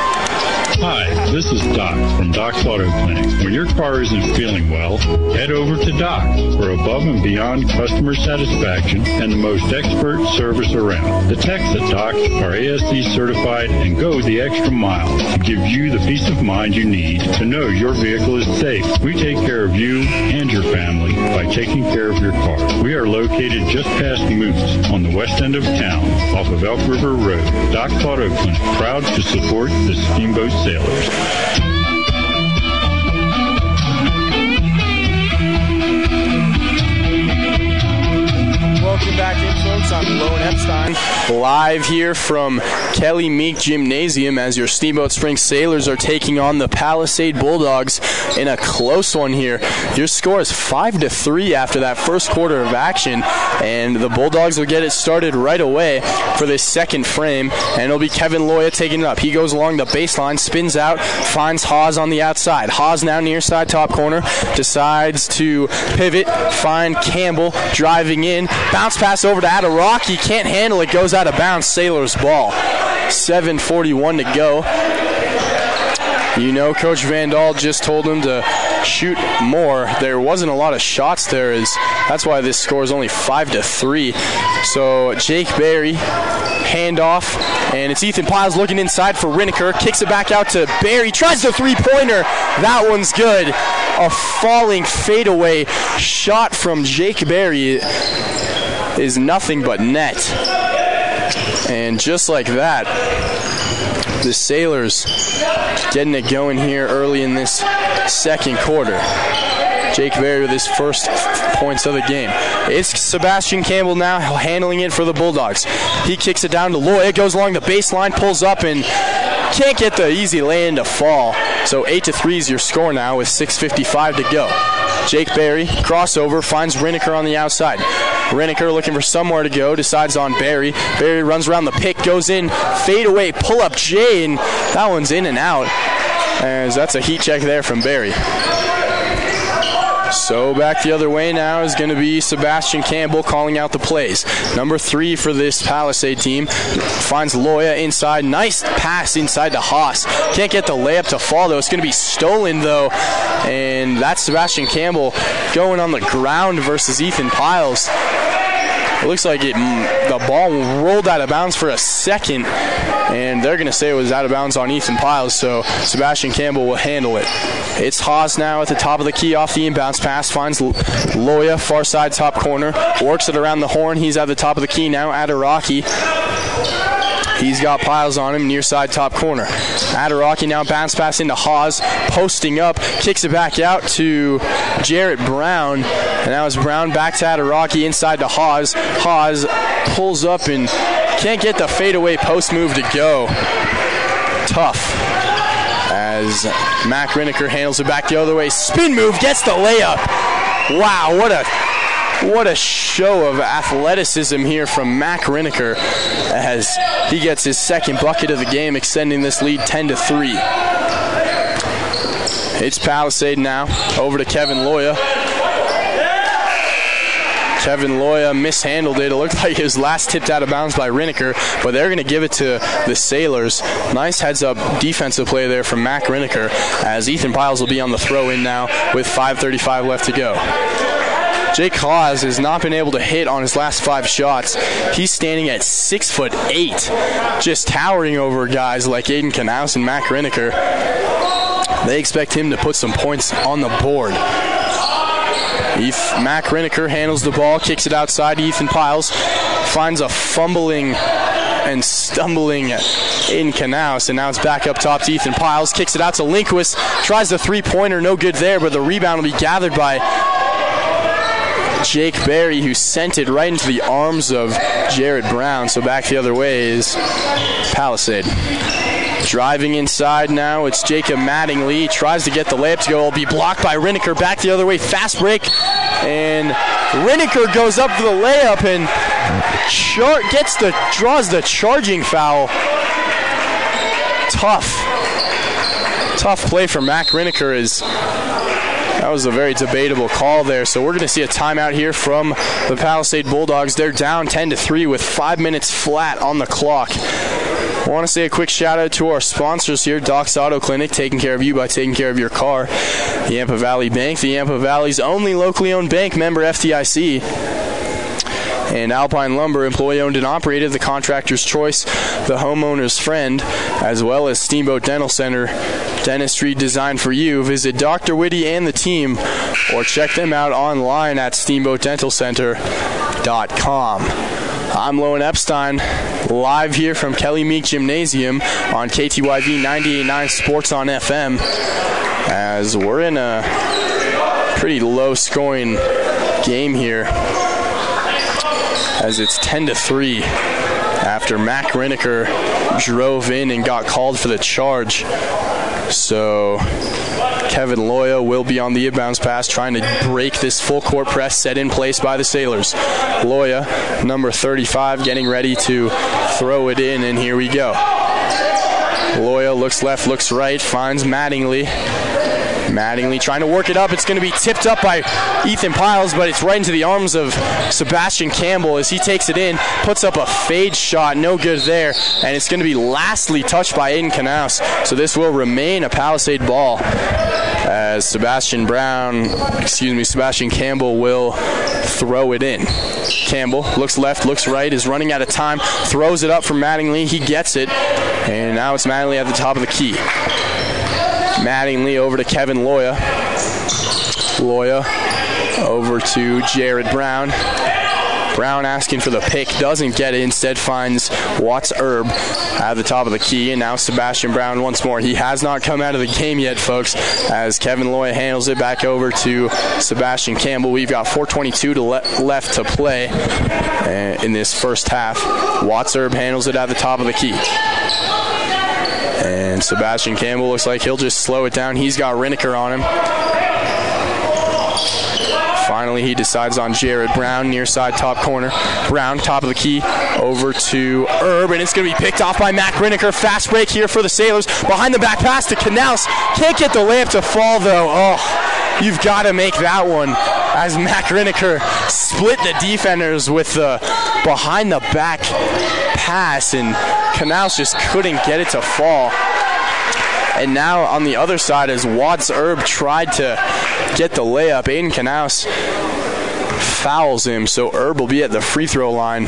Hi, this is Doc from Doc's Auto Clinic. When your car isn't feeling well, head over to Doc for above and beyond customer satisfaction and the most expert service around. The techs at are ASE certified and go the extra mile to give you the peace of mind you need to know your vehicle is safe. We take care of you and your family by taking care of your car. We are located just past Moose on the west end of town off of Elk River Road. Doc's Auto Clinic, proud to support the Steamboat Sailors. Welcome back in, folks. I'm Epstein, live here from Kelly Meek Gymnasium as your Steamboat Springs Sailors are taking on the Palisade Bulldogs in a close one here. Your score is five to three after that first quarter of action, and the Bulldogs will get it started right away for this second frame, and it'll be Kevin Loya taking it up. He goes along the baseline, spins out, finds Haas on the outside. Haas now near side top corner, decides to pivot, find Campbell driving in, bounce pass over to Adaraki, can't handle it, goes out of bounds. Sailors ball. 7:41 to go. You know, Coach Van Dahl just told him to shoot more. There wasn't a lot of shots there. Is that's why this score is only five to three. So Jake Barry handoff, and it's Ethan Piles looking inside for Riniker. Kicks it back out to Barry. Tries the three-pointer. That one's good. A falling fadeaway shot from Jake Barry is nothing but net. And just like that, the Sailors getting it going here early in this second quarter. Jake Berry with his first points of the game. It's Sebastian Campbell now handling it for the Bulldogs. He kicks it down to Loy. It goes along the baseline, pulls up, and can't get the easy lay in to fall. So 8 to 3 is your score now with 6.55 to go. Jake Berry, crossover, finds Riniker on the outside. Riniker looking for somewhere to go, decides on Barry. Barry runs around the pick, goes in, fade away, pull up Jay, and that one's in and out. As that's a heat check there from Barry. So back the other way now is going to be Sebastian Campbell calling out the plays. Number three for this Palisade team finds Loya inside. Nice pass inside to Haas. Can't get the layup to fall though. It's going to be stolen though, and that's Sebastian Campbell going on the ground versus Ethan Piles. It looks like it. Mm, the ball rolled out of bounds for a second, and they're going to say it was out of bounds on Ethan Piles. So Sebastian Campbell will handle it. It's Haas now at the top of the key off the inbounds pass. Finds Loya far side top corner. Works it around the horn. He's at the top of the key now. Adaraki. He's got piles on him near side top corner. Adaraki now bounce pass into Haas, posting up, kicks it back out to Jarrett Brown. And now it's Brown back to Adaraki inside to Haas. Haas pulls up and can't get the fadeaway post move to go. Tough. As Mac Riniker handles it back the other way. Spin move, gets the layup. Wow, what a what a show of athleticism here from Mac Riniker as he gets his second bucket of the game, extending this lead 10 to 3. It's Palisade now. Over to Kevin Loya. Kevin Loya mishandled it. It looked like was last tipped out of bounds by Riniker, but they're going to give it to the Sailors. Nice heads up defensive play there from Mac Riniker as Ethan Piles will be on the throw in now with 5.35 left to go. Jake Claus has not been able to hit on his last five shots. He's standing at six foot eight, just towering over guys like Aiden Knaus and Mac Riniker. They expect him to put some points on the board. If Mac Riniker handles the ball, kicks it outside. Ethan Piles finds a fumbling and stumbling in Knaus, and now it's back up top to Ethan Piles. Kicks it out to Lindquist, tries the three pointer, no good there, but the rebound will be gathered by Jake Berry, who sent it right into the arms of Jarrett Brown. So back the other way is Palisade. Driving inside now, it's Jacob Mattingly. Tries to get the layup to go. Will be blocked by Riniker. Back the other way, fast break, and Riniker goes up for the layup and char- gets the draws the charging foul. Tough, tough play for Mac Riniker is that was a very debatable call there. So we're going to see a timeout here from the Palisade Bulldogs. They're down 10 to 3 with five minutes flat on the clock. I want to say a quick shout out to our sponsors here, Doc's Auto Clinic, taking care of you by taking care of your car. The Yampa Valley Bank, the Yampa Valley's only locally owned bank, member FDIC and Alpine Lumber, employee owned and operated, the contractor's choice, the homeowner's friend, as well as Steamboat Dental Center, dentistry designed for you. Visit Dr. Whitty and the team or check them out online at steamboatdentalcenter.com. I'm Lowen Epstein, live here from Kelly Meek Gymnasium on KTYV 98.9 Sports on FM, as we're in a pretty low scoring game here as it's 10 to 3 after Mac Riniker drove in and got called for the charge. So Kevin Loya will be on the inbounds pass trying to break this full court press set in place by the Sailors. Loya, number 35, getting ready to throw it in, and here we go. Loya looks left, looks right, finds Mattingly. Mattingly trying to work it up. It's going to be tipped up by Ethan Piles, but it's right into the arms of Sebastian Campbell as he takes it in, puts up a fade shot, no good there, and it's going to be lastly touched by Aiden Knaus. So this will remain a Palisade ball as Sebastian Brown, excuse me, Sebastian Campbell will throw it in. Campbell looks left, looks right, is running out of time, throws it up for Mattingly. He gets it, and now it's Mattingly at the top of the key. Mattingly over to Kevin Loya. Loya over to Jarrett Brown. Brown asking for the pick, doesn't get it, instead finds Watts Herb at the top of the key, and now Sebastian Brown once more. He has not come out of the game yet, folks, as Kevin Loya handles it back over to Sebastian Campbell. We've got 422 to le- left to play uh, in this first half. Watts Herb handles it at the top of the key. And Sebastian Campbell looks like he'll just slow it down. He's got Riniker on him. Finally, he decides on Jarrett Brown, near side top corner. Brown, top of the key, over to Herb, and it's going to be picked off by Mac Riniker. Fast break here for the Sailors. Behind the back pass to Canals. Can't get the layup to fall, though. Oh, you've got to make that one as Mac Riniker split the defenders with the behind the back pass, and Canals just couldn't get it to fall. And now on the other side, as Watts Herb tried to get the layup, Aiden Canals fouls him, so Herb will be at the free throw line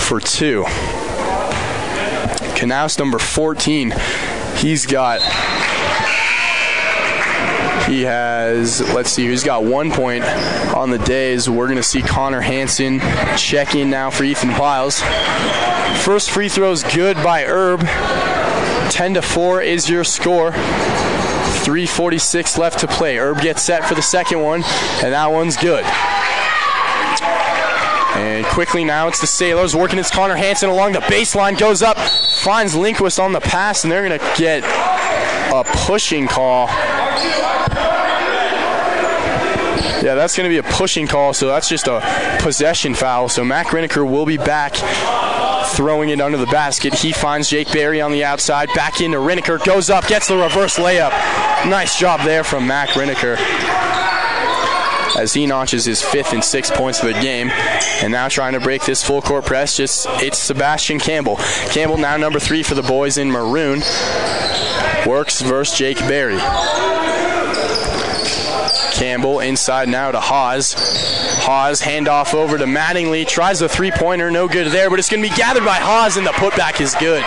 for two. Canals number 14, he's got. He has, let's see, he's got one point on the days. We're going to see Connor Hansen check in now for Ethan Piles. First free throw is good by Herb. 10 to 4 is your score. 346 left to play. Herb gets set for the second one, and that one's good. And quickly now it's the Sailors working. It's Connor Hansen along the baseline, goes up, finds Lindquist on the pass, and they're going to get a pushing call. Yeah, that's going to be a pushing call, so that's just a possession foul. So Mac Riniker will be back throwing it under the basket. He finds Jake Berry on the outside. Back into Riniker. Goes up, gets the reverse layup. Nice job there from Mac Riniker. As he notches his fifth and sixth points of the game. And now trying to break this full court press, just it's Sebastian Campbell. Campbell now number three for the boys in maroon. Works versus Jake Berry. Campbell inside now to Hawes. Hawes handoff over to Mattingly. Tries the three pointer, no good there, but it's going to be gathered by Hawes, and the putback is good.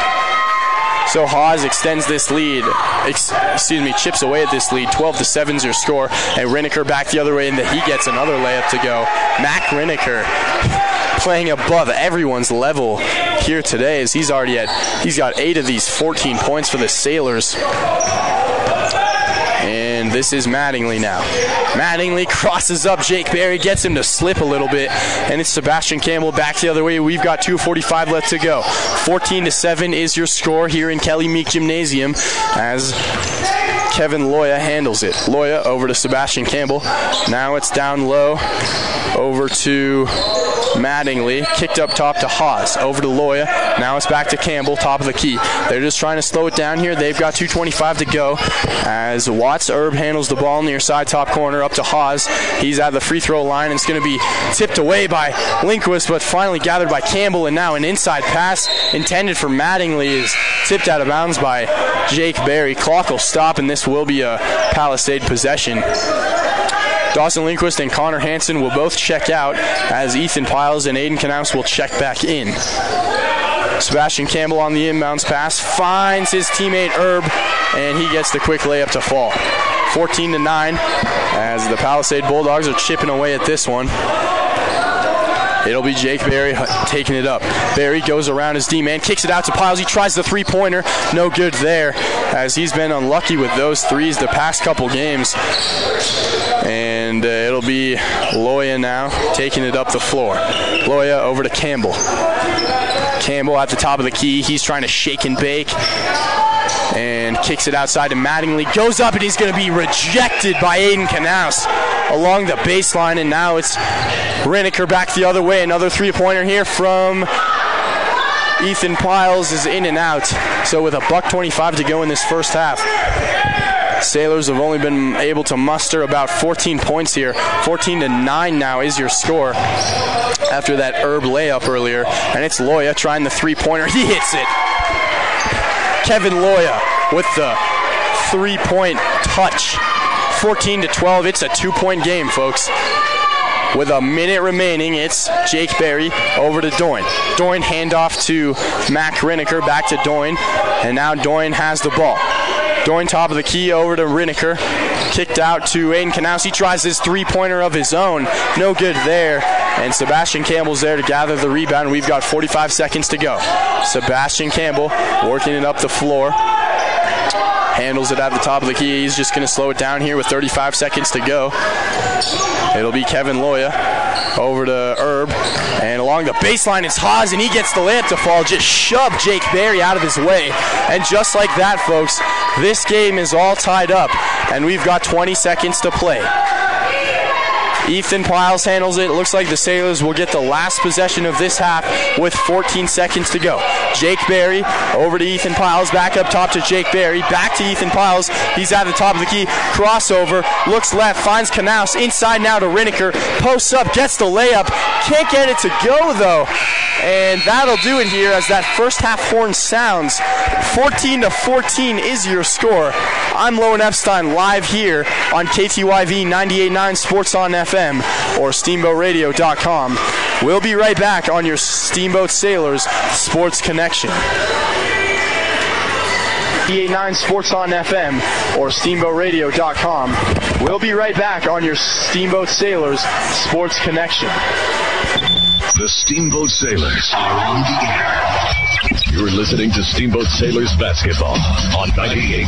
So Hawes extends this lead. Ex- excuse me, chips away at this lead. 12 to 7 is your score. And Riniker back the other way, and he gets another layup to go. Mac Riniker playing above everyone's level here today as he's already at he's got eight of these 14 points for the Sailors. And this is Mattingly now. Mattingly crosses up Jake Barry, gets him to slip a little bit, and it's Sebastian Campbell back the other way. We've got 2:45 left to go. 14 to 7 is your score here in Kelly Meek Gymnasium as Kevin Loya handles it. Loya over to Sebastian Campbell. Now it's down low over to Mattingly. Kicked up top to Haas. Over to Loya. Now it's back to Campbell, top of the key. They're just trying to slow it down here. They've got 2.25 to go as Watts Herb handles the ball near side top corner up to Haas. He's at the free throw line it's going to be tipped away by Lindquist, but finally gathered by Campbell. And now an inside pass intended for Mattingly is tipped out of bounds by Jake Berry. Clock will stop and this will be a Palisade possession. Dawson Lindquist and Connor Hansen will both check out as Ethan Piles and Aiden Knaus will check back in. Sebastian Campbell on the inbounds pass finds his teammate Herb, and he gets the quick layup to fall. 14 to 9 as the Palisade Bulldogs are chipping away at this one. It'll be Jake Berry taking it up. Berry goes around his D man, kicks it out to Piles. He tries the three pointer. No good there, as he's been unlucky with those threes the past couple games. And uh, it'll be Loya now taking it up the floor. Loya over to Campbell. Campbell at the top of the key. He's trying to shake and bake and kicks it outside to Mattingly. Goes up and he's going to be rejected by Aiden Knaus along the baseline. And now it's Riniker back the other way. Another three pointer here from Ethan Piles is in and out. So with a buck 25 to go in this first half. Sailors have only been able to muster about 14 points here. 14 to 9 now is your score after that Herb layup earlier. And it's Loya trying the three pointer. He hits it. Kevin Loya with the three point touch. 14 to 12. It's a two point game, folks. With a minute remaining, it's Jake Berry over to Doyne. Doyne handoff to Mac Riniker, back to Doyne, and now Doyne has the ball. Going top of the key over to Riniker. Kicked out to Aiden Knaus. He tries his three pointer of his own. No good there. And Sebastian Campbell's there to gather the rebound. We've got 45 seconds to go. Sebastian Campbell working it up the floor. Handles it at the top of the key. He's just going to slow it down here with 35 seconds to go. It'll be Kevin Loya over to Herb. And along the baseline it's Haas, and he gets the layup to fall. Just shove Jake Barry out of his way. And just like that, folks, this game is all tied up. And we've got 20 seconds to play. Ethan Piles handles it. Looks like the Sailors will get the last possession of this half with 14 seconds to go. Jake Barry over to Ethan Piles. Back up top to Jake Barry. Back to Ethan Piles. He's at the top of the key. Crossover. Looks left. Finds Knaus. Inside now to Riniker. Posts up. Gets the layup. Can't get it to go though. And that'll do it here as that first half horn sounds. 14 to 14 is your score. I'm Lowen Epstein live here on KTYV 98.9 Sports on FM or SteamboatRadio.com. We'll be right back on your Steamboat Sailors Sports Connection. 98.9 Sports on FM or SteamboatRadio.com. We'll be right back on your Steamboat Sailors Sports Connection. The Steamboat Sailors are on the air. You're listening to Steamboat Sailors basketball on 98.9.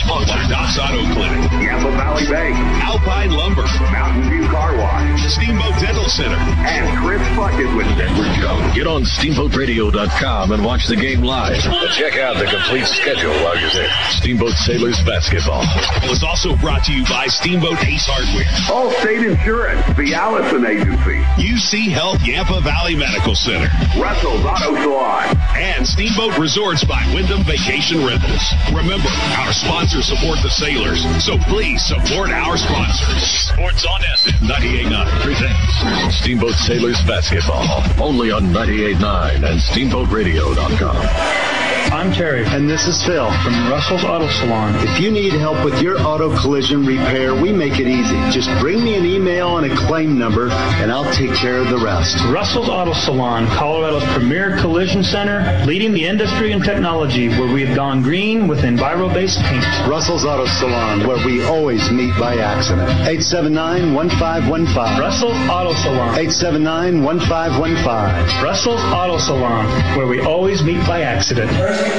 Sponsored Doc's Auto Clinic, Yampa Valley Bank, Alpine Lumber, Mountain View Car Wash, Steamboat Dental Center, and Chris Puckett with Edward Jones. Get on SteamboatRadio.com and watch the game live. Check out the complete schedule while you're there. Steamboat Sailors basketball was also brought to you by Steamboat Ace Hardware, Allstate Insurance, the Allison Agency, UC Health Yampa Valley Medical Center, Russell's Auto Salon, and Steamboat Resorts by Wyndham Vacation Rentals. Remember, our sponsors support the sailors, so please support our sponsors. Sports on FM 98.9 presents Steamboat Sailors basketball only on 98.9 and SteamboatRadio.com. I'm Terry. And this is Phil from Russell's Auto Salon. If you need help with your auto collision repair, we make it easy. Just bring me an email and a claim number, and I'll take care of the rest. Russell's Auto Salon, Colorado's premier collision center, leading the industry in technology where we have gone green with Enviro-based paint. Russell's Auto Salon, where we always meet by accident. 879-1515. Russell's Auto Salon. 879-1515. Russell's Auto Salon, where we always meet by accident.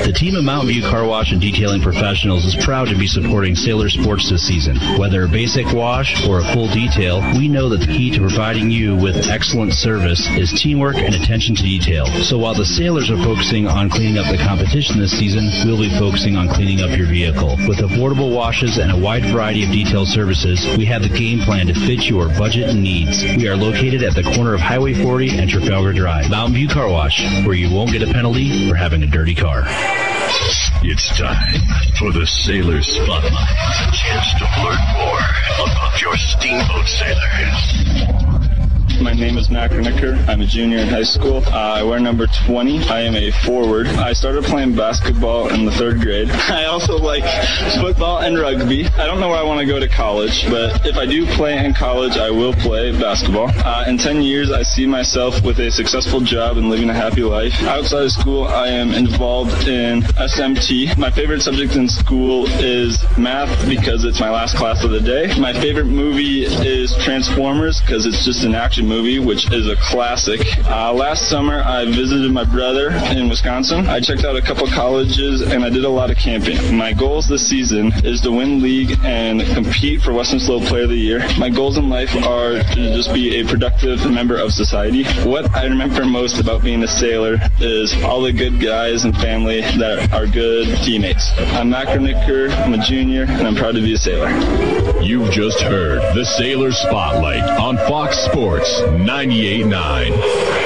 The team of Mountain View Car Wash and Detailing Professionals is proud to be supporting Sailor Sports this season. Whether a basic wash or a full detail, we know that the key to providing you with excellent service is teamwork and attention to detail. So while the Sailors are focusing on cleaning up the competition this season, we'll be focusing on cleaning up your vehicle. With affordable washes and a wide variety of detail services, we have the game plan to fit your budget and needs. We are located at the corner of Highway 40 and Trafalgar Drive. Mountain View Car Wash, where you won't get a penalty for having a dirty car. It's time for the Sailor Spotlight. A chance to learn more about your steamboat sailors. My name is Mac Riniker. I'm a junior in high school. Uh, I wear number 20. I am a forward. I started playing basketball in the third grade. I also like football and rugby. I don't know where I want to go to college, but if I do play in college, I will play basketball. Uh, in 10 years, I see myself with a successful job and living a happy life. Outside of school, I am involved in SMT. My favorite subject in school is math because it's my last class of the day. My favorite movie is Transformers because it's just an action movie, which is a classic. Uh, last summer, I visited my brother in Wisconsin. I checked out a couple colleges and I did a lot of camping. My goals this season is to win league and compete for Western Slope Player of the Year. My goals in life are to just be a productive member of society. What I remember most about being a sailor is all the good guys and family that are good teammates. I'm Riniker, I'm a junior, and I'm proud to be a sailor. You've just heard the Sailor Spotlight on Fox Sports 98.9.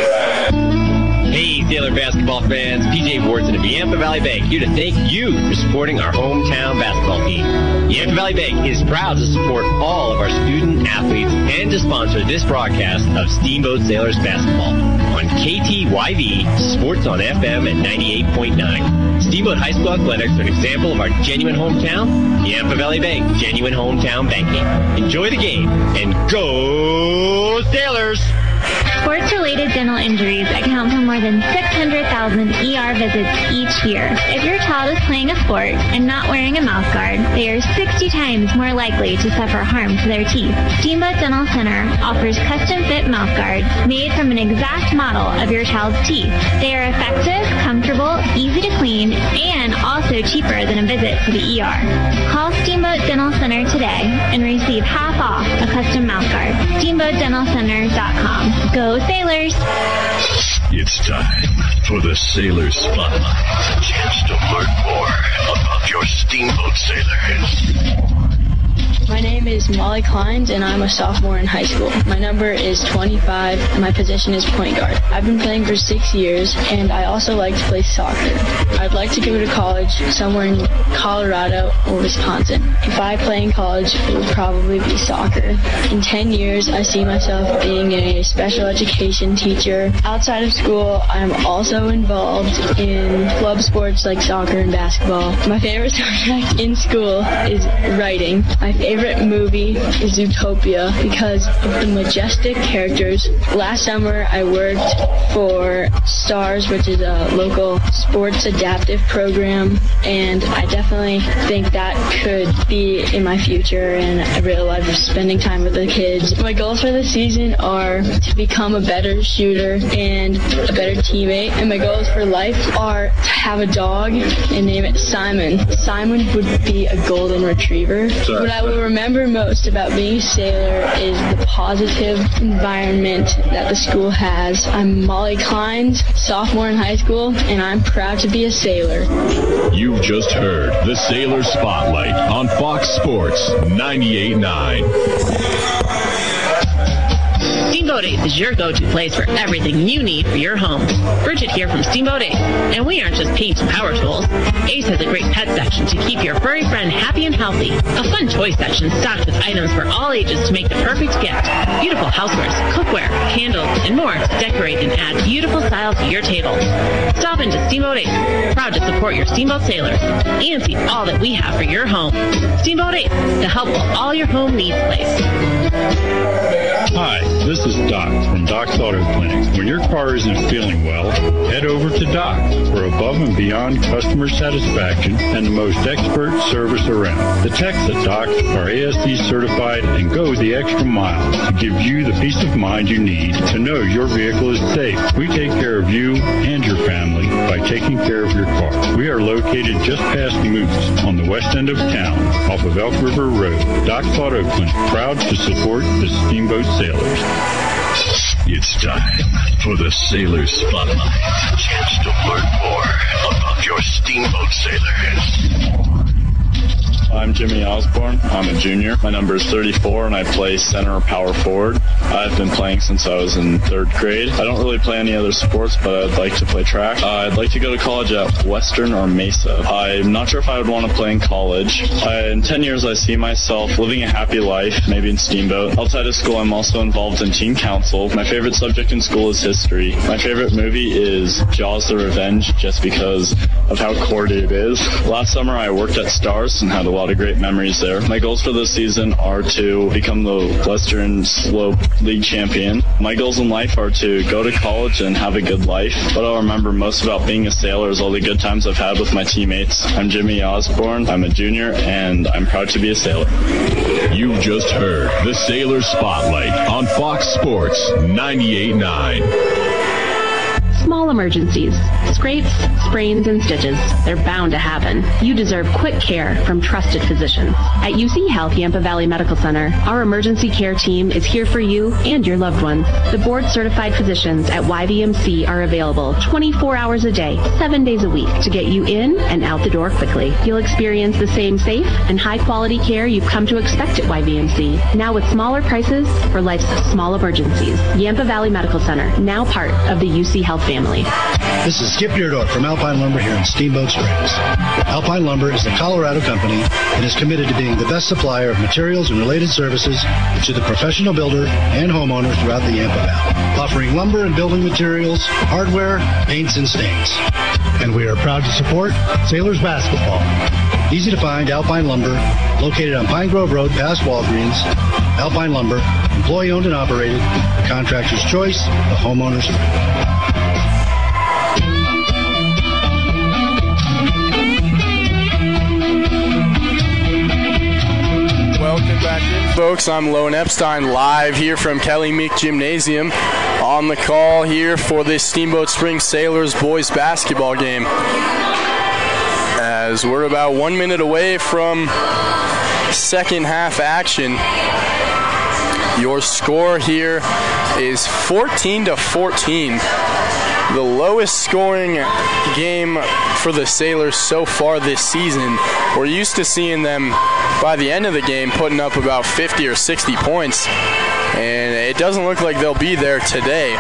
Sailor basketball fans, PJ Wharton of Yampa Valley Bank here to thank you for supporting our hometown basketball team. Yampa Valley Bank is proud to support all of our student athletes and to sponsor this broadcast of Steamboat Sailors basketball on KTYV Sports on FM at 98.9. Steamboat High School Athletics are an example of our genuine hometown. Yampa Valley Bank, genuine hometown banking. Enjoy the game and go Sailors! Sports-related dental injuries account for more than 600,000 ER visits each year. If your child is playing a sport and not wearing a mouth guard, they are 60 times more likely to suffer harm to their teeth. Steamboat Dental Center offers custom-fit mouth guards made from an exact model of your child's teeth. They are effective, comfortable, easy to clean, and also cheaper than a visit to the ER. Call Steamboat Dental Center today and receive half off a custom mouth guard. SteamboatDentalCenter.com. Go Sailors! It's time for the Sailor Spotlight. A chance to learn more about your steamboat sailors. My name is Molly Kleins, and I'm a sophomore in high school. My number is 25, and my position is point guard. I've been playing for six years, and I also like to play soccer. I'd like to go to college somewhere in Colorado or Wisconsin. If I play in college, it would probably be soccer. In 10 years, I see myself being a special education teacher. Outside of school, I'm also involved in club sports like soccer and basketball. My favorite subject in school is writing. My favorite movie is Zootopia because of the majestic characters. Last summer, I worked for STARS, which is a local sports adaptive program, and I definitely think that could be in my future, and I really love spending time with the kids. My goals for the season are to become a better shooter and a better teammate, and my goals for life are to have a dog and name it Simon. Simon would be a golden retriever. What I will remember most about being a sailor is the positive environment that the school has. I'm Molly Kleins, sophomore in high school, and I'm proud to be a sailor. You've just heard the Sailor Spotlight on Fox Sports 98.9. Steamboat Ace is your go-to place for everything you need for your home. Bridget here from Steamboat Ace, and we aren't just paint and power tools. Ace has a great pet section to keep your furry friend happy and healthy. A fun toy section stocked with items for all ages to make the perfect gift. Beautiful housewares, cookware, candles, and more to decorate and add beautiful style to your table. Stop into Steamboat Ace, proud to support your Steamboat sailors, and see all that we have for your home. Steamboat Ace, the helpful all your home needs place. Hi, this is Doc from Doc's Auto Clinic. When your car isn't feeling well, head over to Doc for above and beyond customer satisfaction and the most expert service around. The techs at Doc are ASE certified and go the extra mile to give you the peace of mind you need to know your vehicle is safe. We take care of you and your family by taking care of your car. We are located just past Moose on the west end of town off of Elk River Road. Doc's Auto Clinic, proud to support the Steamboat Sailors. It's time for the Sailor Spotlight. A chance to learn more about your steamboat sailors. I'm Jimmy Osborne. I'm a junior. My number is 34 and I play center or power forward. I've been playing since I was in third grade. I don't really play any other sports, but I'd like to play track. Uh, I'd like to go to college at Western or Mesa. I'm not sure if I would want to play in college. I, in 10 years, I see myself living a happy life, maybe in Steamboat. Outside of school, I'm also involved in teen council. My favorite subject in school is history. My favorite movie is Jaws the Revenge, just because of how cordy it is. Last summer, I worked at Stars and had a lot of great memories there. My goals for this season are to become the Western Slope League champion. My goals in life are to go to college and have a good life. What I'll remember most about being a sailor is all the good times I've had with my teammates. I'm Jimmy Osborne. I'm a junior and I'm proud to be a sailor. You've just heard the Sailor Spotlight on Fox Sports 98.9. Small emergencies, scrapes, sprains, and stitches. They're bound to happen. You deserve quick care from trusted physicians. At UC Health Yampa Valley Medical Center, our emergency care team is here for you and your loved ones. The board certified physicians at YVMC are available 24 hours a day, 7 days a week to get you in and out the door quickly. You'll experience the same safe and high quality care you've come to expect at YVMC, now with smaller prices for life's small emergencies. Yampa Valley Medical Center, now part of the UC Health family. This is Skip Deerdorf from Alpine Lumber here in Steamboat Springs. Alpine Lumber is the Colorado company and is committed to being the best supplier of materials and related services to the professional builder and homeowner throughout the Yampa Valley, offering lumber and building materials, hardware, paints, and stains. And we are proud to support Sailors Basketball. Easy to find Alpine Lumber, located on Pine Grove Road past Walgreens. Alpine Lumber, employee owned and operated, contractor's choice, the homeowner's folks. I'm Lone Epstein, live here from Kelly Meek Gymnasium, on the call here for this Steamboat Springs Sailors boys basketball game. As we're about one minute away from second half action. Your score here is 14 to 14. The lowest scoring game for the Sailors so far this season. We're used to seeing them by the end of the game putting up about 50 or 60 points, and it doesn't look like they'll be there today.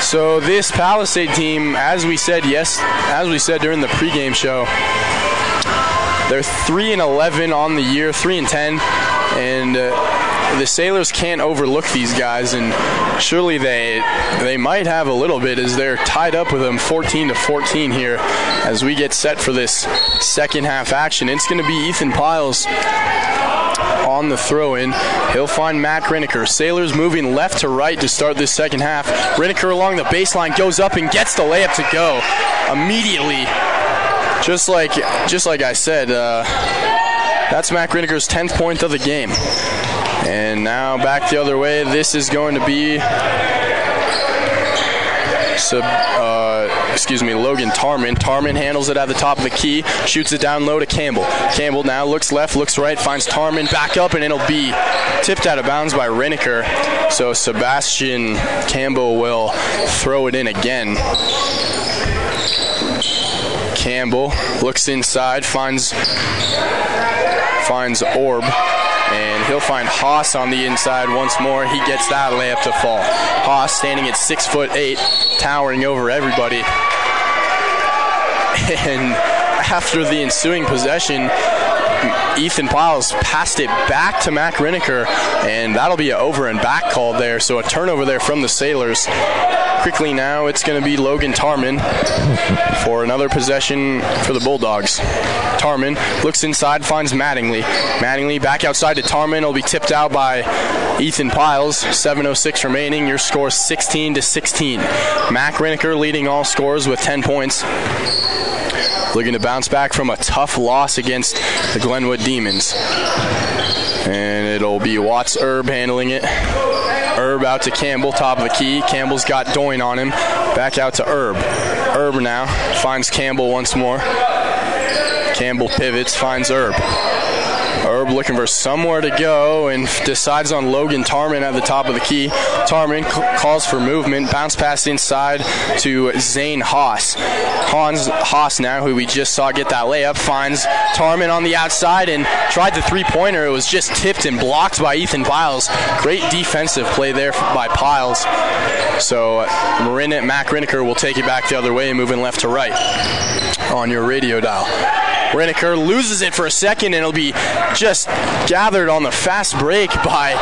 So this Palisade team, as we said yes, as we said during the pregame show, they're three and 11 on the year, three and 10, and. Uh, the Sailors can't overlook these guys, and surely they they might have a little bit as they're tied up with them 14 to 14 here as we get set for this second half action. It's going to be Ethan Piles on the throw in. He'll find Matt Riniker. Sailors moving left to right to start this second half. Riniker along the baseline goes up and gets the layup to go immediately. Just like just like I said, uh, that's Matt Riniker's 10th point of the game. And now back the other way. This is going to be sub, uh, excuse me, Logan Tarman. Tarman handles it at the top of the key, shoots it down low to Campbell. Campbell now looks left, looks right, finds Tarman back up, and it'll be tipped out of bounds by Riniker. So Sebastian Campbell will throw it in again. Campbell looks inside, finds finds Orb, he'll find Haas on the inside once more. He gets that layup to fall. Haas standing at six foot eight, towering over everybody. And after the ensuing possession, Ethan Piles passed it back to Mac Riniker, and that'll be an over and back call there. So a turnover there from the Sailors. Quickly now, it's going to be Logan Tarman for another possession for the Bulldogs. Tarman looks inside, finds Mattingly. Mattingly back outside to Tarman. It'll be tipped out by Ethan Piles. 7:06 remaining. Your score 16 to 16. Mac Riniker leading all scores with 10 points. Looking to bounce back from a tough loss against the Glenwood Demons. And it'll be Watts Herb handling it. Herb out to Campbell, top of the key. Campbell's got Doyne on him. Back out to Herb. Herb now finds Campbell once more. Campbell pivots, finds Herb. Herb looking for somewhere to go and decides on Logan Tarman at the top of the key. Tarman c- calls for movement, bounce pass inside to Zane Haas. Hans Haas now, who we just saw get that layup, finds Tarman on the outside and tried the three pointer. It was just tipped and blocked by Ethan Piles. Great defensive play there by Piles. So Marin Mac Riniker will take it back the other way, moving left to right on your radio dial. Riniker loses it for a second, and it'll be just gathered on the fast break by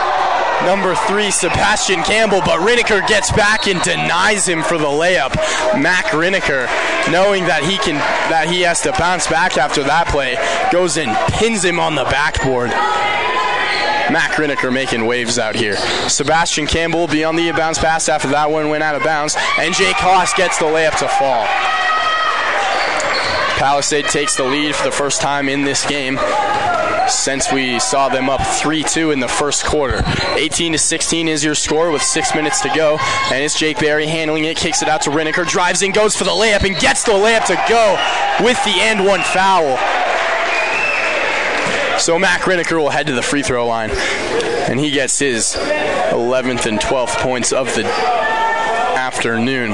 number three, Sebastian Campbell. But Riniker gets back and denies him for the layup. Mac Riniker, knowing that he can, that he has to bounce back after that play, goes and pins him on the backboard. Mac Riniker making waves out here. Sebastian Campbell will be on the bounce pass after that one went out of bounds, and Jake Haas gets the layup to fall. Palisade takes the lead for the first time in this game since we saw them up 3-2 in the first quarter. 18 to 16 is your score with six minutes to go, and it's Jake Barry handling it, kicks it out to Riniker, drives in, goes for the layup, and gets the layup to go with the end one foul. So Mac Riniker will head to the free throw line, and he gets his 11th and 12th points of the afternoon.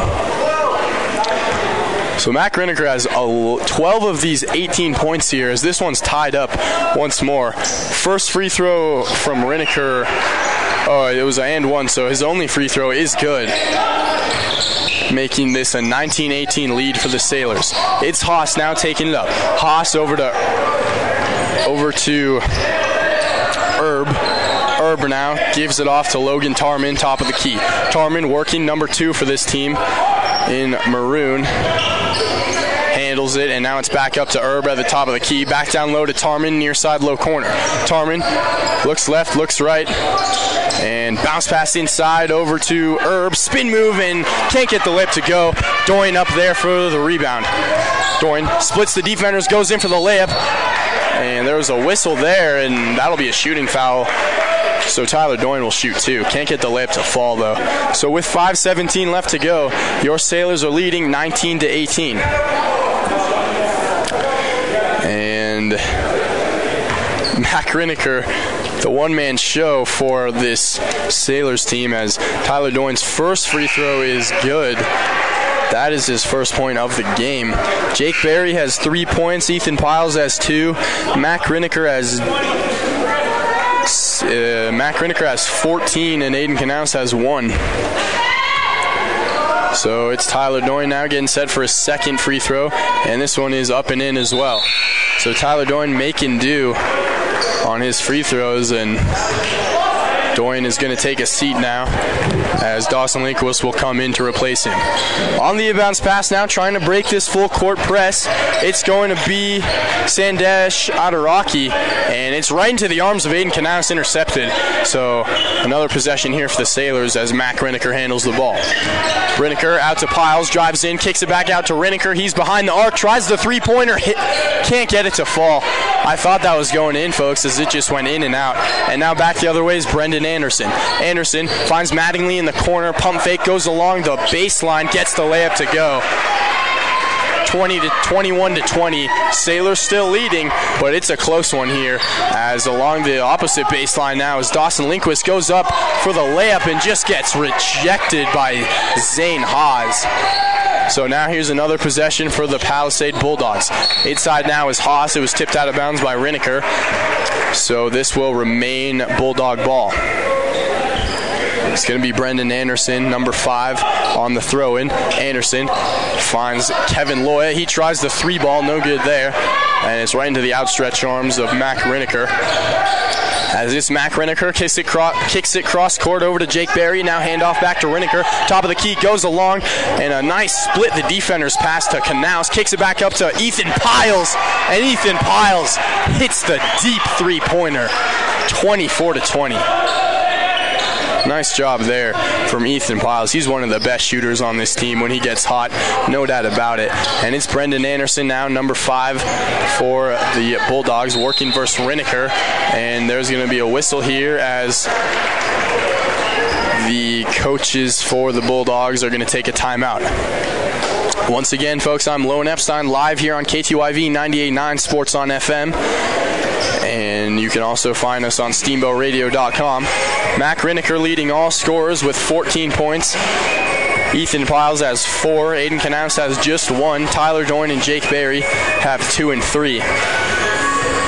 So Mac Riniker has a 12 of these 18 points here as this one's tied up once more. First free throw from Riniker, oh, it was a and one, so his only free throw is good. Making this a 19-18 lead for the Sailors. It's Haas now taking it up. Haas over to over to Herb. Herb now gives it off to Logan Tarman, top of the key. Tarman working number two for this team in maroon handles it, and now it's back up to Herb at the top of the key. Back down low to Tarman, near side low corner. Tarman looks left, looks right, and bounce pass inside over to Herb. Spin move and can't get the lip to go. Doyne up there for the rebound. Doyne splits the defenders, goes in for the layup, and there was a whistle there, and that'll be a shooting foul. So Tyler Doyne will shoot two. Can't get the layup to fall though. So with 5:17 left to go, your Sailors are leading 19 to 18. And Mac Riniker, the one-man show for this Sailors team, as Tyler Doyne's first free throw is good. That is his first point of the game. Jake Berry has three points. Ethan Piles has two. Mac Riniker has uh, Mac Riniker has 14 and Aiden Knaus has one. So it's Tyler Doyne now getting set for his second free throw, and this one is up and in as well. So Tyler Doyne making do on his free throws, and Doyne is going to take a seat now as Dawson Lindquist will come in to replace him. On the inbounds pass now, trying to break this full court press. It's going to be Sandesh Adaraki, and it's right into the arms of Aiden Knaus, intercepted. So another possession here for the Sailors as Mac Riniker handles the ball. Riniker out to Piles, drives in, kicks it back out to Riniker. He's behind the arc, tries the three pointer, can't get it to fall. I thought that was going in, folks, as it just went in and out. And now back the other way is Brendan Anderson. Anderson finds Mattingly in the corner, pump fake goes along the baseline, gets the layup to go. 20 to 21 to 20. Sailors still leading, but it's a close one here. As along the opposite baseline now, as Dawson Lindquist goes up for the layup and just gets rejected by Zane Haas. So now here's another possession for the Palisade Bulldogs. Inside now is Haas. It was tipped out of bounds by Riniker. So this will remain Bulldog ball. It's going to be Brendan Anderson, number five, on the throw in. Anderson finds Kevin Loya. He tries the three ball, no good there. And it's right into the outstretched arms of Mac Riniker. As this Mac Riniker kicks it, cro- kicks it cross court over to Jake Berry. Now handoff back to Riniker. Top of the key goes along, and a nice split the defenders pass to Knaus. Kicks it back up to Ethan Piles, and Ethan Piles hits the deep three pointer, 24 to 20. Nice job there from Ethan Piles. He's one of the best shooters on this team when he gets hot, no doubt about it. And it's Brendan Anderson now, number five for the Bulldogs, working versus Riniker. And there's going to be a whistle here as the coaches for the Bulldogs are going to take a timeout. Once again, folks, I'm Lone Epstein live here on KTYV 98.9 Sports on FM. And you can also find us on SteamboatRadio.com. Mac Riniker leading all scorers with 14 points. Ethan Piles has four. Aiden Knaus has just one. Tyler Doyne and Jake Berry have two and three.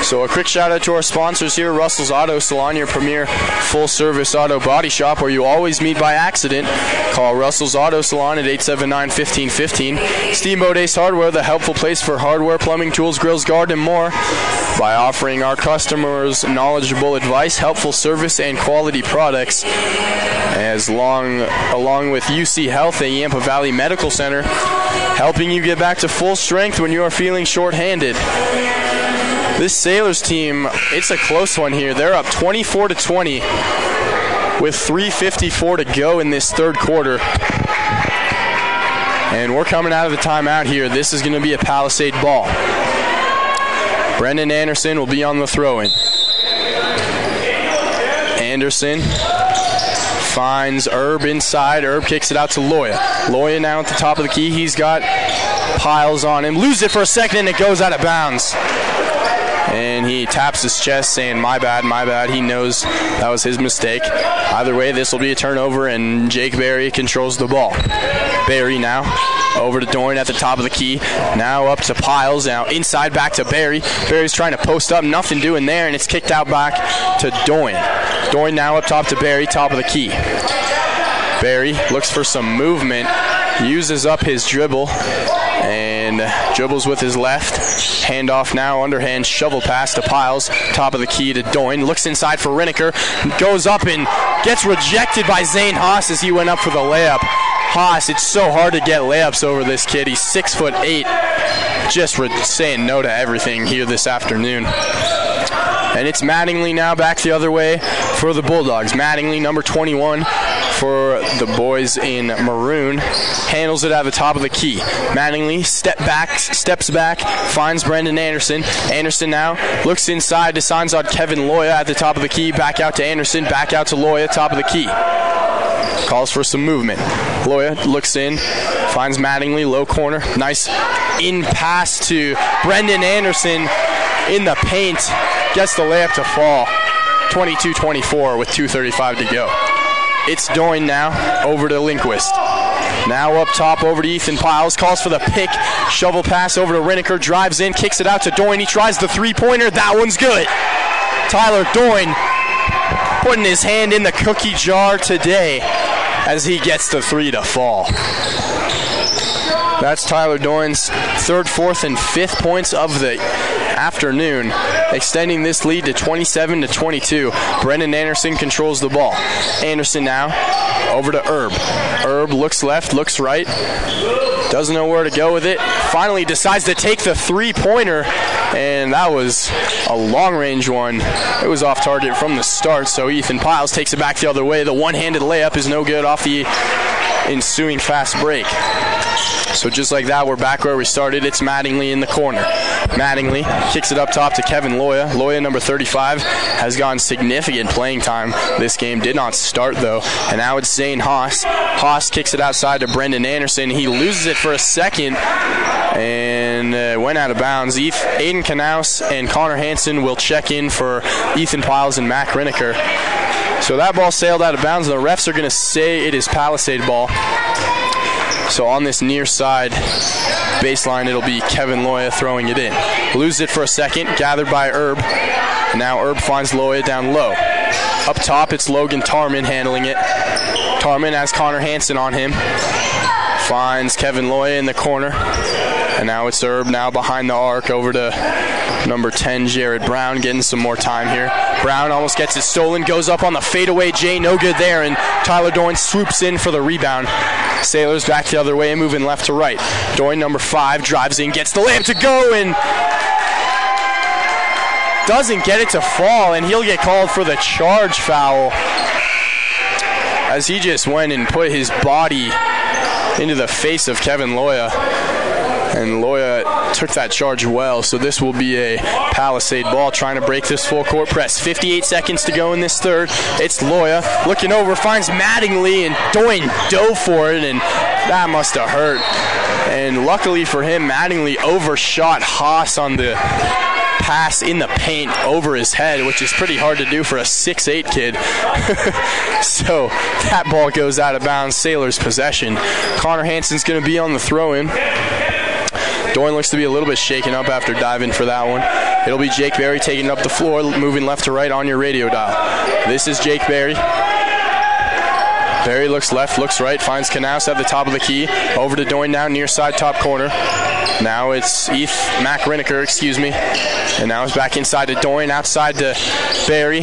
So a quick shout out to our sponsors here, Russell's Auto Salon, your premier full service auto body shop where you always meet by accident. Call Russell's Auto Salon at 879-1515. Steamboat Ace Hardware, the helpful place for hardware, plumbing, tools, grills, garden, and more. By offering our customers knowledgeable advice, helpful service, and quality products. As long along with UC Health and Yampa Valley Medical Center, helping you get back to full strength when you are feeling short-handed. This Sailors team, it's a close one here. They're up 24 to 20 with 3:54 to go in this third quarter. And we're coming out of the timeout here. This is going to be a Palisade ball. Brendan Anderson will be on the throw-in. Anderson finds Herb inside. Herb kicks it out to Loya. Loya now at the top of the key. He's got piles on him. Lose it for a second and it goes out of bounds and he taps his chest saying, My bad, my bad. He knows that was his mistake. Either way, this will be a turnover, and Jake Berry controls the ball. Berry now over to Doyne at the top of the key. Now up to Piles. Now inside back to Barry. Barry's trying to post up, nothing doing there, and it's kicked out back to Doyne. Doyne now up top to Barry, top of the key. Barry looks for some movement, uses up his dribble, and dribbles with his left. Handoff now, underhand shovel pass to Piles. Top of the key to Doyne. Looks inside for Riniker. Goes up and gets rejected by Zane Haas as he went up for the layup. Haas, it's so hard to get layups over this kid. He's six foot eight. Just re- saying no to everything here this afternoon. And it's Mattingly now back the other way for the Bulldogs. Mattingly, number 21 for the boys in maroon, handles it at the top of the key. Mattingly step back, steps back, finds Brendan Anderson. Anderson now looks inside, decides on Kevin Loya at the top of the key. Back out to Anderson, back out to Loya, top of the key. Calls for some movement. Loya looks in, finds Mattingly, low corner. Nice in pass to Brendan Anderson in the paint. Gets the layup to fall. 22 24 with 2.35 to go. It's Doyne now over to Lindquist. Now up top over to Ethan Piles. Calls for the pick. Shovel pass over to Riniker. Drives in, kicks it out to Doyne. He tries the three pointer. That one's good. Tyler Doyne putting his hand in the cookie jar today as he gets the three to fall. That's Tyler Doyne's third, fourth, and fifth points of the afternoon, extending this lead to 27 to 22. Brendan Anderson controls the ball. Anderson now over to Herb. Herb looks left, looks right, doesn't know where to go with it. Finally decides to take the three pointer, and that was a long range one. It was off target from the start, so Ethan Piles takes it back the other way. The one handed layup is no good off the ensuing fast break. So just like that, we're back where we started. It's Mattingly in the corner. Mattingly kicks it up top to Kevin Loya. Loya, number 35, has gotten significant playing time this game. Did not start though, and now it's Zane Haas. Haas kicks it outside to Brendan Anderson. He loses it for a second and uh, went out of bounds. Aiden Knaus and Connor Hansen will check in for Ethan Piles and Mac Riniker. So that ball sailed out of bounds. The refs are going to say it is Palisade ball. So on this near side baseline, it'll be Kevin Loya throwing it in. Loses it for a second, gathered by Herb. Now Herb finds Loya down low. Up top, it's Logan Tarman handling it. Tarman has Connor Hansen on him. Finds Kevin Loya in the corner. And now it's Herb now behind the arc over to number 10, Jarrett Brown, getting some more time here. Brown almost gets it stolen, goes up on the fadeaway Jay, no good there, and Tyler Doyne swoops in for the rebound. Sailors back the other way, moving left to right. Doyne, number five, drives in, gets the lamp to go, and doesn't get it to fall, and he'll get called for the charge foul as he just went and put his body into the face of Kevin Loya. And Loya took that charge well, so this will be a Palisade ball trying to break this full court press. 58 seconds to go in this third. It's Loya looking over, finds Mattingly, and Doyne dove for it, and that must have hurt. And luckily for him, Mattingly overshot Haas on the pass in the paint over his head, which is pretty hard to do for a 6'8 kid. so that ball goes out of bounds, Sailors possession. Connor Hansen's going to be on the throw in. Doyne looks to be a little bit shaken up after diving for that one. It'll be Jake Berry taking up the floor, moving left to right on your radio dial. This is Jake Berry. Berry looks left, looks right, finds Knaus at the top of the key. Over to Doyne now, near side top corner. Now it's Eth Mac Riniker, excuse me. And now it's back inside to Doyne, outside to Barry.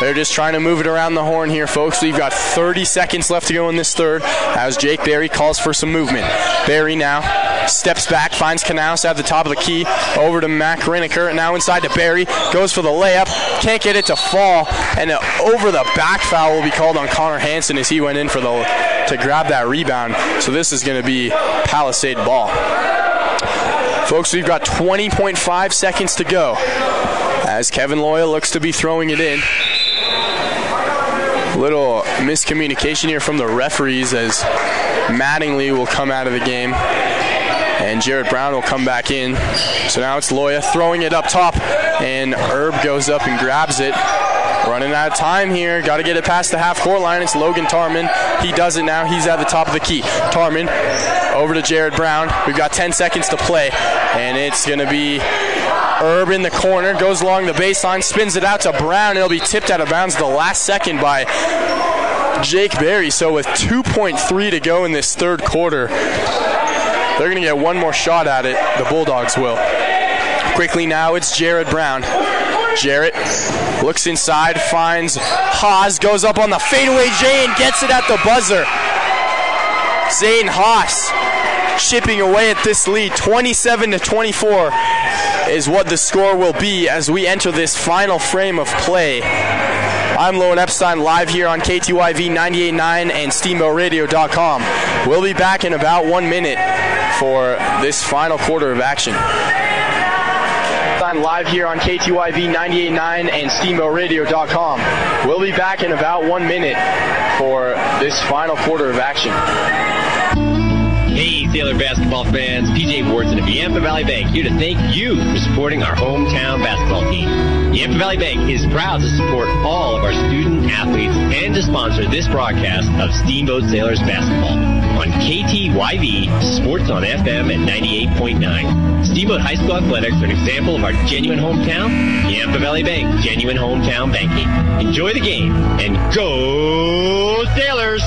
They're just trying to move it around the horn here, folks. We've got 30 seconds left to go in this third as Jake Barry calls for some movement. Barry now steps back, finds Knaus at the top of the key, over to Mac Riniker, now inside to Barry, goes for the layup, can't get it to fall, and over the back foul will be called on Connor Hansen as he went in for the to grab that rebound. So this is going to be Palisade ball. Folks, we've got 20.5 seconds to go as Kevin Loya looks to be throwing it in. Little miscommunication here from the referees as Mattingly will come out of the game and Jarrett Brown will come back in. So now it's Loya throwing it up top, and Herb goes up and grabs it. Running out of time here. Got to get it past the half court line. It's Logan Tarman. He does it now. He's at the top of the key. Tarman over to Jarrett Brown. We've got 10 seconds to play, and it's going to be Herb in the corner. Goes along the baseline, spins it out to Brown. It'll be tipped out of bounds the last second by Jake Berry. So with 2.3 to go in this third quarter, they're going to get one more shot at it. The Bulldogs will. Quickly now, it's Jarrett Brown. Jarrett looks inside, finds Haas, goes up on the fadeaway J and gets it at the buzzer. Zane Haas chipping away at this lead. 27 to 24 is what the score will be as we enter this final frame of play. I'm Lowen Epstein live here on KTYV 98.9 and SteamboatRadio.com. We'll be back in about one minute for this final quarter of action. I'm live here on KTYV 98.9 and SteamboatRadio.com. We'll be back in about one minute for this final quarter of action. Sailor basketball fans, PJ Wardson of Yampa Valley Bank here to thank you for supporting our hometown basketball team. Yampa Valley Bank is proud to support all of our student athletes and to sponsor this broadcast of Steamboat Sailors basketball on KTYV Sports on FM at 98.9. Steamboat High School Athletics are an example of our genuine hometown. Yampa Valley Bank, genuine hometown banking. Enjoy the game and go Sailors!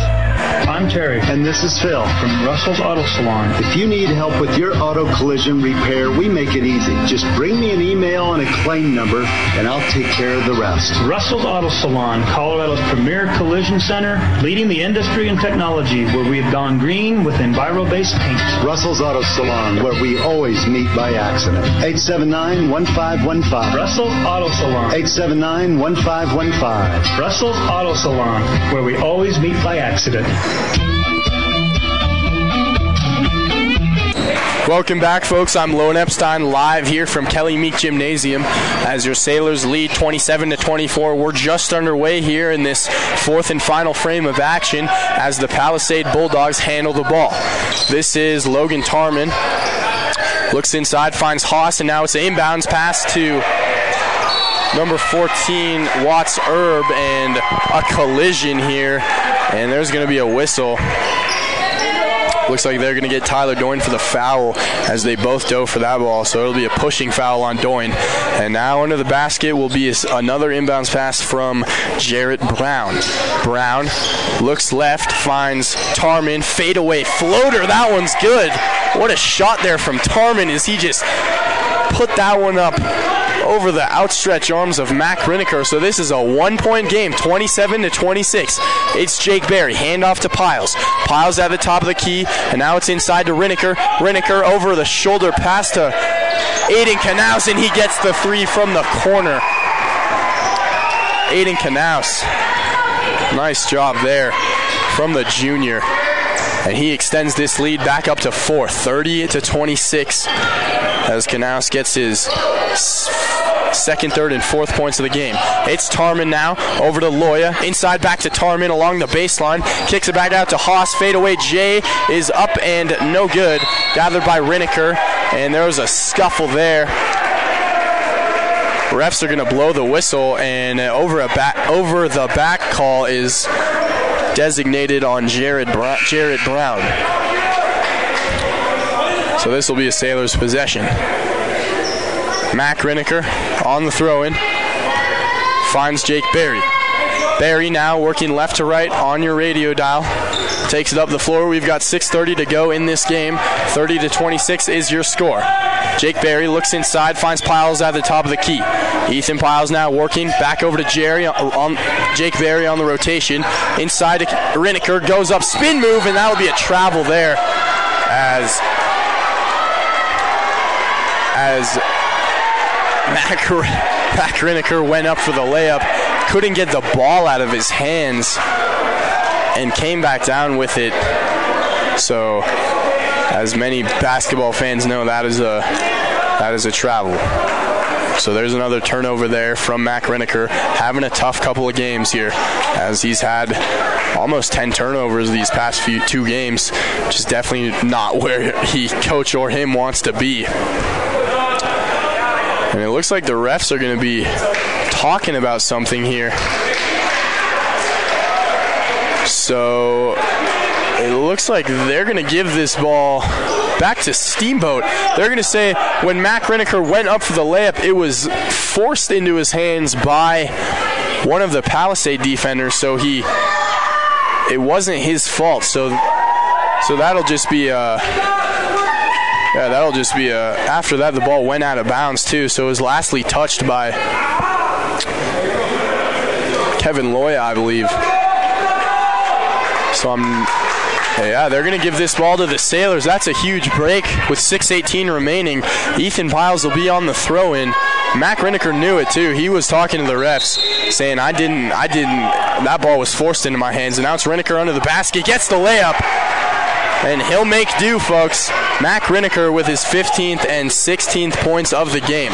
I'm Terry. And this is Phil. From Russell's Auto Salon. If you need help with your auto collision repair, we make it easy. Just bring me an email and a claim number, and I'll take care of the rest. Russell's Auto Salon, Colorado's premier collision center, leading the industry in technology, where we have gone green with Enviro-based paint. Russell's Auto Salon, where we always meet by accident. 879-1515. Russell's Auto Salon. 879-1515. Russell's Auto Salon, where we always meet by accident. Welcome back, folks. I'm Lone Epstein, live here from Kelly Meek Gymnasium as your Sailors lead 27 to 24. We're just underway here in this fourth and final frame of action as the Palisade Bulldogs handle the ball. This is Logan Tarman. Looks inside, finds Haas, and now it's an inbounds pass to number 14, Watts Herb, and a collision here. And there's going to be a whistle. Looks like they're going to get Tyler Dolan for the foul as they both dove for that ball. So it'll be a pushing foul on Dolan. And now under the basket will be another inbounds pass from Jarrett Brown. Brown looks left, finds Tarman, fadeaway floater. That one's good. What a shot there from Tarman as he just put that one up over the outstretched arms of Mac Riniker. So this is a one-point game, 27 to 26. It's Jake Berry, handoff to Piles. Piles at the top of the key, and now it's inside to Riniker. Riniker over the shoulder pass to Aiden Knaus, and he gets the three from the corner. Aiden Knaus, nice job there from the junior. And he extends this lead back up to four, 30 to 26, as Knaus gets his second, third, and fourth points of the game. It's Tarman now over to Loya. Inside back to Tarman along the baseline. Kicks it back out to Haas. Fade away. Jay is up and no good. Gathered by Riniker. And there was a scuffle there. Refs are going to blow the whistle, and over a back over the back call is designated on Jarrett Jarrett Brown. So this will be a Sailors possession. Mac Riniker on the throw in. Finds Jake Berry. Barry now working left to right on your radio dial. Takes it up the floor. We've got 6.30 to go in this game. 30 to 26 is your score. Jake Barry looks inside, finds Piles at the top of the key. Ethan Piles now working back over to Jerry on, Jake Barry on the rotation. Inside to goes up, spin move, and that'll be a travel there as as Mac Riniker went up for the layup, couldn't get the ball out of his hands, and came back down with it. So, as many basketball fans know, that is a that is a travel. So there's another turnover there from Mac Riniker, having a tough couple of games here, as he's had almost 10 turnovers these past few two games, which is definitely not where he, coach or him wants to be. And it looks like the refs are going to be talking about something here. So it looks like they're going to give this ball back to Steamboat. They're going to say when Mac Riniker went up for the layup, it was forced into his hands by one of the Palisade defenders, so he it wasn't his fault. So so that'll just be a yeah, that'll just be a. After that, the ball went out of bounds too, so it was lastly touched by Kevin Loya, I believe. So I'm Yeah, they're going to give this ball to the Sailors. That's a huge break with 6.18 remaining. Ethan Piles will be on the throw in. Mac Riniker knew it too. He was talking to the refs, saying, I didn't, I didn't, that ball was forced into my hands. And now it's Riniker under the basket, gets the layup. And he'll make do, folks. Mac Riniker with his 15th and 16th points of the game.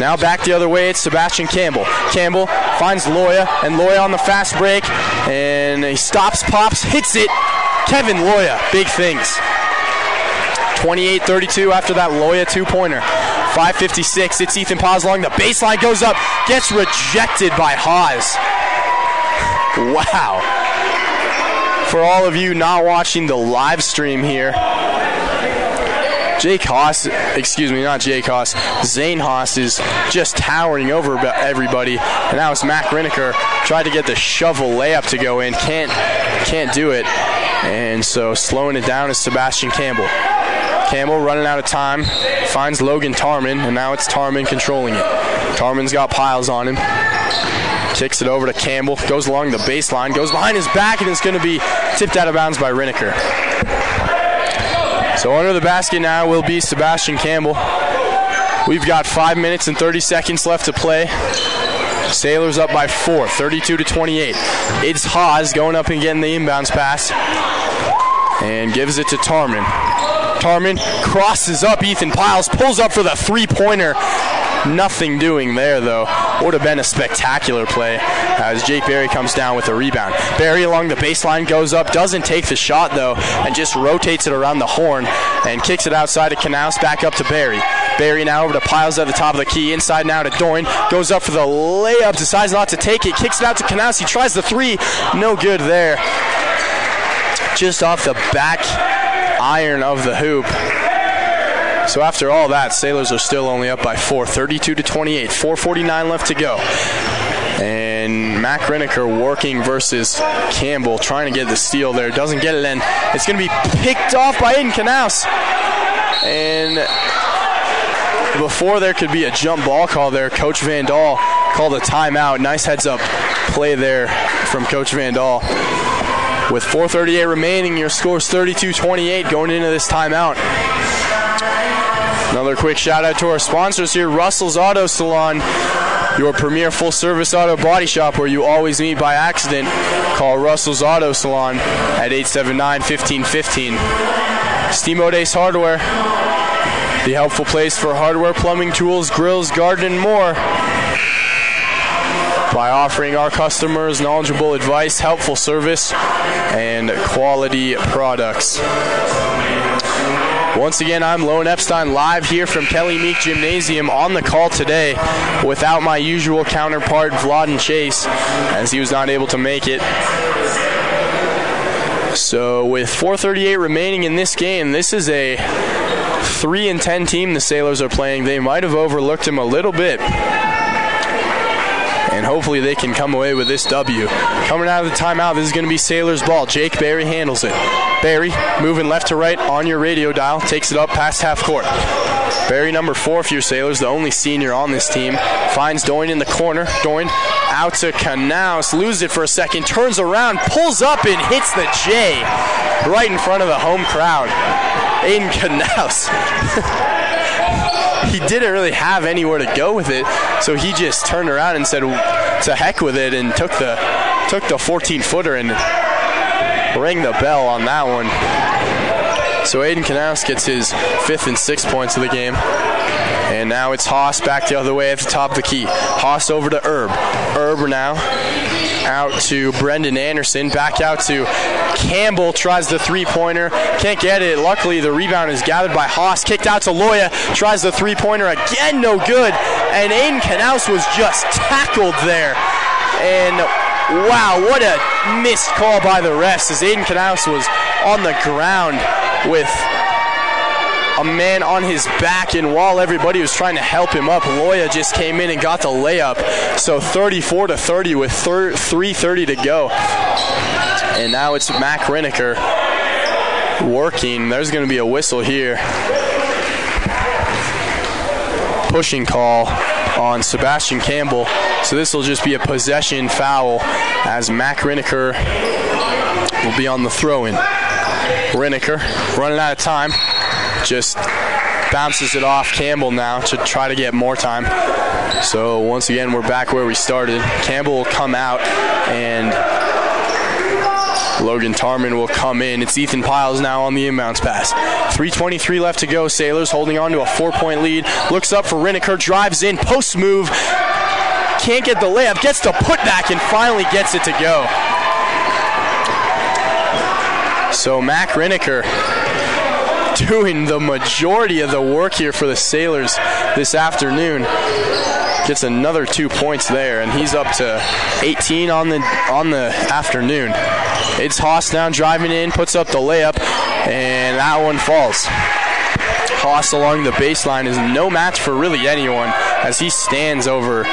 Now back the other way, it's Sebastian Campbell. Campbell finds Loya, and Loya on the fast break, and he stops, pops, hits it. Kevin Loya, big things. 28 32 after that Loya two pointer. 556, it's Ethan Paz along the baseline, goes up, gets rejected by Haas. Wow. For all of you not watching the live stream here, Jake Haas, excuse me, not Jake Haas, Zane Haas is just towering over everybody. And now it's Mac Riniker tried to get the shovel layup to go in, can't can't do it. And so slowing it down is Sebastian Campbell. Campbell running out of time, finds Logan Tarman, and now it's Tarman controlling it. Tarman's got piles on him. Kicks it over to Campbell, goes along the baseline, goes behind his back, and it's going to be tipped out of bounds by Riniker. So under the basket now will be Sebastian Campbell. We've got five minutes and 30 seconds left to play. Sailors up by four, 32 to 28. It's Haas going up and getting the inbounds pass and gives it to Tarman. Tarman crosses up Ethan Piles, pulls up for the three pointer. Nothing doing there, though. Would have been a spectacular play as Jake Berry comes down with a rebound. Berry along the baseline goes up, doesn't take the shot, though, and just rotates it around the horn and kicks it outside to Knaus back up to Berry. Berry now over to Piles at the top of the key. Inside now to Dolan. Goes up for the layup, decides not to take it, kicks it out to Knaus. He tries the three. No good there. Just off the back iron of the hoop. So after all that, Sailors are still only up by four, 32 to 28. 4:49 left to go. And Mac Riniker working versus Campbell, trying to get the steal there. Doesn't get it, and it's going to be picked off by Aiden Knaus. And before there could be a jump ball call there, Coach Van Dahl called a timeout. Nice heads up play there from Coach Van Dahl. With 4.38 remaining, your score is 32 28 going into this timeout. Another quick shout out to our sponsors here Russell's Auto Salon, your premier full service auto body shop where you always meet by accident. Call Russell's Auto Salon at 879 1515. Steamboat Ace Hardware, the helpful place for hardware, plumbing, tools, grills, garden, and more by offering our customers knowledgeable advice, helpful service, and quality products. Once again, I'm Lone Epstein live here from Kelly Meek Gymnasium on the call today without my usual counterpart, Vladen Chase, as he was not able to make it. So, with 4:38 remaining in this game, this is a 3 and 10 team the Sailors are playing. They might have overlooked him a little bit and hopefully they can come away with this W. Coming out of the timeout, this is going to be Sailors' ball. Jake Barry handles it. Barry moving left to right on your radio dial, takes it up past half court. Barry number four for your Sailors, the only senior on this team, finds Dolan in the corner. Dolan out to Knaus, loses it for a second, turns around, pulls up and hits the J right in front of the home crowd. Aiden Knaus. he didn't really have anywhere to go with it, so he just turned around and said, "To heck with it," and took the took the 14 footer and rang the bell on that one. So Aiden Knaus gets his fifth and sixth points of the game. And now it's Haas back the other way at the top of the key. Haas over to Herb. Herb now out to Brendan Anderson. Back out to Campbell. Tries the three pointer. Can't get it. Luckily, the rebound is gathered by Haas. Kicked out to Loya. Tries the three pointer again. No good. And Aiden Knaus was just tackled there. And wow, what a missed call by the refs as Aiden Knaus was on the ground with a man on his back, and while everybody was trying to help him up, Loya just came in and got the layup. So 34 to 30 with 3:30 to go, and now it's Mac Riniker working. There's going to be a whistle here. Pushing call on Sebastian Campbell. So this will just be a possession foul as Mac Riniker will be on the throw in. Riniker running out of time. Just bounces it off Campbell now to try to get more time. So once again, we're back where we started. Campbell will come out and Logan Tarman will come in. It's Ethan Piles now on the inbounds pass. 3.23 left to go. Sailors holding on to a four point lead. Looks up for Riniker, drives in, post move. Can't get the layup, gets the putback, and finally gets it to go. So Mac Riniker doing the majority of the work here for the Sailors this afternoon. Gets another two points there, and he's up to 18 on the on the afternoon. It's Haas down driving in, puts up the layup, and that one falls. Haas along the baseline is no match for really anyone as he stands over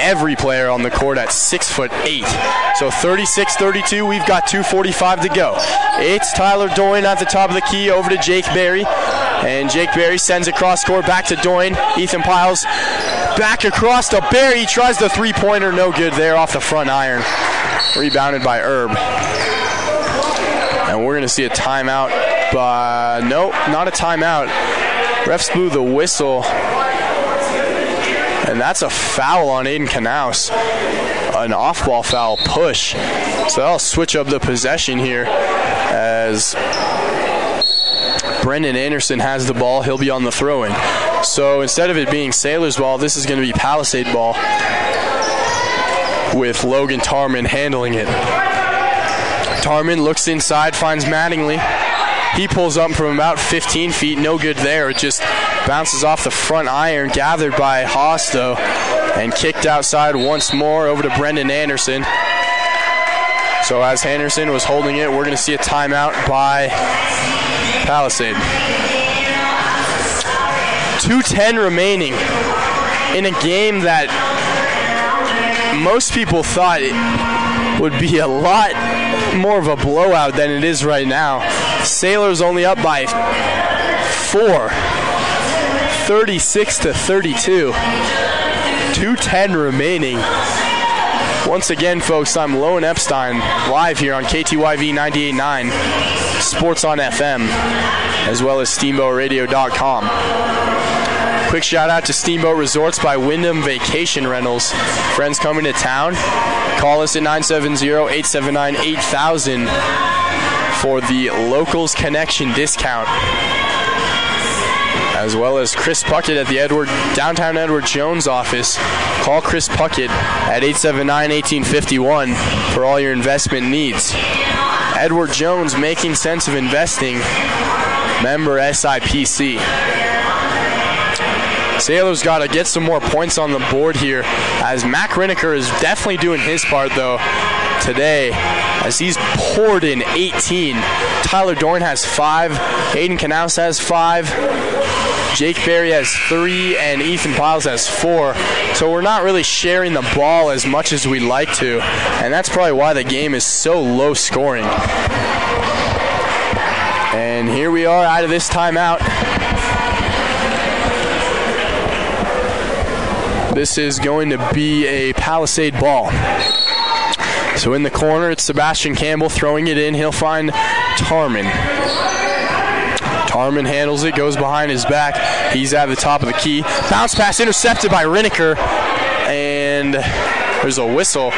every player on the court at six foot eight. So 36-32, we've got 2:45 to go. It's Tyler Dolan at the top of the key over to Jake Berry, and Jake Berry sends it cross court back to Dolan. Ethan Piles back across to Berry, tries the three-pointer, no good there off the front iron. Rebounded by Herb. And we're going to see a timeout, but no, not a timeout. Refs blew the whistle and that's a foul on Aiden Knaus. An off ball foul push. So that'll switch up the possession here as Brendan Anderson has the ball. He'll be on the throw in. So instead of it being Sailors ball, this is going to be Palisade ball with Logan Tarman handling it. Tarman looks inside, finds Mattingly. He pulls up from about 15 feet, no good there. Just bounces off the front iron, gathered by Haas though, and kicked outside once more over to Brendan Anderson. So as Anderson was holding it, we're going to see a timeout by Palisade. 210 remaining in a game that most people thought it would be a lot more of a blowout than it is right now. Sailors only up by four, 36 to 32. 210 remaining. Once again, folks, I'm Lone Epstein, live here on KTYV 98.9, Sports on FM, as well as SteamboatRadio.com. Quick shout out to Steamboat Resorts by Wyndham Vacation Rentals. Friends coming to town, call us at 970 879 8000 for the Locals Connection discount. As well as Chris Puckett at the Edward downtown Edward Jones office. Call Chris Puckett at 879-1851 for all your investment needs. Edward Jones making sense of investing. Member SIPC. Sailors got to get some more points on the board here as Mac Riniker is definitely doing his part though today as he's poured in 18. Tyler Dolan has five. Aiden Knaus has five. Jake Berry has three, and Ethan Piles has four. So we're not really sharing the ball as much as we'd like to, and that's probably why the game is so low scoring. And here we are out of this timeout. This is going to be a Palisade ball. So in the corner, it's Sebastian Campbell throwing it in. He'll find Tarman. Tarman handles it, goes behind his back. He's at the top of the key. Bounce pass intercepted by Riniker. And there's a whistle.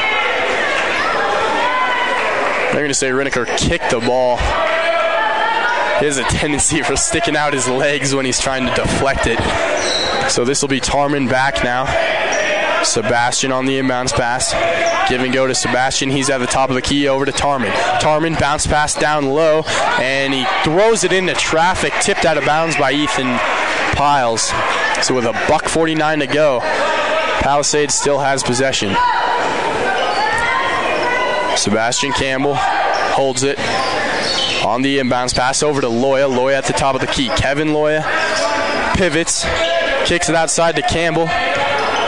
They're going to say Riniker kicked the ball. He has a tendency for sticking out his legs when he's trying to deflect it. So this will be Tarman back now. Sebastian on the inbounds pass. Give and go to Sebastian. He's at the top of the key over to Tarman. Tarman bounce pass down low, and he throws it into traffic, tipped out of bounds by Ethan Piles. So with a buck 49 to go, Palisade still has possession. Sebastian Campbell holds it on the inbounds pass over to Loya. Loya at the top of the key. Kevin Loya pivots, kicks it outside to Campbell.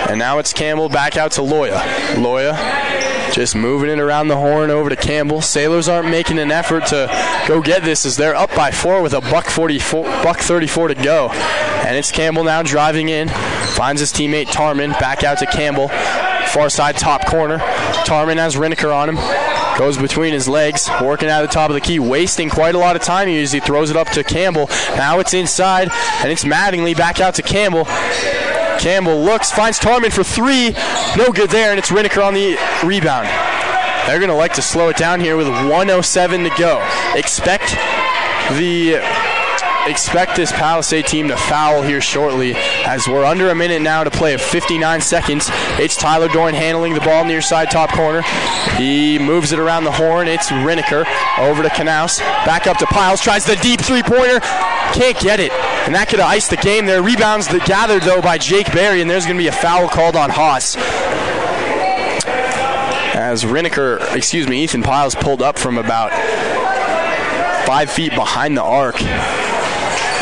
And now it's Campbell back out to Loya. Loya just moving it around the horn over to Campbell. Sailors aren't making an effort to go get this as they're up by four with a buck 44, buck 34 to go. And it's Campbell now driving in, finds his teammate Tarman back out to Campbell. Far side top corner. Tarman has Riniker on him. Goes between his legs, working out at the top of the key, wasting quite a lot of time here as he throws it up to Campbell. Now it's inside, and it's Mattingly back out to Campbell. Campbell looks, finds Tarman for three. No good there, and it's Riniker on the rebound. They're going to like to slow it down here with 107 to go. Expect the expect this Palisade team to foul here shortly as we're under a minute now to play of 59 seconds. It's Tyler Dolan handling the ball near side top corner. He moves it around the horn. It's Riniker over to Knaus. Back up to Piles. Tries the deep three pointer. Can't get it. And that could have iced the game there. Rebounds that gathered though by Jake Berry, and there's going to be a foul called on Haas as Riniker, excuse me, Ethan Piles pulled up from about five feet behind the arc.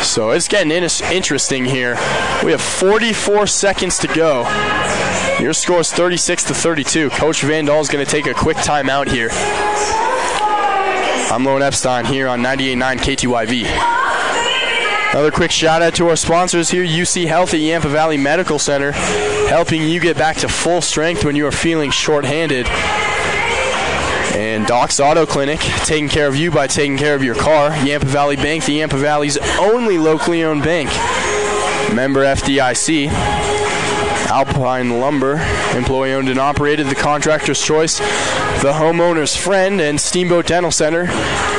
So it's getting in- interesting here. We have 44 seconds to go. Your score is 36 to 32. Coach Van Dahl is going to take a quick timeout here. I'm Lone Epstein here on 98.9 KTYV. Another quick shout out to our sponsors here UC Health at Yampa Valley Medical Center, helping you get back to full strength when you are feeling short-handed. And Doc's Auto Clinic, taking care of you by taking care of your car. Yampa Valley Bank, the Yampa Valley's only locally owned bank. Member FDIC. Alpine Lumber, employee owned and operated, the contractor's choice, the homeowner's friend, and Steamboat Dental Center,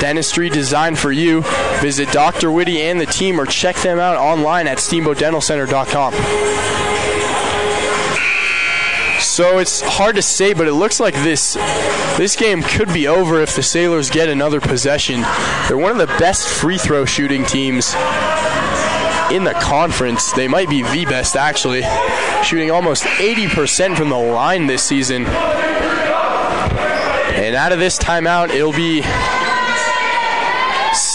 dentistry designed for you. Visit Dr. Whitty and the team or check them out online at steamboatdentalcenter.com. So it's hard to say, but it looks like this this game could be over if the Sailors get another possession. They're one of the best free throw shooting teams in the conference. They might be the best actually, shooting almost 80% from the line this season. And out of this timeout, it'll be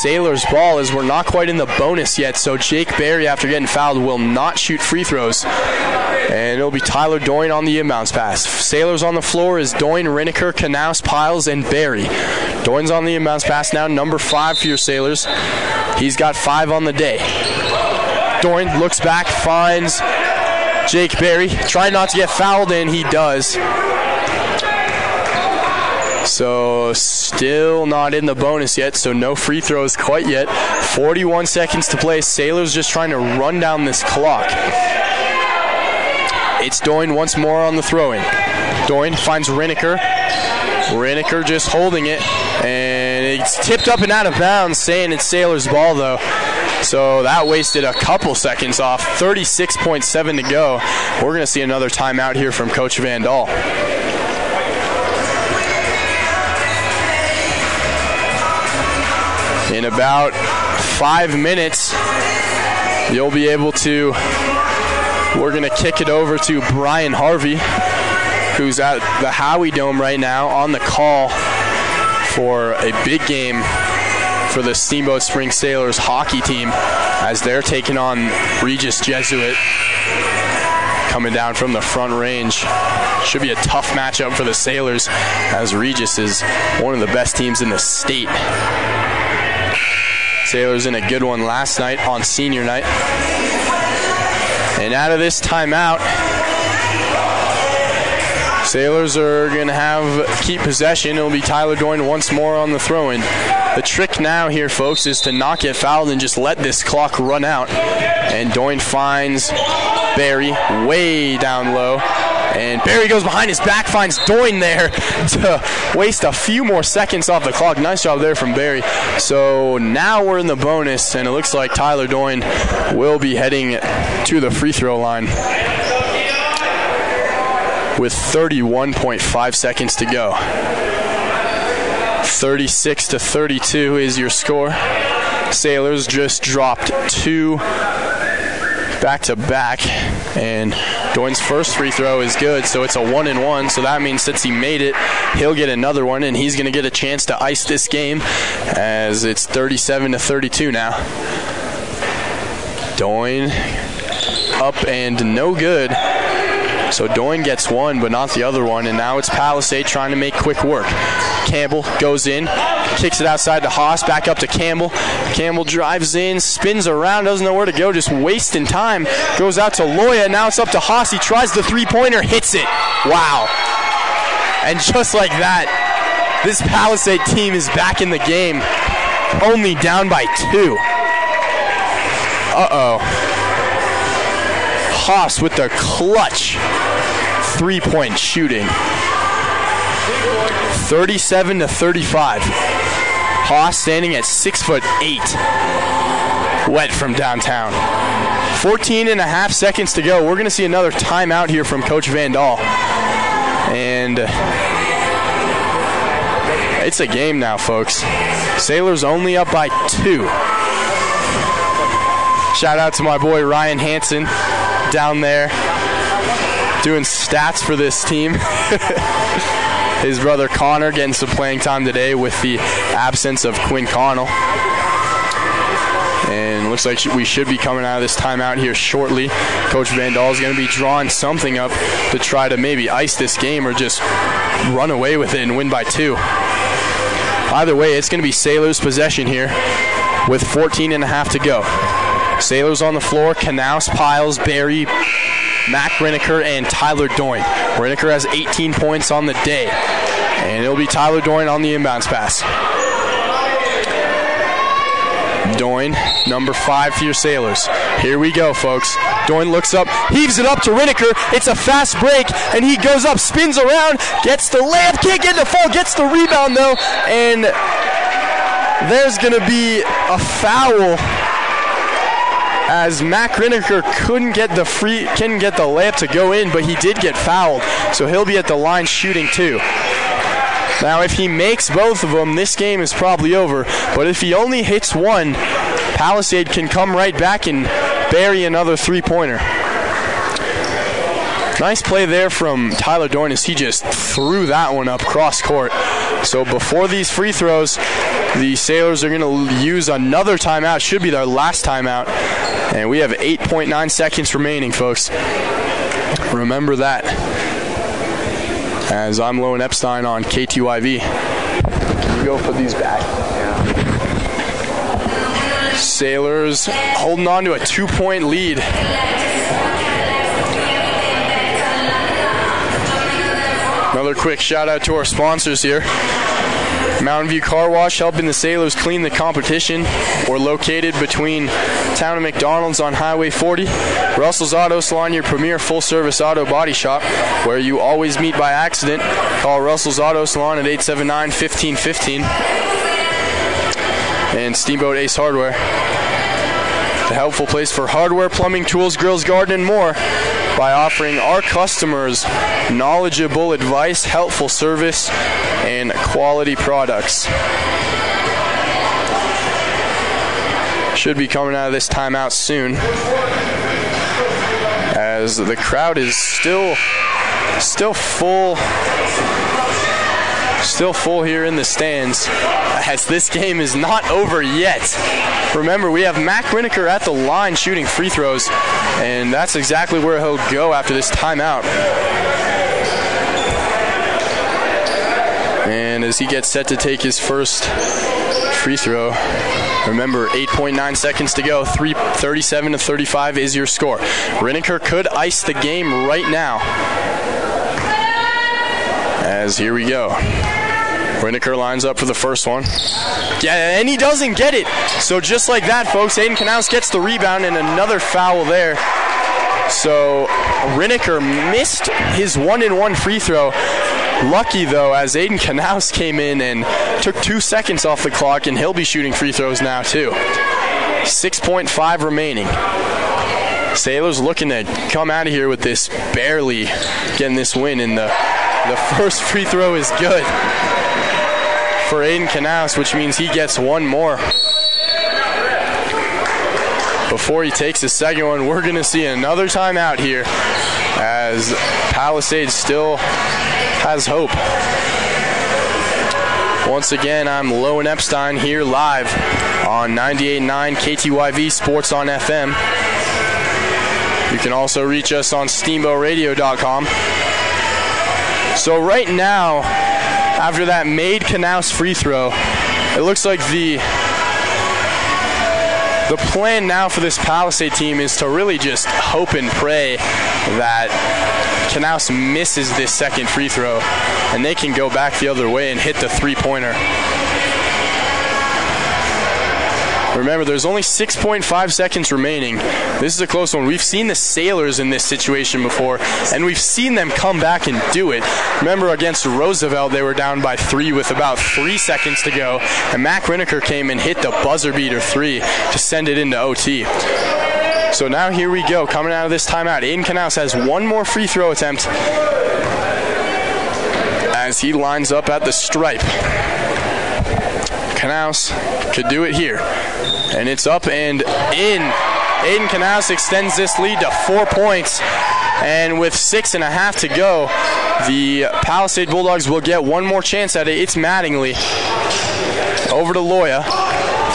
Sailors ball as we're not quite in the bonus yet. So Jake Barry, after getting fouled, will not shoot free throws. And it'll be Tyler Dolan on the inbounds pass. Sailors on the floor is Dolan, Riniker, Knaus, Piles, and Barry. Dolan's on the inbounds pass now, number five for your Sailors. He's got five on the day. Dolan looks back, finds Jake Barry. Trying not to get fouled in, he does. So still not in the bonus yet, so no free throws quite yet. 41 seconds to play. Sailors just trying to run down this clock. It's Dolan once more on the throw-in. Dolan finds Riniker. Riniker just holding it, and it's tipped up and out of bounds, saying it's Sailors' ball though. So that wasted a couple seconds off. 36.7 to go. We're going to see another timeout here from Coach Van Dahl. In about five minutes, you'll be able to. We're going to kick it over to Brian Harvey, who's at the Howie Dome right now on the call for a big game for the Steamboat Spring Sailors hockey team as they're taking on Regis Jesuit coming down from the front range. Should be a tough matchup for the Sailors as Regis is one of the best teams in the state. Sailors in a good one last night on senior night. And out of this timeout, Sailors are going to have keep possession. It'll be Tyler Dolan once more on the throw in. The trick now here, folks, is to not get fouled and just let this clock run out. And Dolan finds Barry way down low. And Barry goes behind his back, finds Dolan there to waste a few more seconds off the clock. Nice job there from Barry. So now we're in the bonus, and it looks like Tyler Dolan will be heading to the free throw line with 31.5 seconds to go. 36 to 32 is your score. Sailors just dropped two back to back, and Dolan's first free throw is good, so it's a one and one. So that means since he made it, he'll get another one, and he's going to get a chance to ice this game as it's 37 to 32 now. Dolan up and no good. So Dolan gets one, but not the other one, and now it's Palisade trying to make quick work. Campbell goes in, kicks it outside to Haas, back up to Campbell. Campbell drives in, spins around, doesn't know where to go, just wasting time. Goes out to Loya, now it's up to Haas. He tries the three pointer, hits it. Wow. And just like that, This Palisade team is back in the game, only down by two. Uh oh. Haas with the clutch three point shooting. 37 to 35. Haas standing at six foot eight. Wet from downtown. 14 and a half seconds to go. We're going to see another timeout here from Coach Van Dahl. And uh, it's a game now, folks. Sailors only up by two. Shout out to my boy Ryan Hanson down there doing stats for this team. His brother Connor getting some playing time today with the absence of Quinn Connell. And looks like we should be coming out of this timeout here shortly. Coach Van Dahl is going to be drawing something up to try to maybe ice this game or just run away with it and win by two. Either way, it's going to be Sailors' possession here with 14 and a half to go. Sailors on the floor, Knaus, Piles, Barry, Mac Riniker, and Tyler Dolan. Riniker has 18 points on the day, and it'll be Tyler Dolan on the inbounds pass. Dolan, number five for your Sailors. Here we go, folks. Dolan looks up, heaves it up to Riniker. It's a fast break, and he goes up, spins around, gets the layup, can't get the fall, gets the rebound though, and there's going to be a foul as Mac Riniker couldn't get the free, couldn't get the layup to go in, but he did get fouled, so he'll be at the line shooting too. Now, if he makes both of them, this game is probably over. But if he only hits one, Palisade can come right back and bury another three pointer. Nice play there from Tyler Dolan as he just threw that one up cross court. So before these free throws, the Sailors are going to use another timeout. Should be their last timeout. And we have 8.9 seconds remaining, folks. Remember that. As I'm Lowen Epstein on KTYV. Can you go put these back? Sailors holding on to a two point lead. Another quick shout out to our sponsors here. Mountain View Car Wash helping the Sailors clean the competition. We're located between Town and McDonald's on Highway 40. Russell's Auto Salon, your premier full service auto body shop, where you always meet by accident. Call Russell's Auto Salon at 879 1515. And Steamboat Ace Hardware. A helpful place for hardware, plumbing, tools, grills, garden, and more by offering our customers knowledgeable advice, helpful service, and quality products. Should be coming out of this timeout soon as the crowd is still still full still full here in the stands as this game is not over yet. Remember, we have Mac Riniker at the line shooting free throws, and that's exactly where he'll go after this timeout. And as he gets set to take his first free throw, remember 8.9 seconds to go, 3, 37 to 35 is your score. Riniker could ice the game right now. As here we go. Riniker lines up for the first one. Yeah, and he doesn't get it. So just like that, folks, Aiden Knaus gets the rebound and another foul there. So Riniker missed his one and one free throw. Lucky though, as Aiden Knaus came in and took two seconds off the clock, and he'll be shooting free throws now too. 6.5 remaining. Sailors looking to come out of here with this barely getting this win, in the the first free throw is good for Aiden Knaus, which means he gets one more. Before he takes the second one, we're going to see another timeout here as Palisade still has hope. Once again, I'm Lowen Epstein here live on 98.9 KTYV Sports on FM. You can also reach us on steamboatradio.com. So right now, after that made Knaus free throw, it looks like the the plan now for this Palisade team is to really just hope and pray that Knaus misses this second free throw and they can go back the other way and hit the three pointer. Remember, there's only 6.5 seconds remaining. This is a close one. We've seen the Sailors in this situation before, and we've seen them come back and do it. Remember, against Roosevelt, they were down by three with about three seconds to go, and Mac Riniker came and hit the buzzer beater three to send it into OT. So now here we go, coming out of this timeout. Aiden Knaus has one more free throw attempt as he lines up at the stripe. Knaus could do it here. And it's up and in. Aiden Knaus extends this lead to four points. And with six and a half to go, the Palisade Bulldogs will get one more chance at it. It's Mattingly. Over to Loya.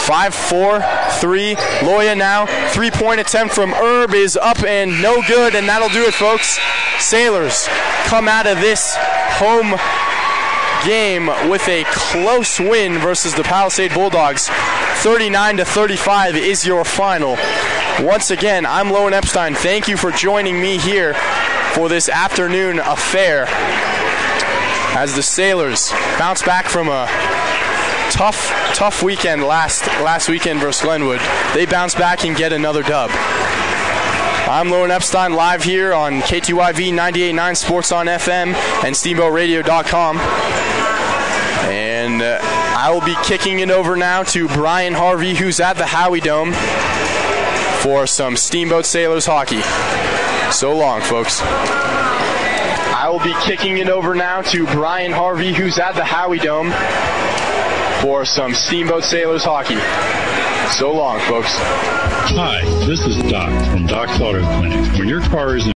5 4 3. Loya now. Three point attempt from Herb is up and no good, and that'll do it, folks. Sailors come out of this home game with a close win versus the Palisade Bulldogs. 39 to 35 is your final. Once again, I'm Lowen Epstein. Thank you for joining me here for this afternoon affair as the Sailors bounce back from a tough, tough weekend last last weekend versus Glenwood. They bounce back and get another dub. I'm Lowen Epstein live here on KTYV 98.9 Sports on FM and SteamboatRadio.com. And uh, I will be kicking it over now to Brian Harvey, who's at the Howie Dome for some Steamboat Sailors hockey. So long, folks. I will be kicking it over now to Brian Harvey, who's at the Howie Dome for some Steamboat Sailors hockey. So long, folks. Hi, this is Doc from Doc's Auto Clinic. When your car is